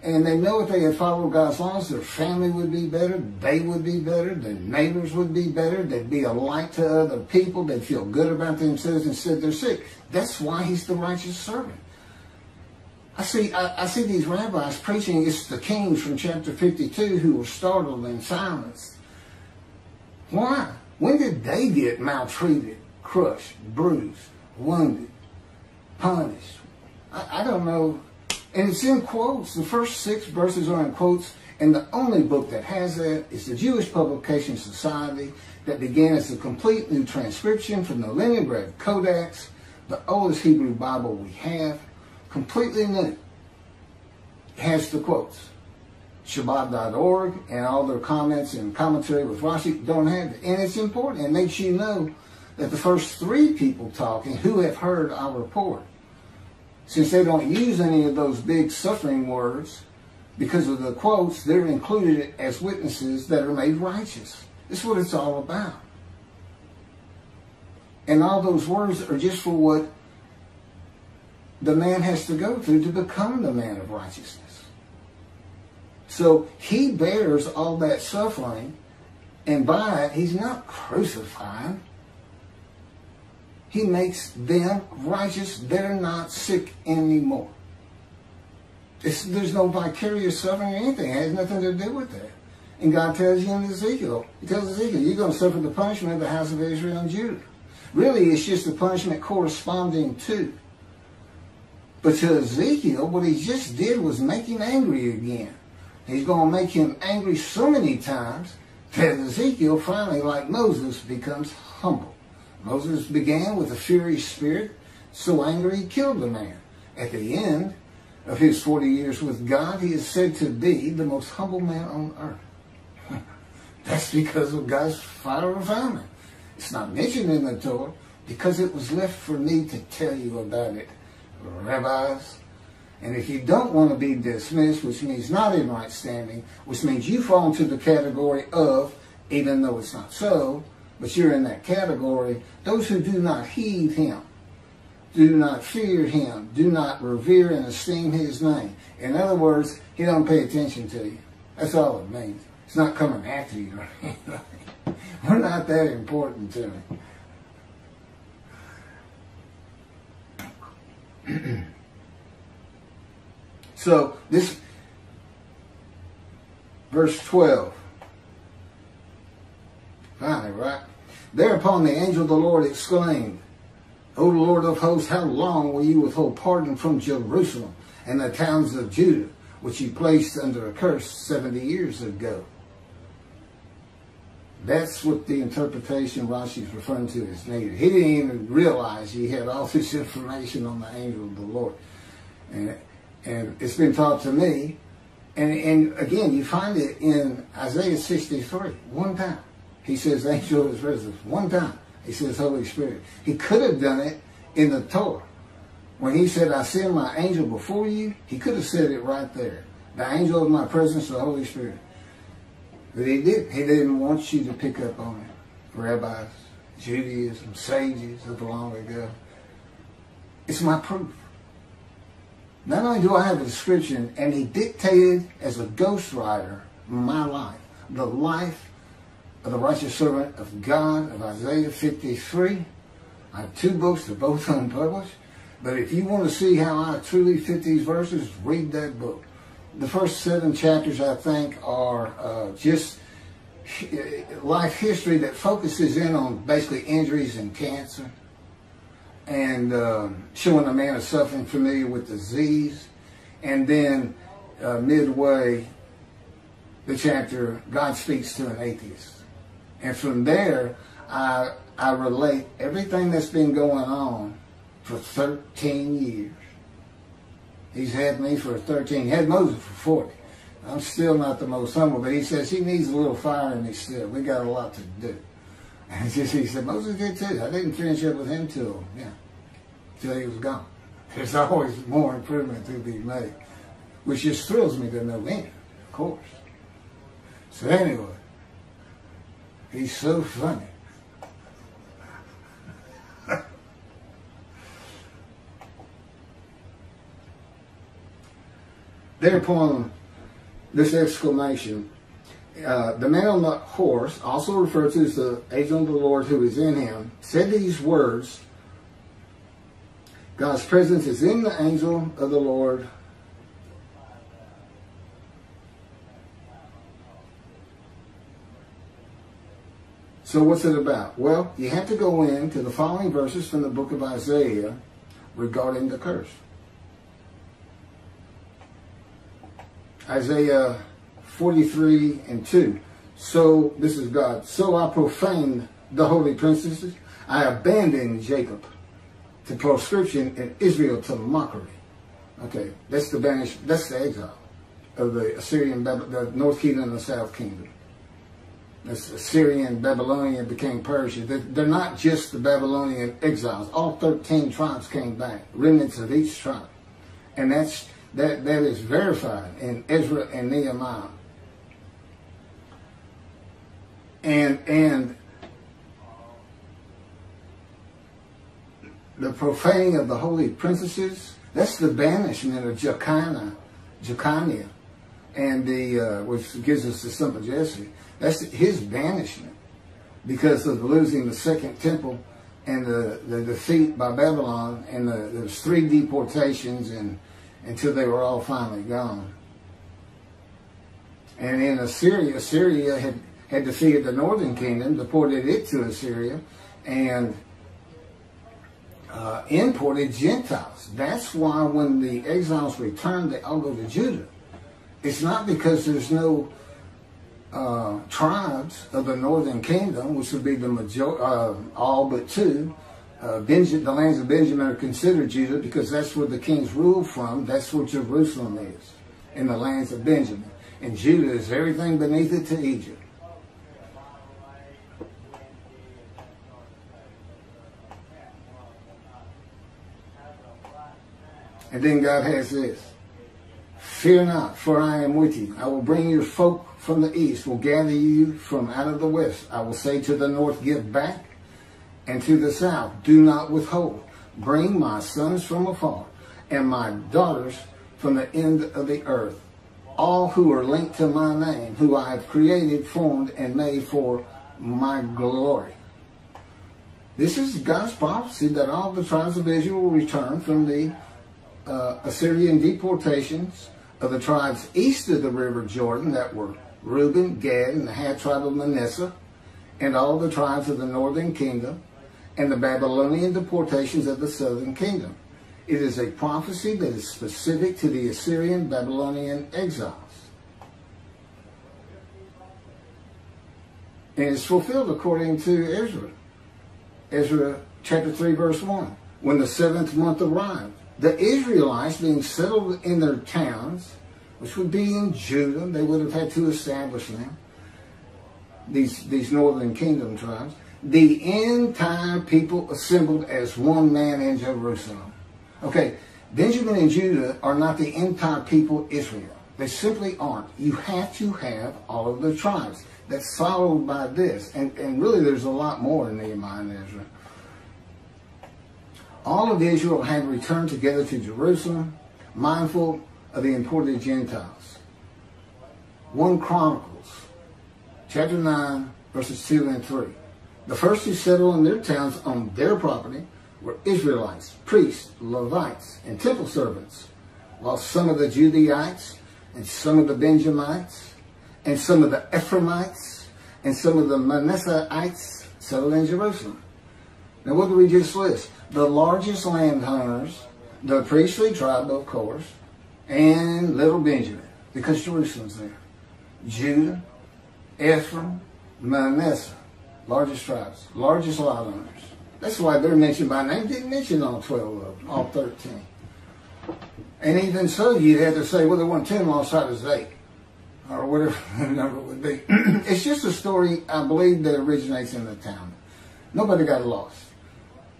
And they know if they had followed God's laws, their family would be better, they would be better, their neighbors would be better, they'd be a light to other people, they'd feel good about themselves instead they're sick. That's why he's the righteous servant. I see, I, I see these rabbis preaching, it's the kings from chapter 52 who were startled and silenced. Why? When did they get maltreated? crushed, bruised, wounded, punished. I, I don't know. And it's in quotes. The first six verses are in quotes. And the only book that has that is the Jewish Publication Society that began as a complete new transcription from the Leningrad Codex, the oldest Hebrew Bible we have, completely new. It has the quotes. Chabad.org and all their comments and commentary with Rashi don't have it. And it's important. It makes you know that the first three people talking who have heard our report, since they don't use any of those big suffering words, because of the quotes, they're included as witnesses that are made righteous. This is what it's all about. And all those words are just for what the man has to go through to become the man of righteousness. So he bears all that suffering, and by it, he's not crucified. He makes them righteous. They're not sick anymore. It's, there's no vicarious suffering or anything. It has nothing to do with that. And God tells you in Ezekiel, He tells Ezekiel, you're going to suffer the punishment of the house of Israel and Judah. Really, it's just the punishment corresponding to. But to Ezekiel, what he just did was make him angry again. He's going to make him angry so many times that Ezekiel finally, like Moses, becomes humble. Moses began with a furious spirit, so angry he killed the man. At the end of his 40 years with God, he is said to be the most humble man on earth. That's because of God's fire refinement. It's not mentioned in the Torah because it was left for me to tell you about it. Rabbis, and if you don't want to be dismissed, which means not in right standing, which means you fall into the category of, even though it's not so, but you're in that category, those who do not heed him, do not fear him, do not revere and esteem his name. In other words, he don't pay attention to you. That's all it means. It's not coming after you or anything. We're not that important to him. So this verse 12. Finally, right? Thereupon the angel of the Lord exclaimed, O Lord of hosts, how long will you withhold pardon from Jerusalem and the towns of Judah, which you placed under a curse 70 years ago? That's what the interpretation Rashi is referring to is needed. He didn't even realize he had all this information on the angel of the Lord. And and it's been taught to me. And, and again, you find it in Isaiah 63, one time. He says, angel of his residence, one time. He says, Holy Spirit. He could have done it in the Torah. When he said, I send my angel before you, he could have said it right there. The angel of my presence, the Holy Spirit. But he did. He didn't want you to pick up on it. Rabbis, Judaism, sages of long ago. It's my proof. Not only do I have a description, and he dictated as a ghostwriter my life, the life of the righteous servant of God of Isaiah 53. I have two books, they're both unpublished. But if you want to see how I truly fit these verses, read that book. The first seven chapters, I think, are uh, just life history that focuses in on basically injuries and cancer and uh, showing a man of suffering familiar with disease. And then uh, midway, the chapter, God speaks to an atheist. And from there, I, I relate everything that's been going on for 13 years. He's had me for 13, he had Moses for 40. I'm still not the most humble, but he says he needs a little fire in me still. We got a lot to do. And just, he said, Moses did too. I didn't finish up with him till, yeah, till he was gone. There's always more improvement to be made, which just thrills me to no end, of course. So anyway, he's so funny. Thereupon, this exclamation uh, the man on the horse, also referred to as the angel of the Lord who is in him, said these words God's presence is in the angel of the Lord. So what's it about? Well, you have to go into the following verses from the book of Isaiah regarding the curse. Isaiah 43 and 2. So, this is God. So I profaned the holy princesses. I abandoned Jacob to proscription and Israel to mockery. Okay, that's the banish, that's the exile. of the Assyrian, the North Kingdom and the South Kingdom. The Assyrian, Babylonian became Persia. They're not just the Babylonian exiles. All 13 tribes came back, remnants of each tribe. And that's that, that is verified in Ezra and Nehemiah. And and the profaning of the holy princesses, that's the banishment of Jeconiah, Jeconiah, and the uh, which gives us the of Jesse. That's his banishment because of losing the second temple and the, the defeat by Babylon and the, there's three deportations and until they were all finally gone. And in Assyria, Assyria had, had defeated the northern kingdom, deported it to Assyria, and uh, imported Gentiles. That's why when the exiles returned, they all go to Judah. It's not because there's no uh, tribes of the northern kingdom, which would be the major, uh, all but two. Uh, Benjamin, the lands of Benjamin are considered Judah because that's where the kings rule from. That's where Jerusalem is, in the lands of Benjamin. And Judah is everything beneath it to Egypt. And then God has this. Fear not, for I am with you. I will bring your folk from the east, will gather you from out of the west. I will say to the north, give back, and to the south, do not withhold. Bring my sons from afar, and my daughters from the end of the earth. All who are linked to my name, who I have created, formed, and made for my glory. This is God's prophecy that all the tribes of Israel will return from the uh, Assyrian deportations of the tribes east of the river Jordan that were Reuben, Gad, and the half tribe of Manasseh, and all the tribes of the northern kingdom, and the Babylonian deportations of the southern kingdom. It is a prophecy that is specific to the Assyrian Babylonian exiles. And it's fulfilled according to Ezra. Ezra chapter 3 verse 1. When the seventh month arrived, the Israelites being settled in their towns, which would be in Judah, they would have had to establish them, these, these northern kingdom tribes, the entire people assembled as one man in Jerusalem. Okay, Benjamin and Judah are not the entire people Israel. They simply aren't. You have to have all of the tribes. That's followed by this. And, and really there's a lot more in Nehemiah and Ezra all of Israel had returned together to Jerusalem, mindful of the imported Gentiles. 1 Chronicles, chapter 9, verses 2 and 3. The first to settle in their towns on their property were Israelites, priests, Levites, and temple servants, while some of the Judaites and some of the Benjamites and some of the Ephraimites and some of the Manasseites settled in Jerusalem. Now what do we just list? the largest landowners, the priestly tribe, of course, and little Benjamin, because Jerusalem's there. Judah, Ephraim, Manasseh, largest tribes, largest lot owners. That's why they're mentioned by name. Didn't mention all 12 of them, all 13. And even so, you'd have to say, well, there weren't 10 lost tribes, eight. Or whatever the number would be. it's just a story, I believe, that originates in the town. Nobody got lost.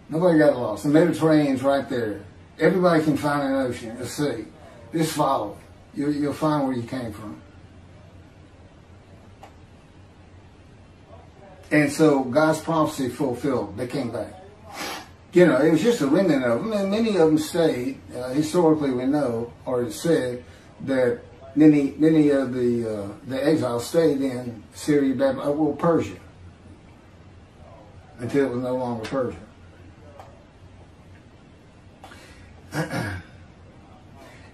Nobody got lost. The Mediterranean's right there. Everybody can find an ocean, a sea. Just follow. You, you'll find where you came from. And so God's prophecy fulfilled. They came back. You know, it was just a remnant of them, and many of them stayed. Uh, historically, we know, or it's said, that many many of the uh, the exiles stayed in Syria, Babylon, uh, well, Persia, until it was no longer Persia.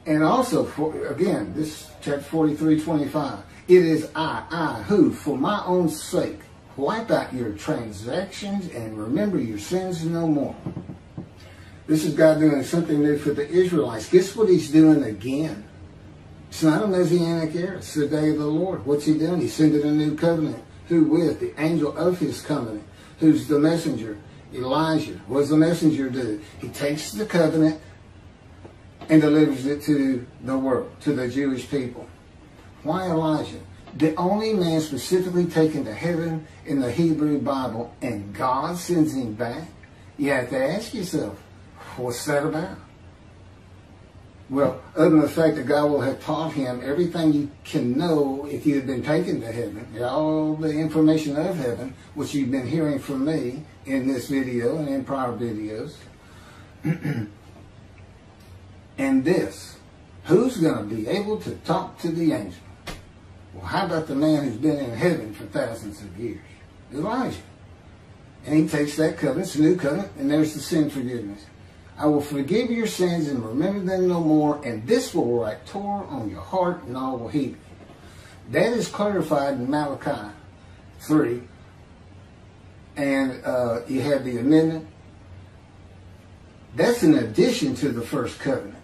and also, for, again, this chapter 43, 25. It is I, I, who, for my own sake, wipe out your transactions and remember your sins no more. This is God doing something new for the Israelites. Guess what he's doing again? It's not a Messianic era. It's the day of the Lord. What's he doing? He's sending a new covenant. Who with? The angel of his covenant. Who's the messenger? Elijah. What does the messenger do? He takes the covenant and delivers it to the world, to the Jewish people. Why Elijah? The only man specifically taken to heaven in the Hebrew Bible, and God sends him back? You have to ask yourself, what's that about? Well, other than the fact that God will have taught him everything you can know if you had been taken to heaven, all the information of heaven, which you've been hearing from me in this video and in prior videos. and this, who's going to be able to talk to the angel? Well, how about the man who's been in heaven for thousands of years? Elijah. And he takes that covenant, it's a new covenant, and there's the sin forgiveness. I will forgive your sins and remember them no more, and this will write Torah on your heart, and all will heed That is clarified in Malachi 3. And uh, you have the amendment. That's an addition to the first covenant.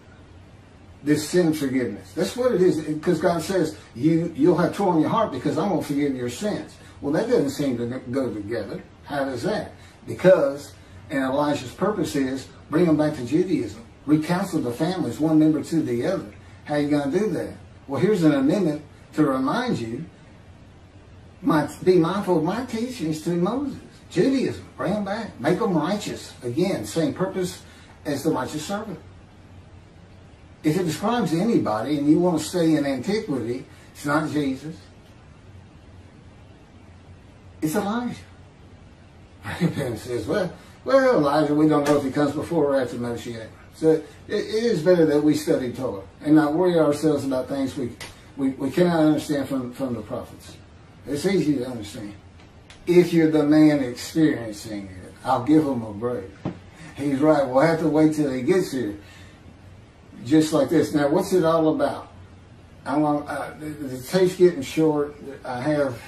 This sin forgiveness. That's what it is. Because God says, you, you'll have Torah on your heart because I'm going to forgive your sins. Well, that doesn't seem to go together. How does that? Because, and Elijah's purpose is Bring them back to Judaism. Recounsel the families, one member to the other. How you going to do that? Well, here's an amendment to remind you, my, be mindful of my teachings to Moses. Judaism, bring them back. Make them righteous. Again, same purpose as the righteous servant. If it describes anybody and you want to stay in antiquity, it's not Jesus. It's Elijah. Ben says, well, well, Elijah, we don't know if he comes before or after Moshiach. So it, it is better that we study Torah and not worry ourselves about things we, we, we cannot understand from, from the prophets. It's easy to understand. If you're the man experiencing it, I'll give him a break. He's right. We'll have to wait till he gets here. Just like this. Now, what's it all about? I want, uh, the, the tape's getting short. I have,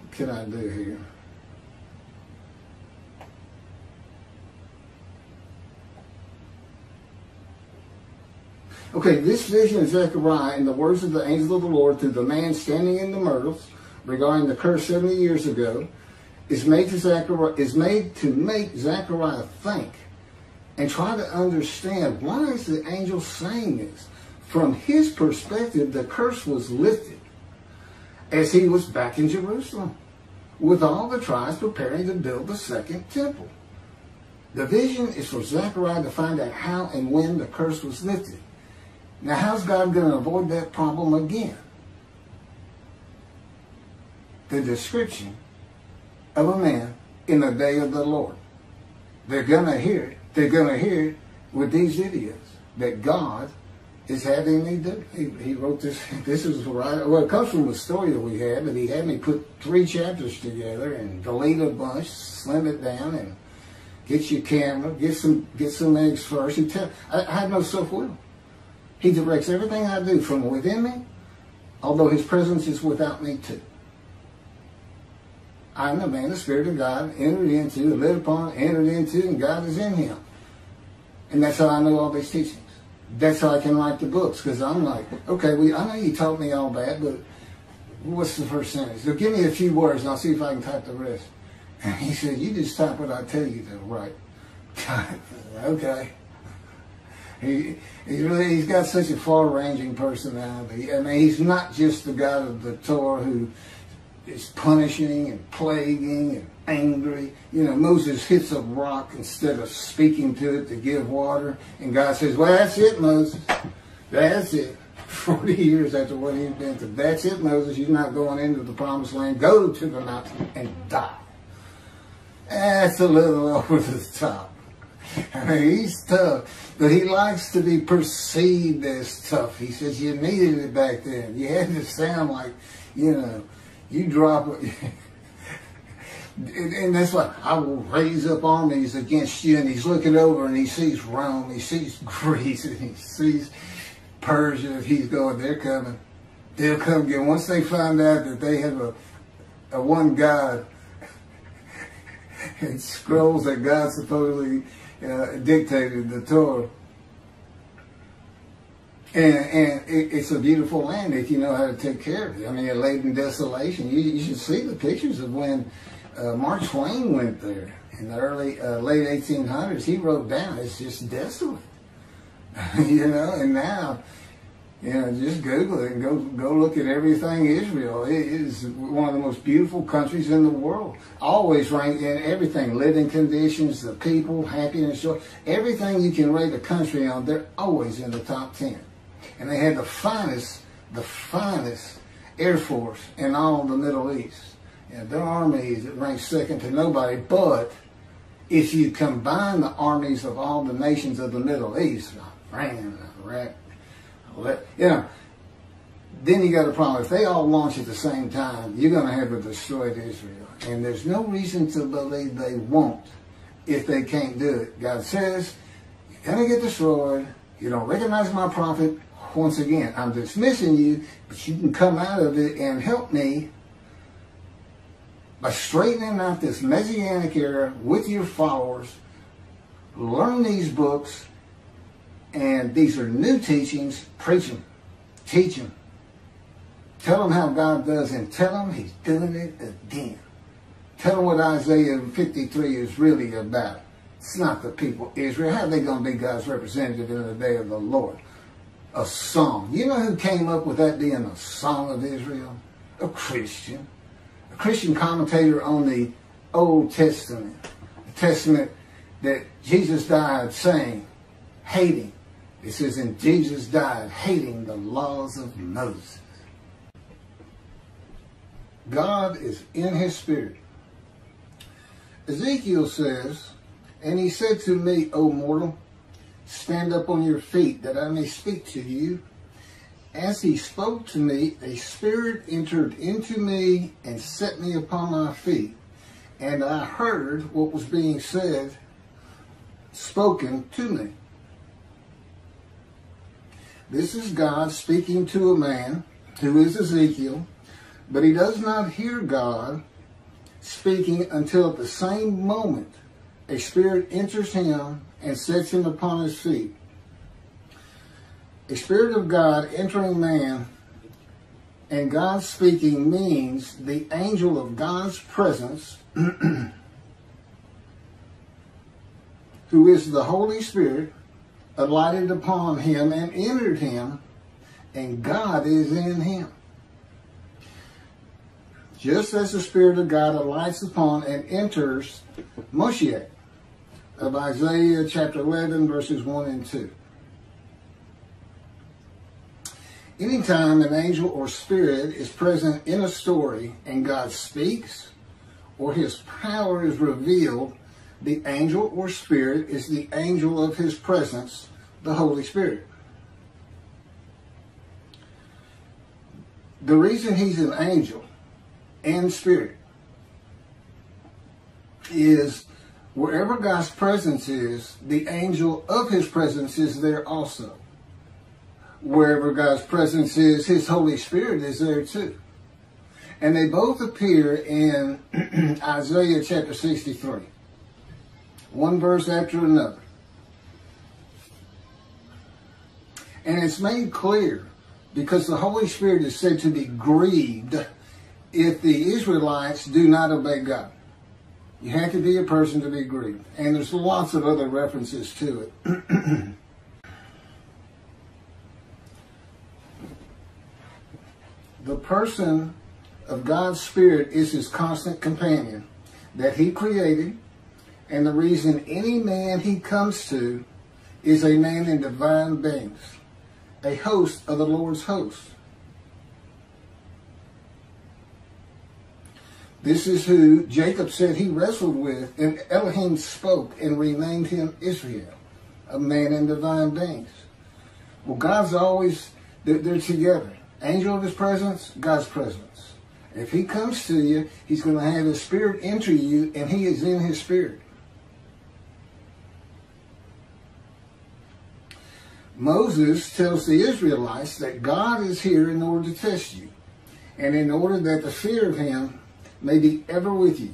what can I do here? Okay, this vision of Zechariah and the words of the angel of the Lord to the man standing in the myrtles regarding the curse 70 years ago is made to Zechariah is made to make Zechariah think and try to understand why is the angel saying this? From his perspective, the curse was lifted as he was back in Jerusalem with all the tribes preparing to build the second temple. The vision is for Zechariah to find out how and when the curse was lifted. Now, how's God going to avoid that problem again? The description of a man in the day of the Lord. They're going to hear it. They're going to hear with these idiots that God is having me do. He, he wrote this. This is right. Well, it comes from a story that we had, but he had me put three chapters together and delete a bunch, slim it down, and get your camera, get some get some eggs first. And tell, I, I had no self will. He directs everything I do from within me, although his presence is without me too. I'm the man the Spirit of God entered into, lit upon, entered into, and God is in him. And that's how I know all these teachings. That's how I can write the books, because I'm like, okay, well, I know you taught me all that, but what's the first sentence? So give me a few words, and I'll see if I can type the rest. And he said, you just type what I tell you to write. okay. He, he's really, he's got such a far-ranging personality. I mean, he's not just the God of the Torah who is punishing and plaguing and angry. You know, Moses hits a rock instead of speaking to it to give water. And God says, well, that's it, Moses. That's it. 40 years after what he's been through. That's it, Moses. You're not going into the promised land. Go to the mountain and die. That's a little over the top. I mean, he's tough, but he likes to be perceived as tough. He says you needed it back then. You had to sound like, you know, you drop it. and that's why I will raise up armies against you. And he's looking over and he sees Rome, he sees Greece, and he sees Persia. He's going, they're coming. They'll come again. Once they find out that they have a, a one God, and scrolls that God supposedly uh, dictated the Torah. And, and it, it's a beautiful land if you know how to take care of it. I mean, it laid in desolation. You, you should see the pictures of when uh, Mark Twain went there in the early, uh, late 1800s. He wrote down, it's just desolate. you know, and now, You know, just Google it and go go look at everything Israel. It is one of the most beautiful countries in the world. Always ranked in everything, living conditions, the people, happiness, everything you can rate a country on, they're always in the top ten. And they had the finest, the finest Air Force in all the Middle East. And their armies ranked second to nobody, but if you combine the armies of all the nations of the Middle East, Iran, Iraq, you know, then you got a problem. If they all launch at the same time, you're going to have a destroyed Israel. And there's no reason to believe they won't if they can't do it. God says, you're going to get destroyed. You don't recognize my prophet. Once again, I'm dismissing you, but you can come out of it and help me by straightening out this messianic era with your followers. Learn these books and these are new teachings. Preach them. Teach them. Tell them how God does and tell them he's doing it again. Tell them what Isaiah 53 is really about. It's not the people Israel. How are they going to be God's representative in the day of the Lord? A song. You know who came up with that being a song of Israel? A Christian. A Christian commentator on the Old Testament. The Testament that Jesus died saying, hating, it says, and Jesus died hating the laws of Moses. God is in his spirit. Ezekiel says, And he said to me, O mortal, stand up on your feet that I may speak to you. As he spoke to me, a spirit entered into me and set me upon my feet. And I heard what was being said, spoken to me. This is God speaking to a man who is Ezekiel, but he does not hear God speaking until at the same moment a spirit enters him and sets him upon his feet. A spirit of God entering man and God speaking means the angel of God's presence, who is the Holy Spirit, alighted upon him and entered him, and God is in him. Just as the Spirit of God alights upon and enters Moshiach of Isaiah chapter 11, verses 1 and 2. Anytime an angel or spirit is present in a story and God speaks or his power is revealed, the angel or spirit is the angel of his presence, the Holy Spirit. The reason he's an angel and spirit is wherever God's presence is, the angel of his presence is there also. Wherever God's presence is, his Holy Spirit is there too. And they both appear in Isaiah chapter 63 one verse after another. And it's made clear because the Holy Spirit is said to be grieved if the Israelites do not obey God. You have to be a person to be grieved. And there's lots of other references to it. the person of God's Spirit is his constant companion that he created and the reason any man he comes to is a man in divine beings, a host of the Lord's host. This is who Jacob said he wrestled with, and Elohim spoke and renamed him Israel, a man in divine beings. Well, God's always, they're, they're together. Angel of his presence, God's presence. If he comes to you, he's going to have his spirit enter you, and he is in his spirit. Moses tells the Israelites that God is here in order to test you and in order that the fear of him may be ever with you.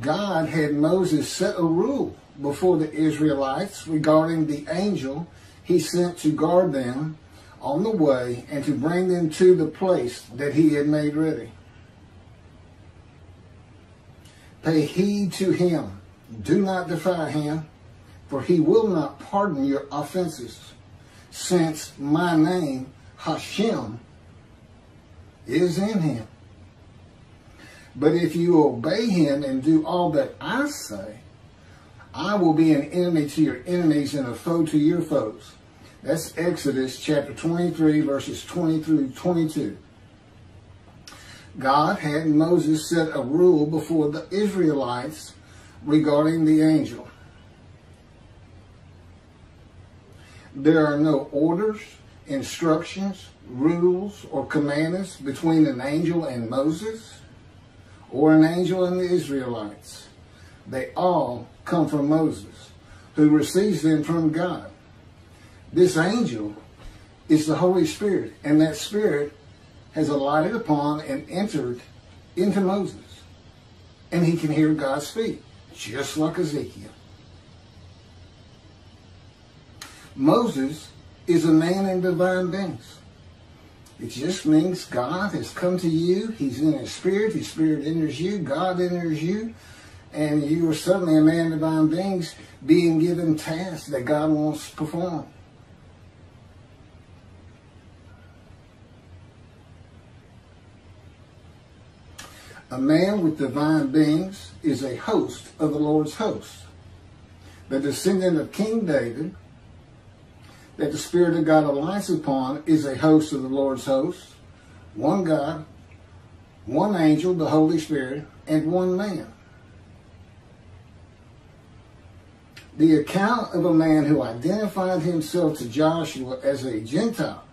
God had Moses set a rule before the Israelites regarding the angel he sent to guard them on the way and to bring them to the place that he had made ready. Pay heed to him. Do not defy him for he will not pardon your offenses. since my name, Hashem, is in him. But if you obey him and do all that I say, I will be an enemy to your enemies and a foe to your foes. That's Exodus chapter 23, verses 20 through 22. God had Moses set a rule before the Israelites regarding the angel. There are no orders, instructions, rules, or commandments between an angel and Moses or an angel in the Israelites. They all come from Moses, who receives them from God. This angel is the Holy Spirit, and that Spirit has alighted upon and entered into Moses. And he can hear God speak, just like Ezekiel. Moses is a man in divine beings. It just means God has come to you. He's in his spirit. His spirit enters you. God enters you. And you are suddenly a man of divine beings being given tasks that God wants to perform. A man with divine beings is a host of the Lord's host. The descendant of King David, that the Spirit of God alights upon, is a host of the Lord's host, one God, one angel, the Holy Spirit, and one man. The account of a man who identified himself to Joshua as a Gentile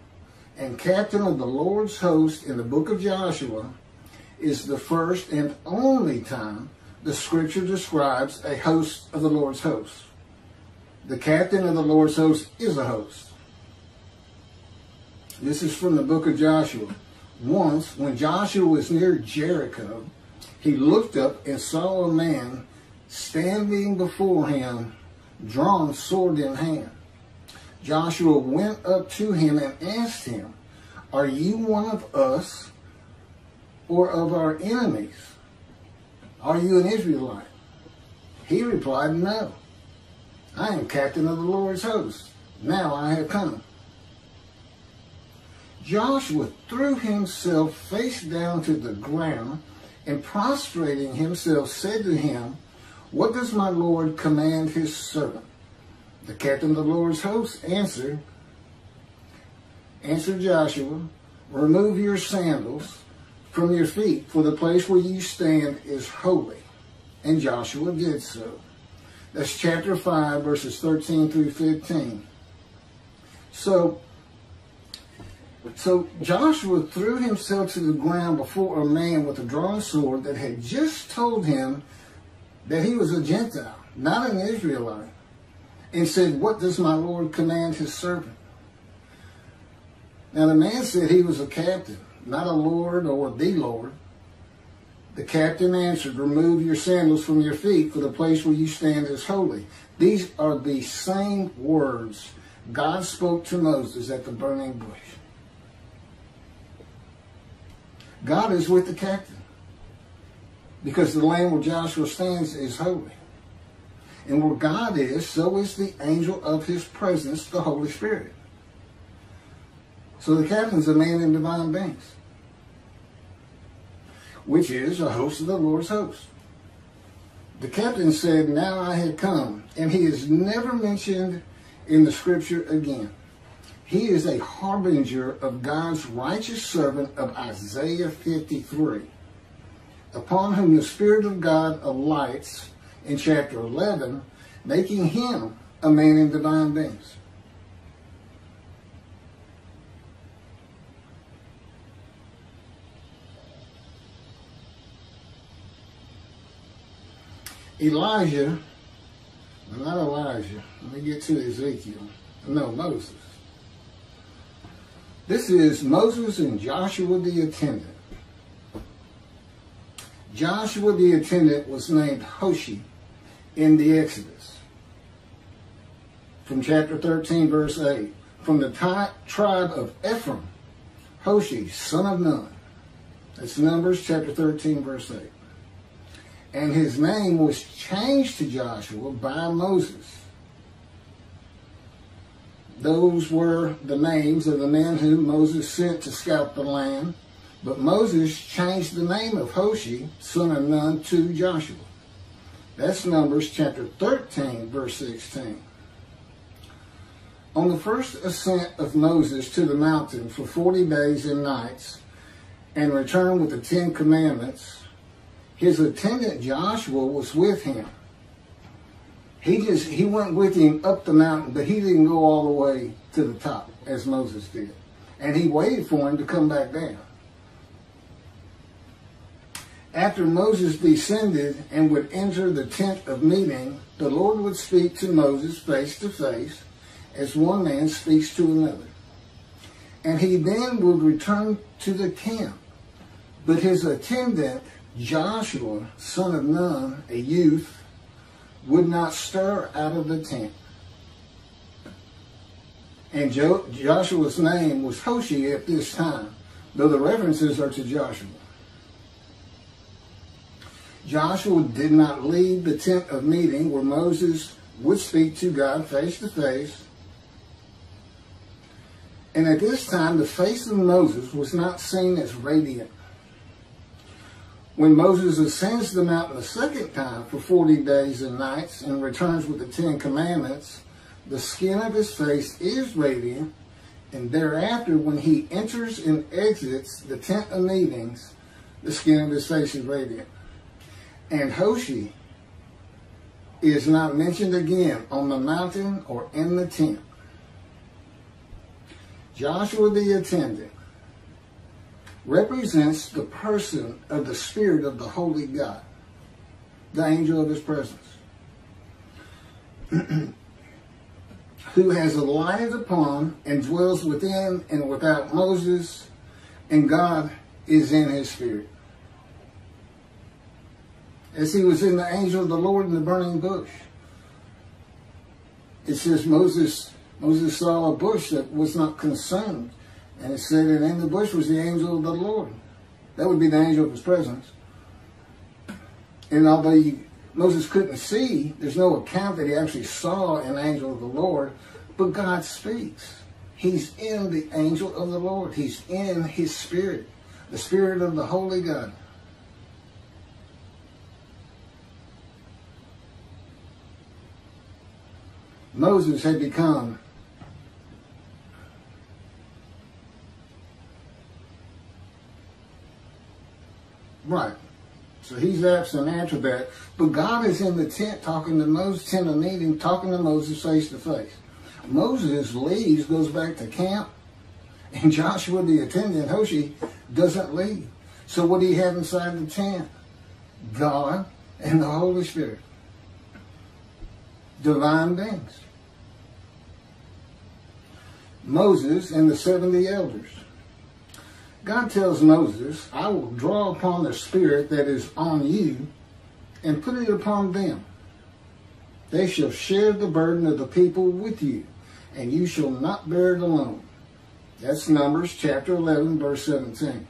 and captain of the Lord's host in the book of Joshua is the first and only time the scripture describes a host of the Lord's host. The captain of the Lord's host is a host. This is from the book of Joshua. Once, when Joshua was near Jericho, he looked up and saw a man standing before him, drawn sword in hand. Joshua went up to him and asked him, Are you one of us or of our enemies? Are you an Israelite? He replied, No. I am captain of the Lord's host. Now I have come. Joshua threw himself face down to the ground and prostrating himself said to him, What does my Lord command his servant? The captain of the Lord's host answered, answered Joshua, Remove your sandals from your feet, for the place where you stand is holy. And Joshua did so. That's chapter 5, verses 13 through 15. So, so Joshua threw himself to the ground before a man with a drawn sword that had just told him that he was a Gentile, not an Israelite, and said, What does my Lord command his servant? Now the man said he was a captain not a lord or the Lord. The captain answered, Remove your sandals from your feet, for the place where you stand is holy. These are the same words God spoke to Moses at the burning bush. God is with the captain because the land where Joshua stands is holy. And where God is, so is the angel of his presence, the Holy Spirit. So the captain's a man in divine beings which is a host of the Lord's host. The captain said, Now I have come, and he is never mentioned in the scripture again. He is a harbinger of God's righteous servant of Isaiah 53, upon whom the Spirit of God alights in chapter 11, making him a man in divine beings. Elijah, not Elijah, let me get to Ezekiel. No, Moses. This is Moses and Joshua the attendant. Joshua the attendant was named Hoshi in the Exodus. From chapter 13, verse 8. From the tribe of Ephraim, Hoshi, son of Nun. That's Numbers chapter 13, verse 8 and his name was changed to Joshua by Moses. those were the names of the men whom Moses sent to scout the land. But Moses changed the name of Hoshi, son of Nun, to Joshua. That's Numbers chapter 13, verse 16. On the first ascent of Moses to the mountain for 40 days and nights, and return with the Ten Commandments, his attendant Joshua was with him. He just he went with him up the mountain, but he didn't go all the way to the top as Moses did. And he waited for him to come back down. After Moses descended and would enter the tent of meeting, the Lord would speak to Moses face to face as one man speaks to another. And he then would return to the camp. But his attendant, Joshua, son of Nun, a youth, would not stir out of the tent. And jo- Joshua's name was Hoshi at this time, though the references are to Joshua. Joshua did not leave the tent of meeting where Moses would speak to God face to face. And at this time, the face of Moses was not seen as radiant. When Moses ascends the mountain a second time for 40 days and nights and returns with the Ten Commandments, the skin of his face is radiant, and thereafter, when he enters and exits the tent of meetings, the skin of his face is radiant. And Hoshi is not mentioned again on the mountain or in the tent. Joshua the attendant represents the person of the Spirit of the Holy God, the angel of his presence, who has alighted upon and dwells within and without Moses, and God is in his spirit as he was in the angel of the Lord in the burning bush. It says Moses Moses saw a bush that was not consumed. And it said that in the bush was the angel of the Lord. That would be the angel of his presence. And although Moses couldn't see, there's no account that he actually saw an angel of the Lord, but God speaks. He's in the angel of the Lord. He's in his spirit, the spirit of the Holy God. Moses had become right. So he's absent after that. But God is in the tent talking to Moses, tent of meeting, talking to Moses face to face. Moses leaves, goes back to camp, and Joshua, the attendant, Hoshi, doesn't leave. So what do you have inside the tent? God and the Holy Spirit. Divine beings. Moses and the 70 elders. God tells Moses, I will draw upon the spirit that is on you and put it upon them. They shall share the burden of the people with you, and you shall not bear it alone. That's Numbers chapter 11, verse 17.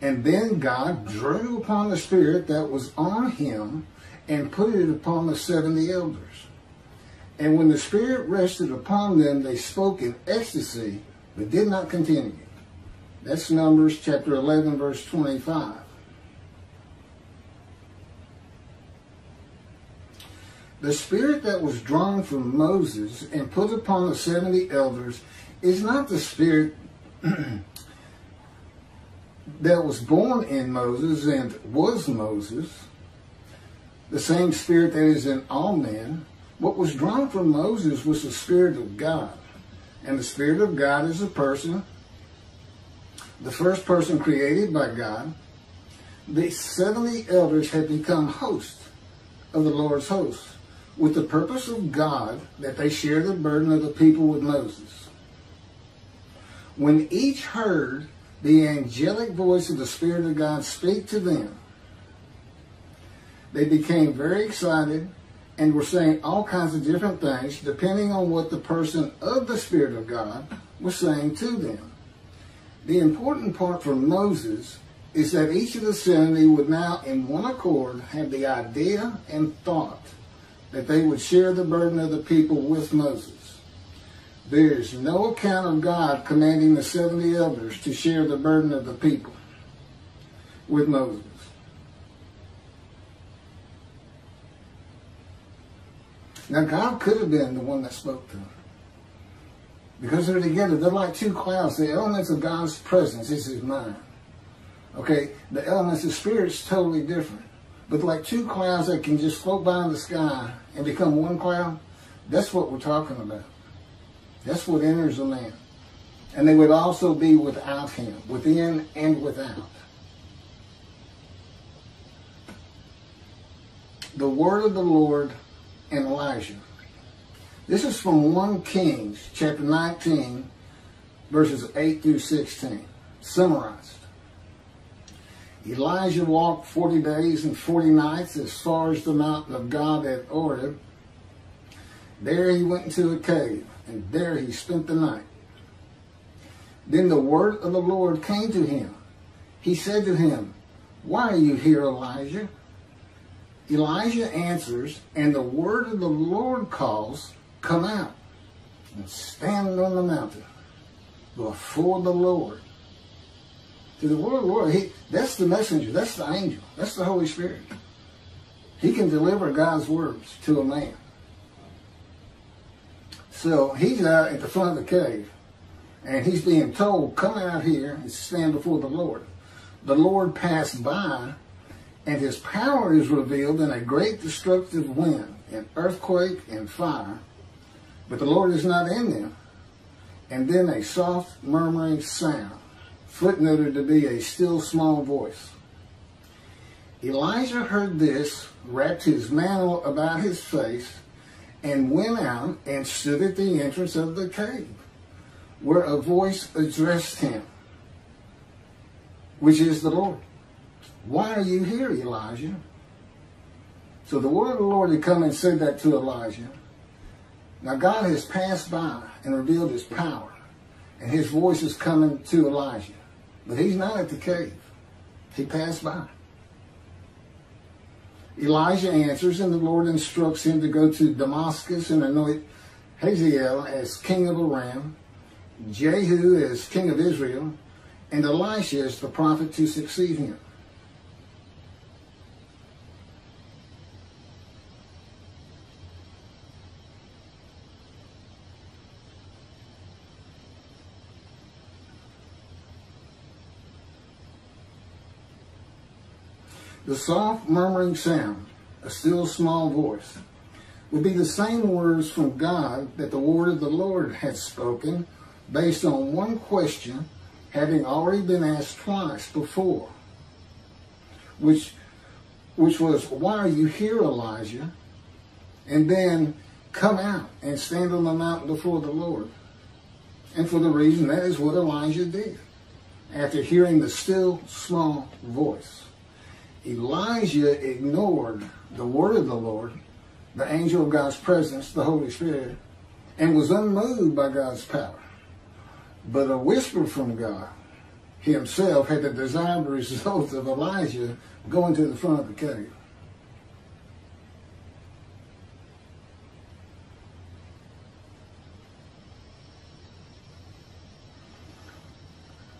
And then God drew upon the spirit that was on him and put it upon the 70 elders. And when the Spirit rested upon them, they spoke in ecstasy, but did not continue. That's Numbers chapter 11, verse 25. The spirit that was drawn from Moses and put upon the 70 elders is not the spirit that was born in Moses and was Moses, the same spirit that is in all men, what was drawn from Moses was the Spirit of God. And the Spirit of God is a person, the first person created by God. The 70 elders had become hosts of the Lord's host with the purpose of God that they share the burden of the people with Moses. When each heard the angelic voice of the Spirit of God speak to them, they became very excited and were saying all kinds of different things depending on what the person of the Spirit of God was saying to them. The important part for Moses is that each of the 70 would now, in one accord, have the idea and thought that they would share the burden of the people with Moses. There is no account of God commanding the 70 elders to share the burden of the people with Moses. Now, God could have been the one that spoke to them. Because they're together, they're like two clouds. The elements of God's presence is his mind. Okay, the elements of spirit's totally different. But like two clouds that can just float by in the sky and become one cloud, that's what we're talking about. That's what enters a man. And they would also be without him, within and without. The word of the Lord and Elijah. This is from 1 Kings chapter 19, verses 8 through 16, summarized. Elijah walked 40 days and 40 nights as far as the mountain of God at Horeb. There he went into a cave, and there he spent the night. Then the word of the Lord came to him. He said to him, Why are you here, Elijah? Elijah answers, and the word of the Lord calls, Come out and stand on the mountain before the Lord. To the Lord, he, that's the messenger, that's the angel, that's the Holy Spirit. He can deliver God's words to a man. So he's out at the front of the cave, and he's being told, Come out here and stand before the Lord. The Lord passed by and his power is revealed in a great destructive wind, an earthquake, and fire, but the Lord is not in them. And then a soft murmuring sound, footnoted to be a still small voice. Elijah heard this, wrapped his mantle about his face, and went out and stood at the entrance of the cave, where a voice addressed him, which is the Lord. Why are you here, Elijah? So the word of the Lord had come and said that to Elijah. Now God has passed by and revealed his power, and his voice is coming to Elijah. But he's not at the cave. He passed by. Elijah answers, and the Lord instructs him to go to Damascus and anoint Hazael as king of Aram, Jehu as king of Israel, and Elisha as the prophet to succeed him. The soft murmuring sound, a still small voice, would be the same words from God that the word of the Lord had spoken based on one question having already been asked twice before, which, which was, Why are you here, Elijah? And then come out and stand on the mountain before the Lord. And for the reason that is what Elijah did after hearing the still small voice. Elijah ignored the word of the Lord, the angel of God's presence, the Holy Spirit, and was unmoved by God's power. But a whisper from God himself had the desired result of Elijah going to the front of the cave.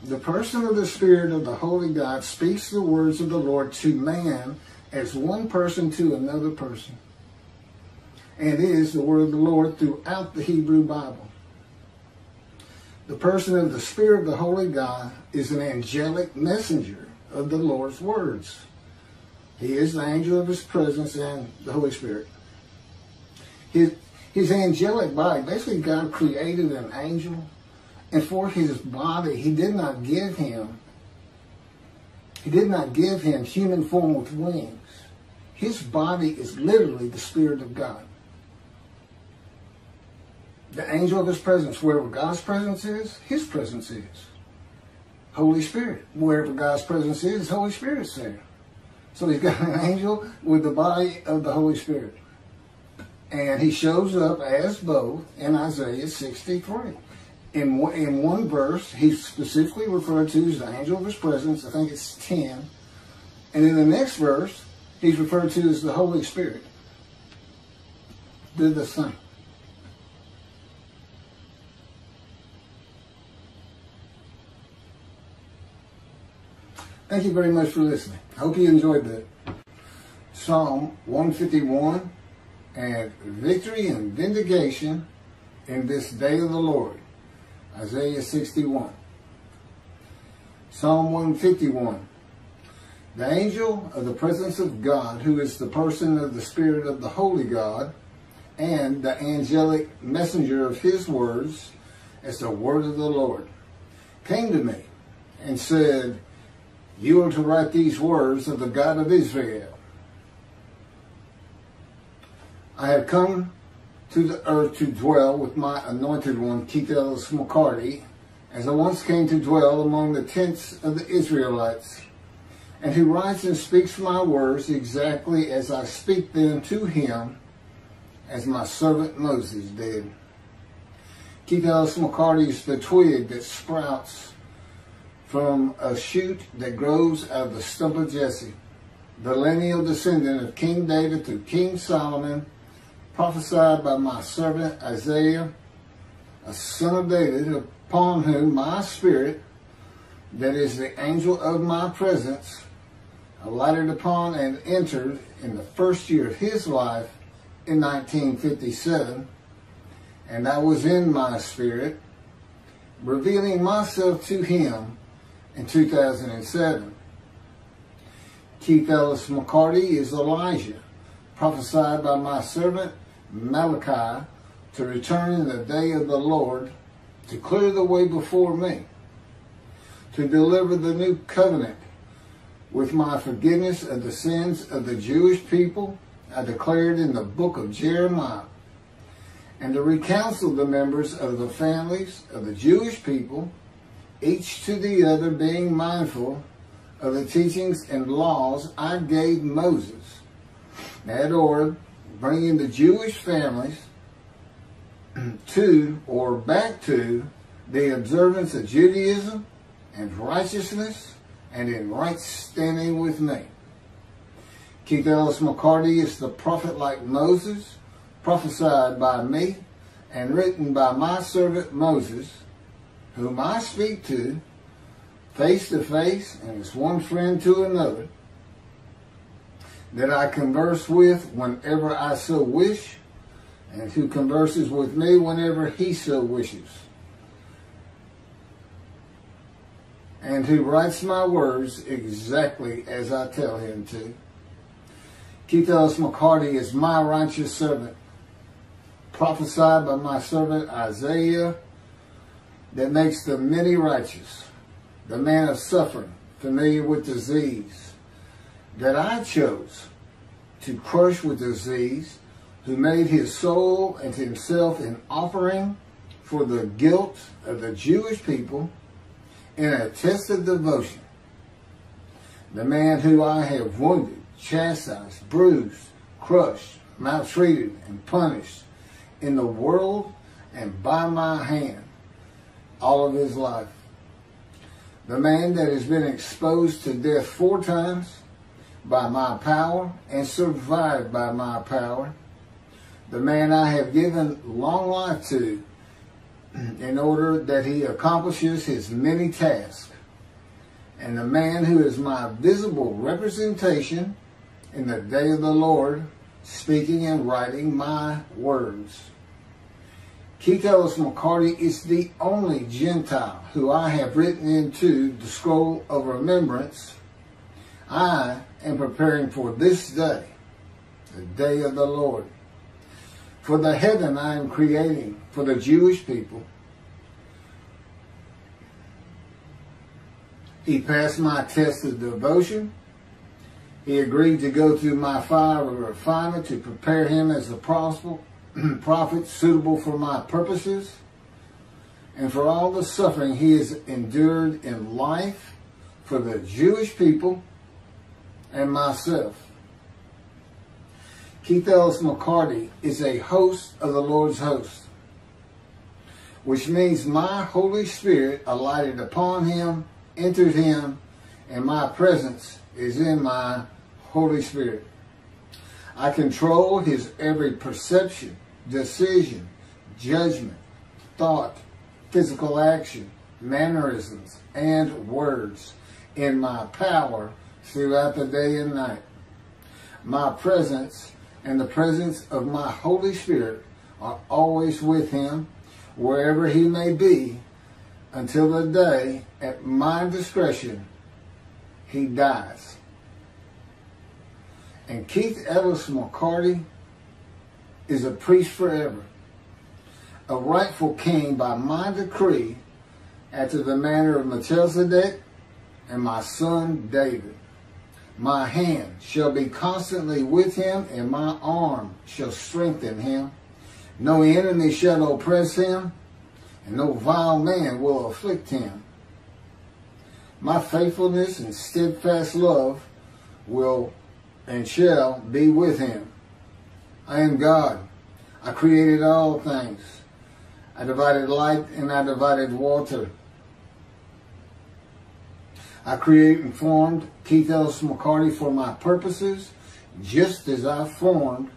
The person of the Spirit of the Holy God speaks the words of the Lord to man as one person to another person. And is the word of the Lord throughout the Hebrew Bible. The person of the Spirit of the Holy God is an angelic messenger of the Lord's words. He is the angel of his presence and the Holy Spirit. His, his angelic body, basically God created an angel and for his body, he did not give him, he did not give him human form with wings. His body is literally the Spirit of God. The angel of his presence, wherever God's presence is, his presence is. Holy Spirit. Wherever God's presence is, Holy Spirit's there. So he's got an angel with the body of the Holy Spirit. And he shows up as both in Isaiah 63 in, in one verse, he's specifically referred to as the angel of his presence. I think it's 10. And in the next verse, he's referred to as the Holy Spirit. Do the same. Thank you very much for listening. I hope you enjoyed that. Psalm 151 and victory and vindication in this day of the Lord. Isaiah 61. Psalm 151. The angel of the presence of God, who is the person of the Spirit of the Holy God, and the angelic messenger of his words, as the word of the Lord, came to me and said, You are to write these words of the God of Israel. I have come to the earth to dwell with my anointed one, Keith Ellis McCarty, as I once came to dwell among the tents of the Israelites, and who writes and speaks my words exactly as I speak them to him, as my servant Moses did. Keith Ellis McCarty is the twig that sprouts from a shoot that grows out of the stump of Jesse, the lineal descendant of King David through King Solomon, prophesied by my servant Isaiah, a son of David, upon whom my spirit, that is the angel of my presence, alighted upon and entered in the first year of his life in 1957, and I was in my spirit, revealing myself to him in 2007. Keith Ellis McCarty is Elijah, prophesied by my servant Malachi to return in the day of the Lord to clear the way before me, to deliver the new covenant with my forgiveness of the sins of the Jewish people I declared in the book of Jeremiah, and to recounsel the members of the families of the Jewish people, each to the other being mindful of the teachings and laws I gave Moses at Horeb bringing the Jewish families to or back to the observance of Judaism and righteousness and in right standing with me. Keith Ellis McCarty is the prophet like Moses, prophesied by me and written by my servant Moses, whom I speak to face to face and as one friend to another, that I converse with whenever I so wish, and who converses with me whenever he so wishes, and who writes my words exactly as I tell him to. Keith McCarty is my righteous servant, prophesied by my servant Isaiah, that makes the many righteous, the man of suffering, familiar with disease, that I chose to crush with disease, who made his soul and himself an offering for the guilt of the Jewish people in a test of devotion. The man who I have wounded, chastised, bruised, crushed, maltreated, and punished in the world and by my hand all of his life. The man that has been exposed to death four times, by my power and survived by my power. The man I have given long life to in order that he accomplishes his many tasks. And the man who is my visible representation in the day of the Lord, speaking and writing my words. Ellis McCarty is the only Gentile who I have written into the scroll of remembrance. I and preparing for this day, the day of the Lord. For the heaven I am creating for the Jewish people. He passed my test of devotion. He agreed to go through my fire of refinement to prepare him as a prophet suitable for my purposes and for all the suffering he has endured in life for the Jewish people and myself. Keith Ellis McCarty is a host of the Lord's host, which means my Holy Spirit alighted upon him, entered him, and my presence is in my Holy Spirit. I control his every perception, decision, judgment, thought, physical action, mannerisms, and words in my power throughout the day and night. My presence and the presence of my Holy Spirit are always with him wherever he may be until the day at my discretion he dies. And Keith Ellis McCarty is a priest forever, a rightful king by my decree after the manner of Melchizedek and my son David. My hand shall be constantly with him, and my arm shall strengthen him. No enemy shall oppress him, and no vile man will afflict him. My faithfulness and steadfast love will and shall be with him. I am God. I created all things. I divided light and I divided water. I created and formed Keith Ellis McCarty for my purposes, just as I formed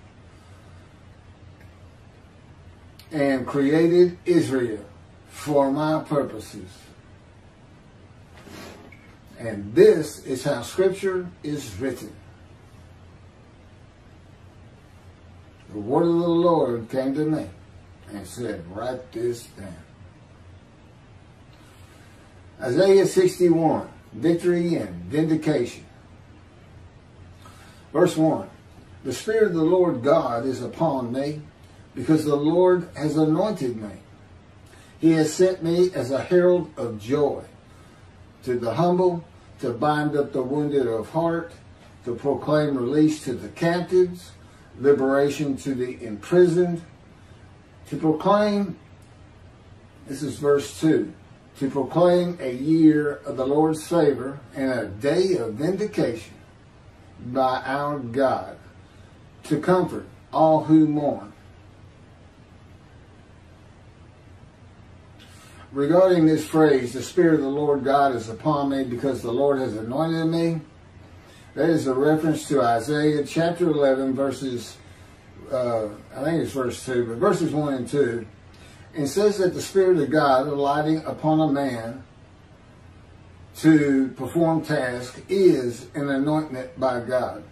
and created Israel for my purposes. And this is how Scripture is written. The word of the Lord came to me and said, write this down. Isaiah 61, victory and vindication. Verse 1, the Spirit of the Lord God is upon me because the Lord has anointed me. He has sent me as a herald of joy to the humble, to bind up the wounded of heart, to proclaim release to the captives, liberation to the imprisoned, to proclaim, this is verse 2, to proclaim a year of the Lord's favor and a day of vindication by our God, to comfort all who mourn. Regarding this phrase, the Spirit of the Lord God is upon me because the Lord has anointed me, that is a reference to Isaiah chapter 11, verses, uh, I think it's verse 2, but verses 1 and 2. And says that the Spirit of God alighting upon a man to perform task is an anointment by God.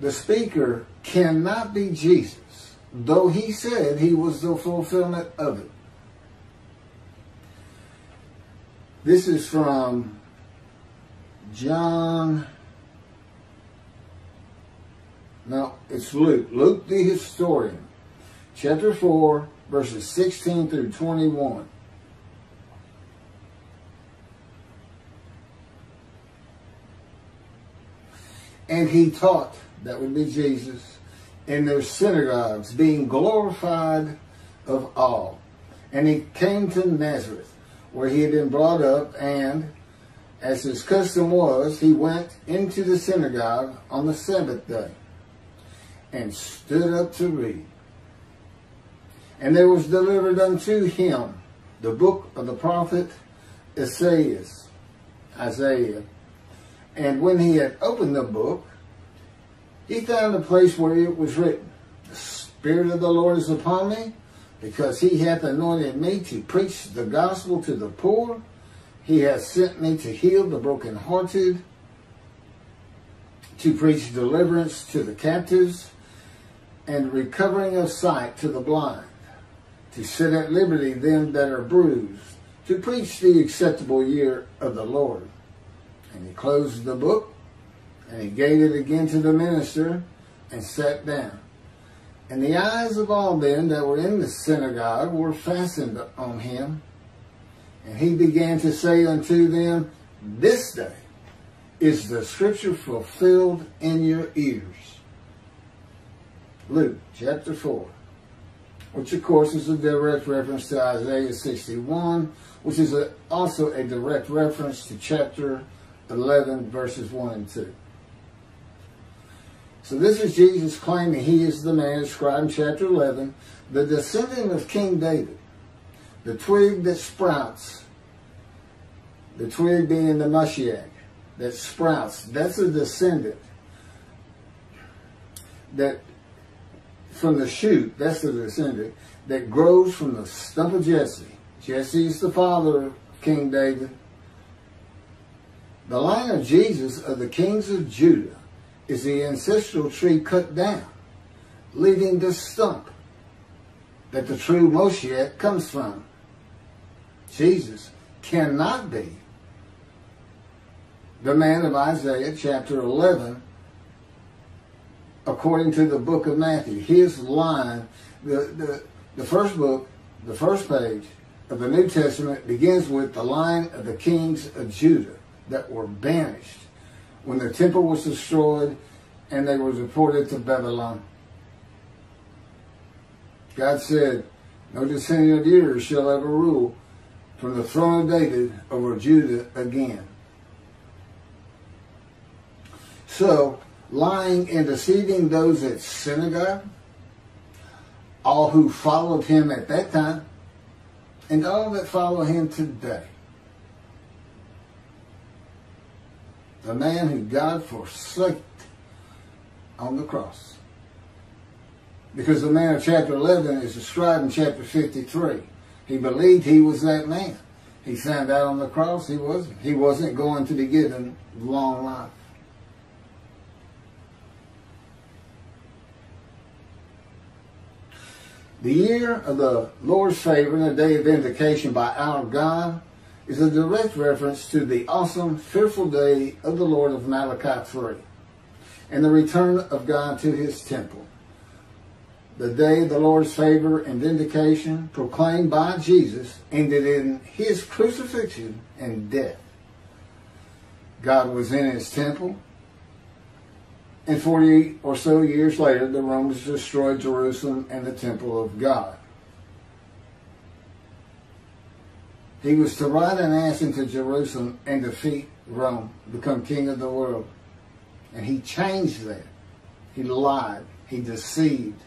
The speaker cannot be Jesus, though he said he was the fulfillment of it. This is from John. No, it's Luke. Luke the historian. Chapter 4, verses 16 through 21. And he taught, that would be Jesus, in their synagogues, being glorified of all. And he came to Nazareth, where he had been brought up, and as his custom was, he went into the synagogue on the Sabbath day and stood up to read. And there was delivered unto him the book of the prophet Isaiah. Isaiah. And when he had opened the book, he found a place where it was written, The Spirit of the Lord is upon me, because he hath anointed me to preach the gospel to the poor. He hath sent me to heal the brokenhearted, to preach deliverance to the captives, and recovering of sight to the blind, to set at liberty them that are bruised, to preach the acceptable year of the Lord. And he closed the book, and he gave it again to the minister, and sat down. And the eyes of all them that were in the synagogue were fastened on him. And he began to say unto them, This day is the scripture fulfilled in your ears. Luke chapter 4, which of course is a direct reference to Isaiah 61, which is a, also a direct reference to chapter 11, verses 1 and 2. So this is Jesus claiming he is the man described in chapter 11, the descendant of King David, the twig that sprouts, the twig being the Mashiach, that sprouts. That's a descendant that from the shoot, that's the descendant, that grows from the stump of Jesse. Jesse is the father of King David. The line of Jesus of the kings of Judah is the ancestral tree cut down, leaving the stump that the true Moshiach comes from. Jesus cannot be the man of Isaiah chapter 11 according to the book of Matthew. His line, the, the, the first book, the first page of the New Testament begins with the line of the kings of Judah that were banished when the temple was destroyed and they were deported to Babylon. God said, No descendant of yours shall ever rule from the throne of David over Judah again. So, lying and deceiving those at synagogue, all who followed him at that time, and all that follow him today. The man who God forsaked on the cross. Because the man of chapter 11 is described in chapter 53. He believed he was that man. He found out on the cross he wasn't. He wasn't going to be given long life. The year of the Lord's favor and the day of vindication by our God is a direct reference to the awesome, fearful day of the Lord of Malachi 3 and the return of God to his temple. The day of the Lord's favor and vindication proclaimed by Jesus ended in his crucifixion and death. God was in his temple and 48 or so years later, the Romans destroyed Jerusalem and the temple of God. He was to ride an ass into Jerusalem and defeat Rome, become king of the world. And he changed that. He lied. He deceived.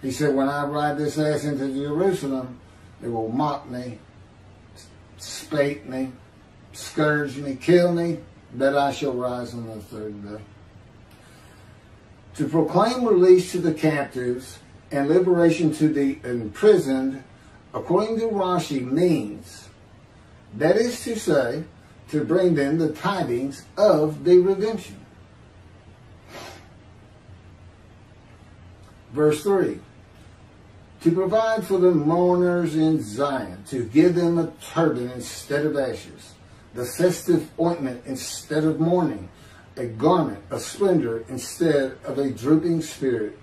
He said, when I ride this ass into Jerusalem, they will mock me, spate me, scourge me, kill me, that I shall rise on the third day. To proclaim release to the captives and liberation to the imprisoned, according to Rashi, means, that is to say, to bring them the tidings of the redemption. Verse 3 To provide for the mourners in Zion, to give them a turban instead of ashes the festive ointment instead of mourning, a garment of splendor instead of a drooping spirit.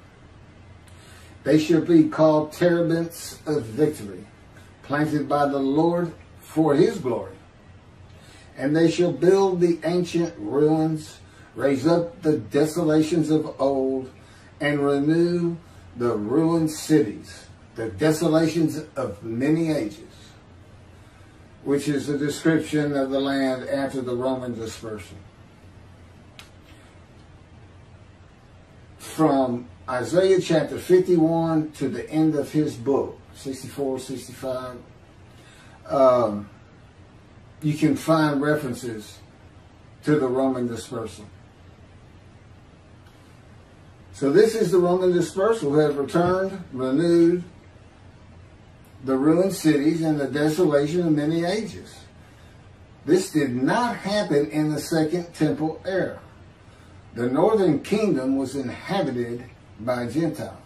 They shall be called terebinths of victory, planted by the Lord for his glory. And they shall build the ancient ruins, raise up the desolations of old, and renew the ruined cities, the desolations of many ages which is the description of the land after the Roman dispersion. From Isaiah chapter 51 to the end of his book, 64, 65, um, you can find references to the Roman dispersal. So this is the Roman dispersal who have returned, renewed, the ruined cities and the desolation of many ages. This did not happen in the Second Temple era. The northern kingdom was inhabited by Gentiles.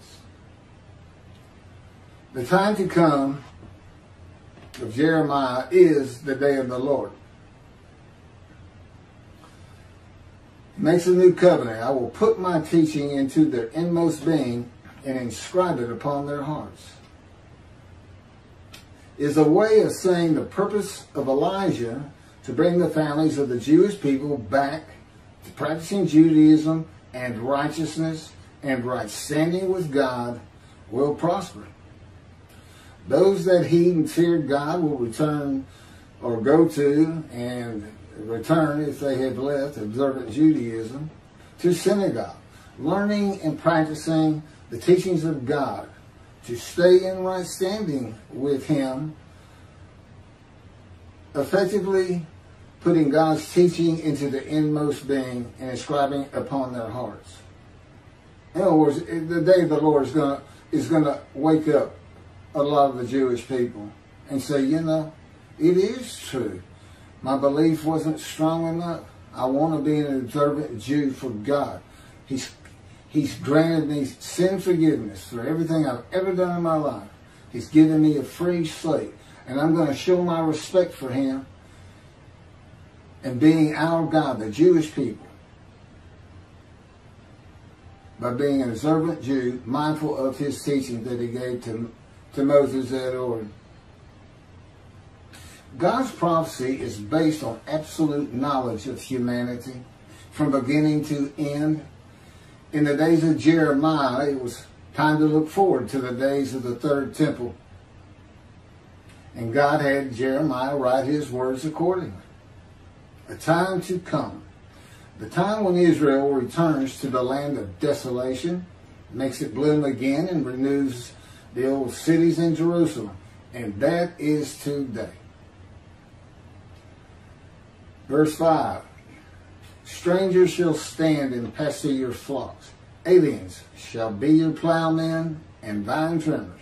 The time to come of Jeremiah is the day of the Lord. makes a new covenant. I will put my teaching into their inmost being and inscribe it upon their hearts is a way of saying the purpose of Elijah to bring the families of the Jewish people back to practicing Judaism and righteousness and right standing with God will prosper. Those that heed and fear God will return or go to and return if they have left observant Judaism to synagogue, learning and practicing the teachings of God to stay in right standing with Him, effectively putting God's teaching into the inmost being and inscribing upon their hearts. In other words, the day the Lord is going is to wake up a lot of the Jewish people and say, you know, It is true. My belief wasn't strong enough. I want to be an observant Jew for God. He's He's granted me sin forgiveness for everything I've ever done in my life. He's given me a free slate. And I'm going to show my respect for him and being our God, the Jewish people, by being an observant Jew, mindful of his teaching that he gave to, to Moses at Horeb. God's prophecy is based on absolute knowledge of humanity from beginning to end. In the days of Jeremiah, it was time to look forward to the days of the third temple. And God had Jeremiah write his words accordingly. A time to come. The time when Israel returns to the land of desolation, makes it bloom again, and renews the old cities in Jerusalem. And that is today. Verse 5 Strangers shall stand and pasture your flocks, aliens shall be your plowmen and vine trimmers.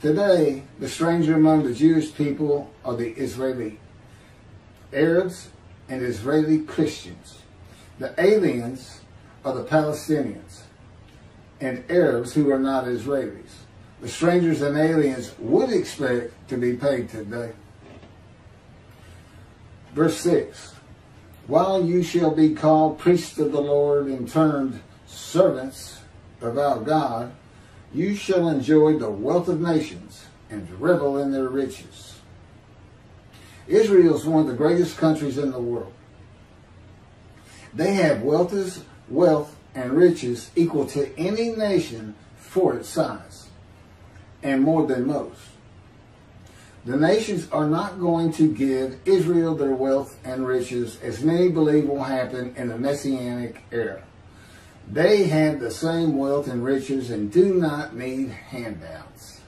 Today, the stranger among the Jewish people are the Israeli Arabs and Israeli Christians. The aliens are the Palestinians and Arabs who are not Israelis. The strangers and aliens would expect to be paid today. Verse 6 While you shall be called priests of the Lord and termed servants of our God, you shall enjoy the wealth of nations and revel in their riches. Israel is one of the greatest countries in the world. They have wealth, wealth and riches equal to any nation for its size, and more than most. The nations are not going to give Israel their wealth and riches as many believe will happen in the Messianic era. They have the same wealth and riches and do not need handouts.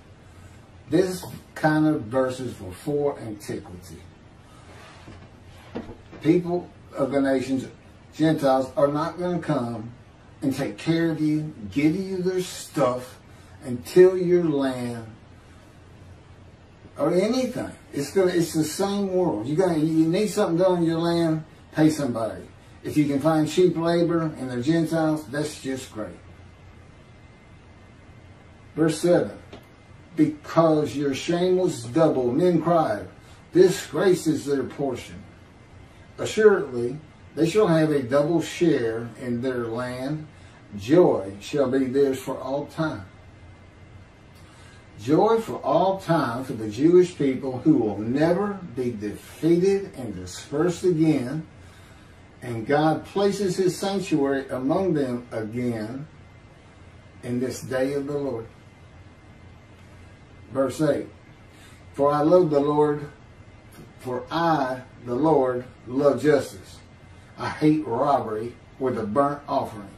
This kind of verses were for antiquity. People of the nations, Gentiles, are not going to come and take care of you, give you their stuff, until your land or anything. It's gonna it's the same world. You got you need something done on your land, pay somebody. If you can find cheap labor and they're Gentiles, that's just great. Verse 7 Because your shame was double, men cried, Disgrace is their portion. Assuredly, they shall have a double share in their land. Joy shall be theirs for all time. Joy for all time for the Jewish people who will never be defeated and dispersed again. And God places his sanctuary among them again in this day of the Lord. Verse 8 For I love the Lord, for I, the Lord, love justice. I hate robbery with a burnt offering.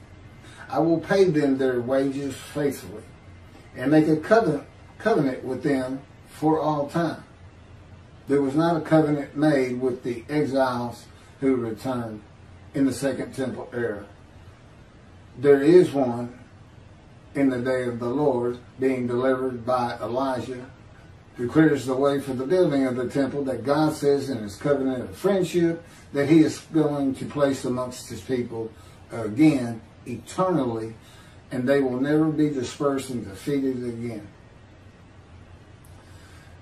I will pay them their wages faithfully and make a covenant covenant with them for all time. There was not a covenant made with the exiles who returned in the Second Temple era. There is one in the day of the Lord being delivered by Elijah who clears the way for the building of the temple that God says in his covenant of friendship that he is going to place amongst his people again eternally and they will never be dispersed and defeated again.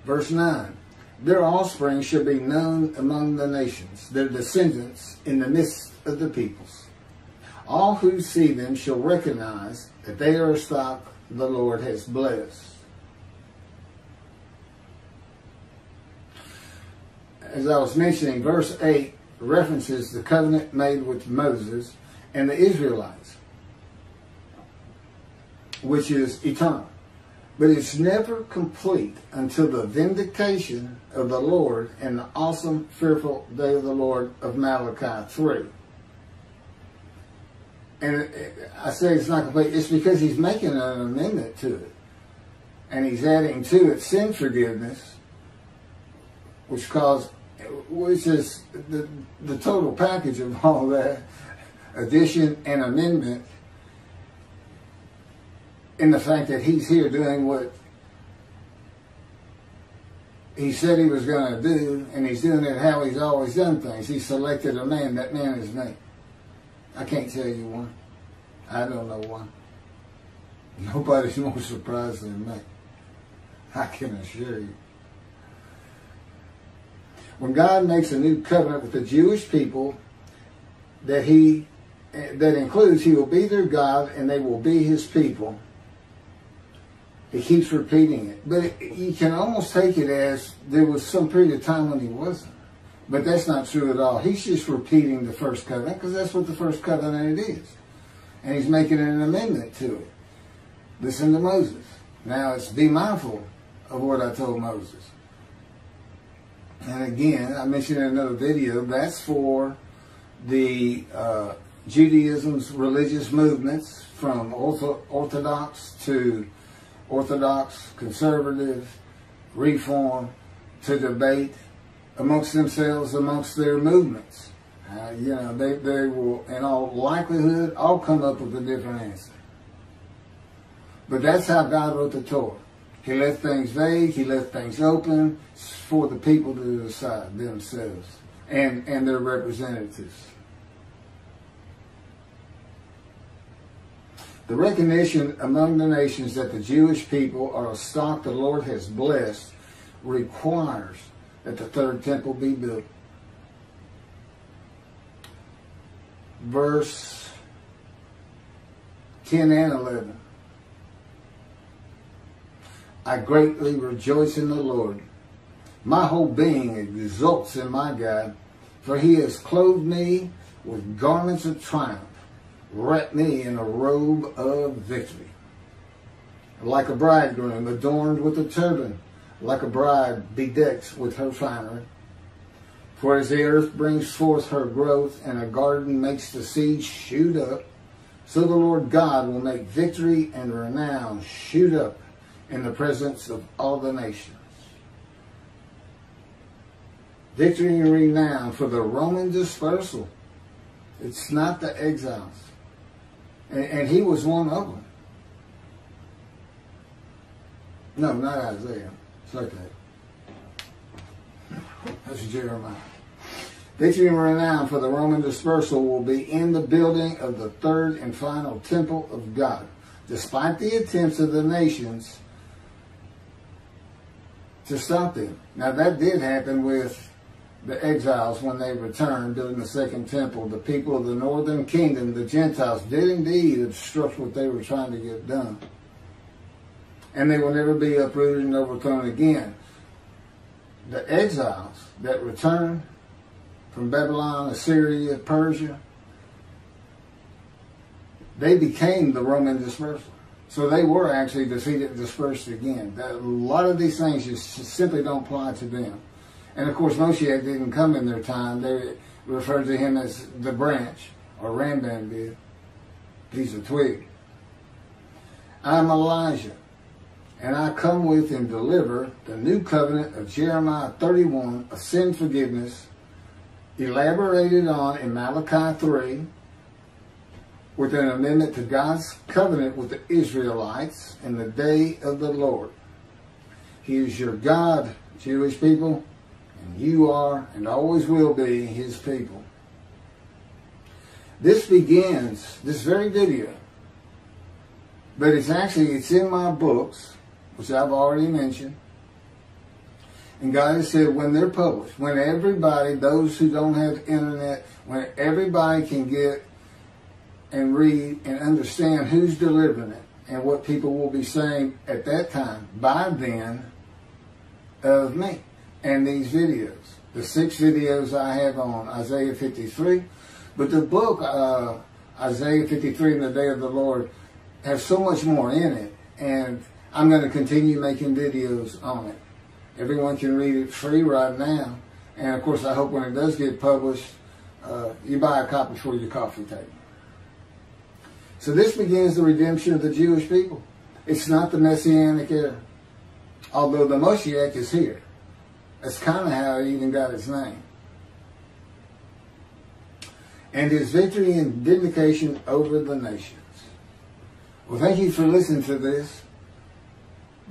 Verse 9 Their offspring shall be known among the nations, their descendants in the midst of the peoples. All who see them shall recognize that they are a stock the Lord has blessed. As I was mentioning, verse 8 references the covenant made with Moses and the Israelites, which is eternal. But it's never complete until the vindication of the Lord and the awesome, fearful day of the Lord of Malachi 3. And I say it's not complete, it's because he's making an amendment to it. And he's adding to it sin forgiveness, which cause, which is the, the total package of all that, addition and amendment in the fact that he's here doing what he said he was going to do, and he's doing it how he's always done things. He selected a man. That man is me. I can't tell you one. I don't know one. Nobody's more surprised than me. I can assure you. When God makes a new covenant with the Jewish people, that he that includes he will be their God and they will be his people. He keeps repeating it. But it, you can almost take it as there was some period of time when he wasn't. But that's not true at all. He's just repeating the first covenant because that's what the first covenant is. And he's making an amendment to it. Listen to Moses. Now it's be mindful of what I told Moses. And again, I mentioned in another video, that's for the uh, Judaism's religious movements from Orthodox to Orthodox, conservative, reform, to debate amongst themselves, amongst their movements. Uh, you know, they, they will, in all likelihood, all come up with a different answer. But that's how God wrote the Torah. He left things vague, he left things open for the people to decide themselves and, and their representatives. The recognition among the nations that the Jewish people are a stock the Lord has blessed requires that the third temple be built. Verse 10 and 11. I greatly rejoice in the Lord. My whole being exults in my God, for he has clothed me with garments of triumph wrap me in a robe of victory. Like a bridegroom adorned with a turban, like a bride bedecked with her finery. For as the earth brings forth her growth and a garden makes the seed shoot up, so the Lord God will make victory and renown shoot up in the presence of all the nations. Victory and renown for the Roman dispersal. It's not the exiles. And, and he was one of them. No, not Isaiah. It's that. That's Jeremiah. Victory and renown for the Roman dispersal will be in the building of the third and final temple of God. Despite the attempts of the nations to stop them. Now that did happen with the exiles when they returned during the second temple. The people of the northern kingdom, the Gentiles, did indeed obstruct what they were trying to get done. And they will never be uprooted and overthrown again. The exiles that returned from Babylon, Assyria, Persia, they became the Roman dispersal. So they were actually defeated and dispersed again. A lot of these things just simply don't apply to them. And of course, Moshiach didn't come in their time. They referred to him as the branch, or Rambam did. He's a twig. I'm Elijah, and I come with and deliver the new covenant of Jeremiah 31 of sin forgiveness, elaborated on in Malachi 3, with an amendment to God's covenant with the Israelites in the day of the Lord. He is your God, Jewish people, and you are and always will be his people. This begins, this very video, but it's actually, it's in my books, which I've already mentioned. And God has said when they're published, when everybody, those who don't have internet, when everybody can get and read and understand who's delivering it and what people will be saying at that time, by then, of me and these videos. The six videos I have on Isaiah 53. But the book, uh, Isaiah 53 and the Day of the Lord, has so much more in it. And I'm going to continue making videos on it. Everyone can read it free right now. And of course, I hope when it does get published, uh, you buy a copy for your coffee table. So this begins the redemption of the Jewish people. It's not the Messianic era. Although the Moshiach is here. That's kind of how he even got his name. And his victory and vindication over the nations. Well, thank you for listening to this.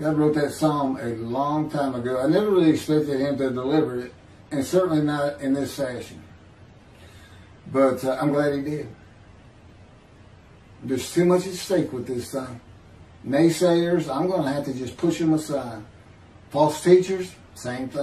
God wrote that psalm a long time ago. I never really expected him to deliver it, and certainly not in this fashion. But uh, I'm glad he did. There's too much at stake with this thing. Naysayers, I'm going to have to just push them aside. False teachers, same thing.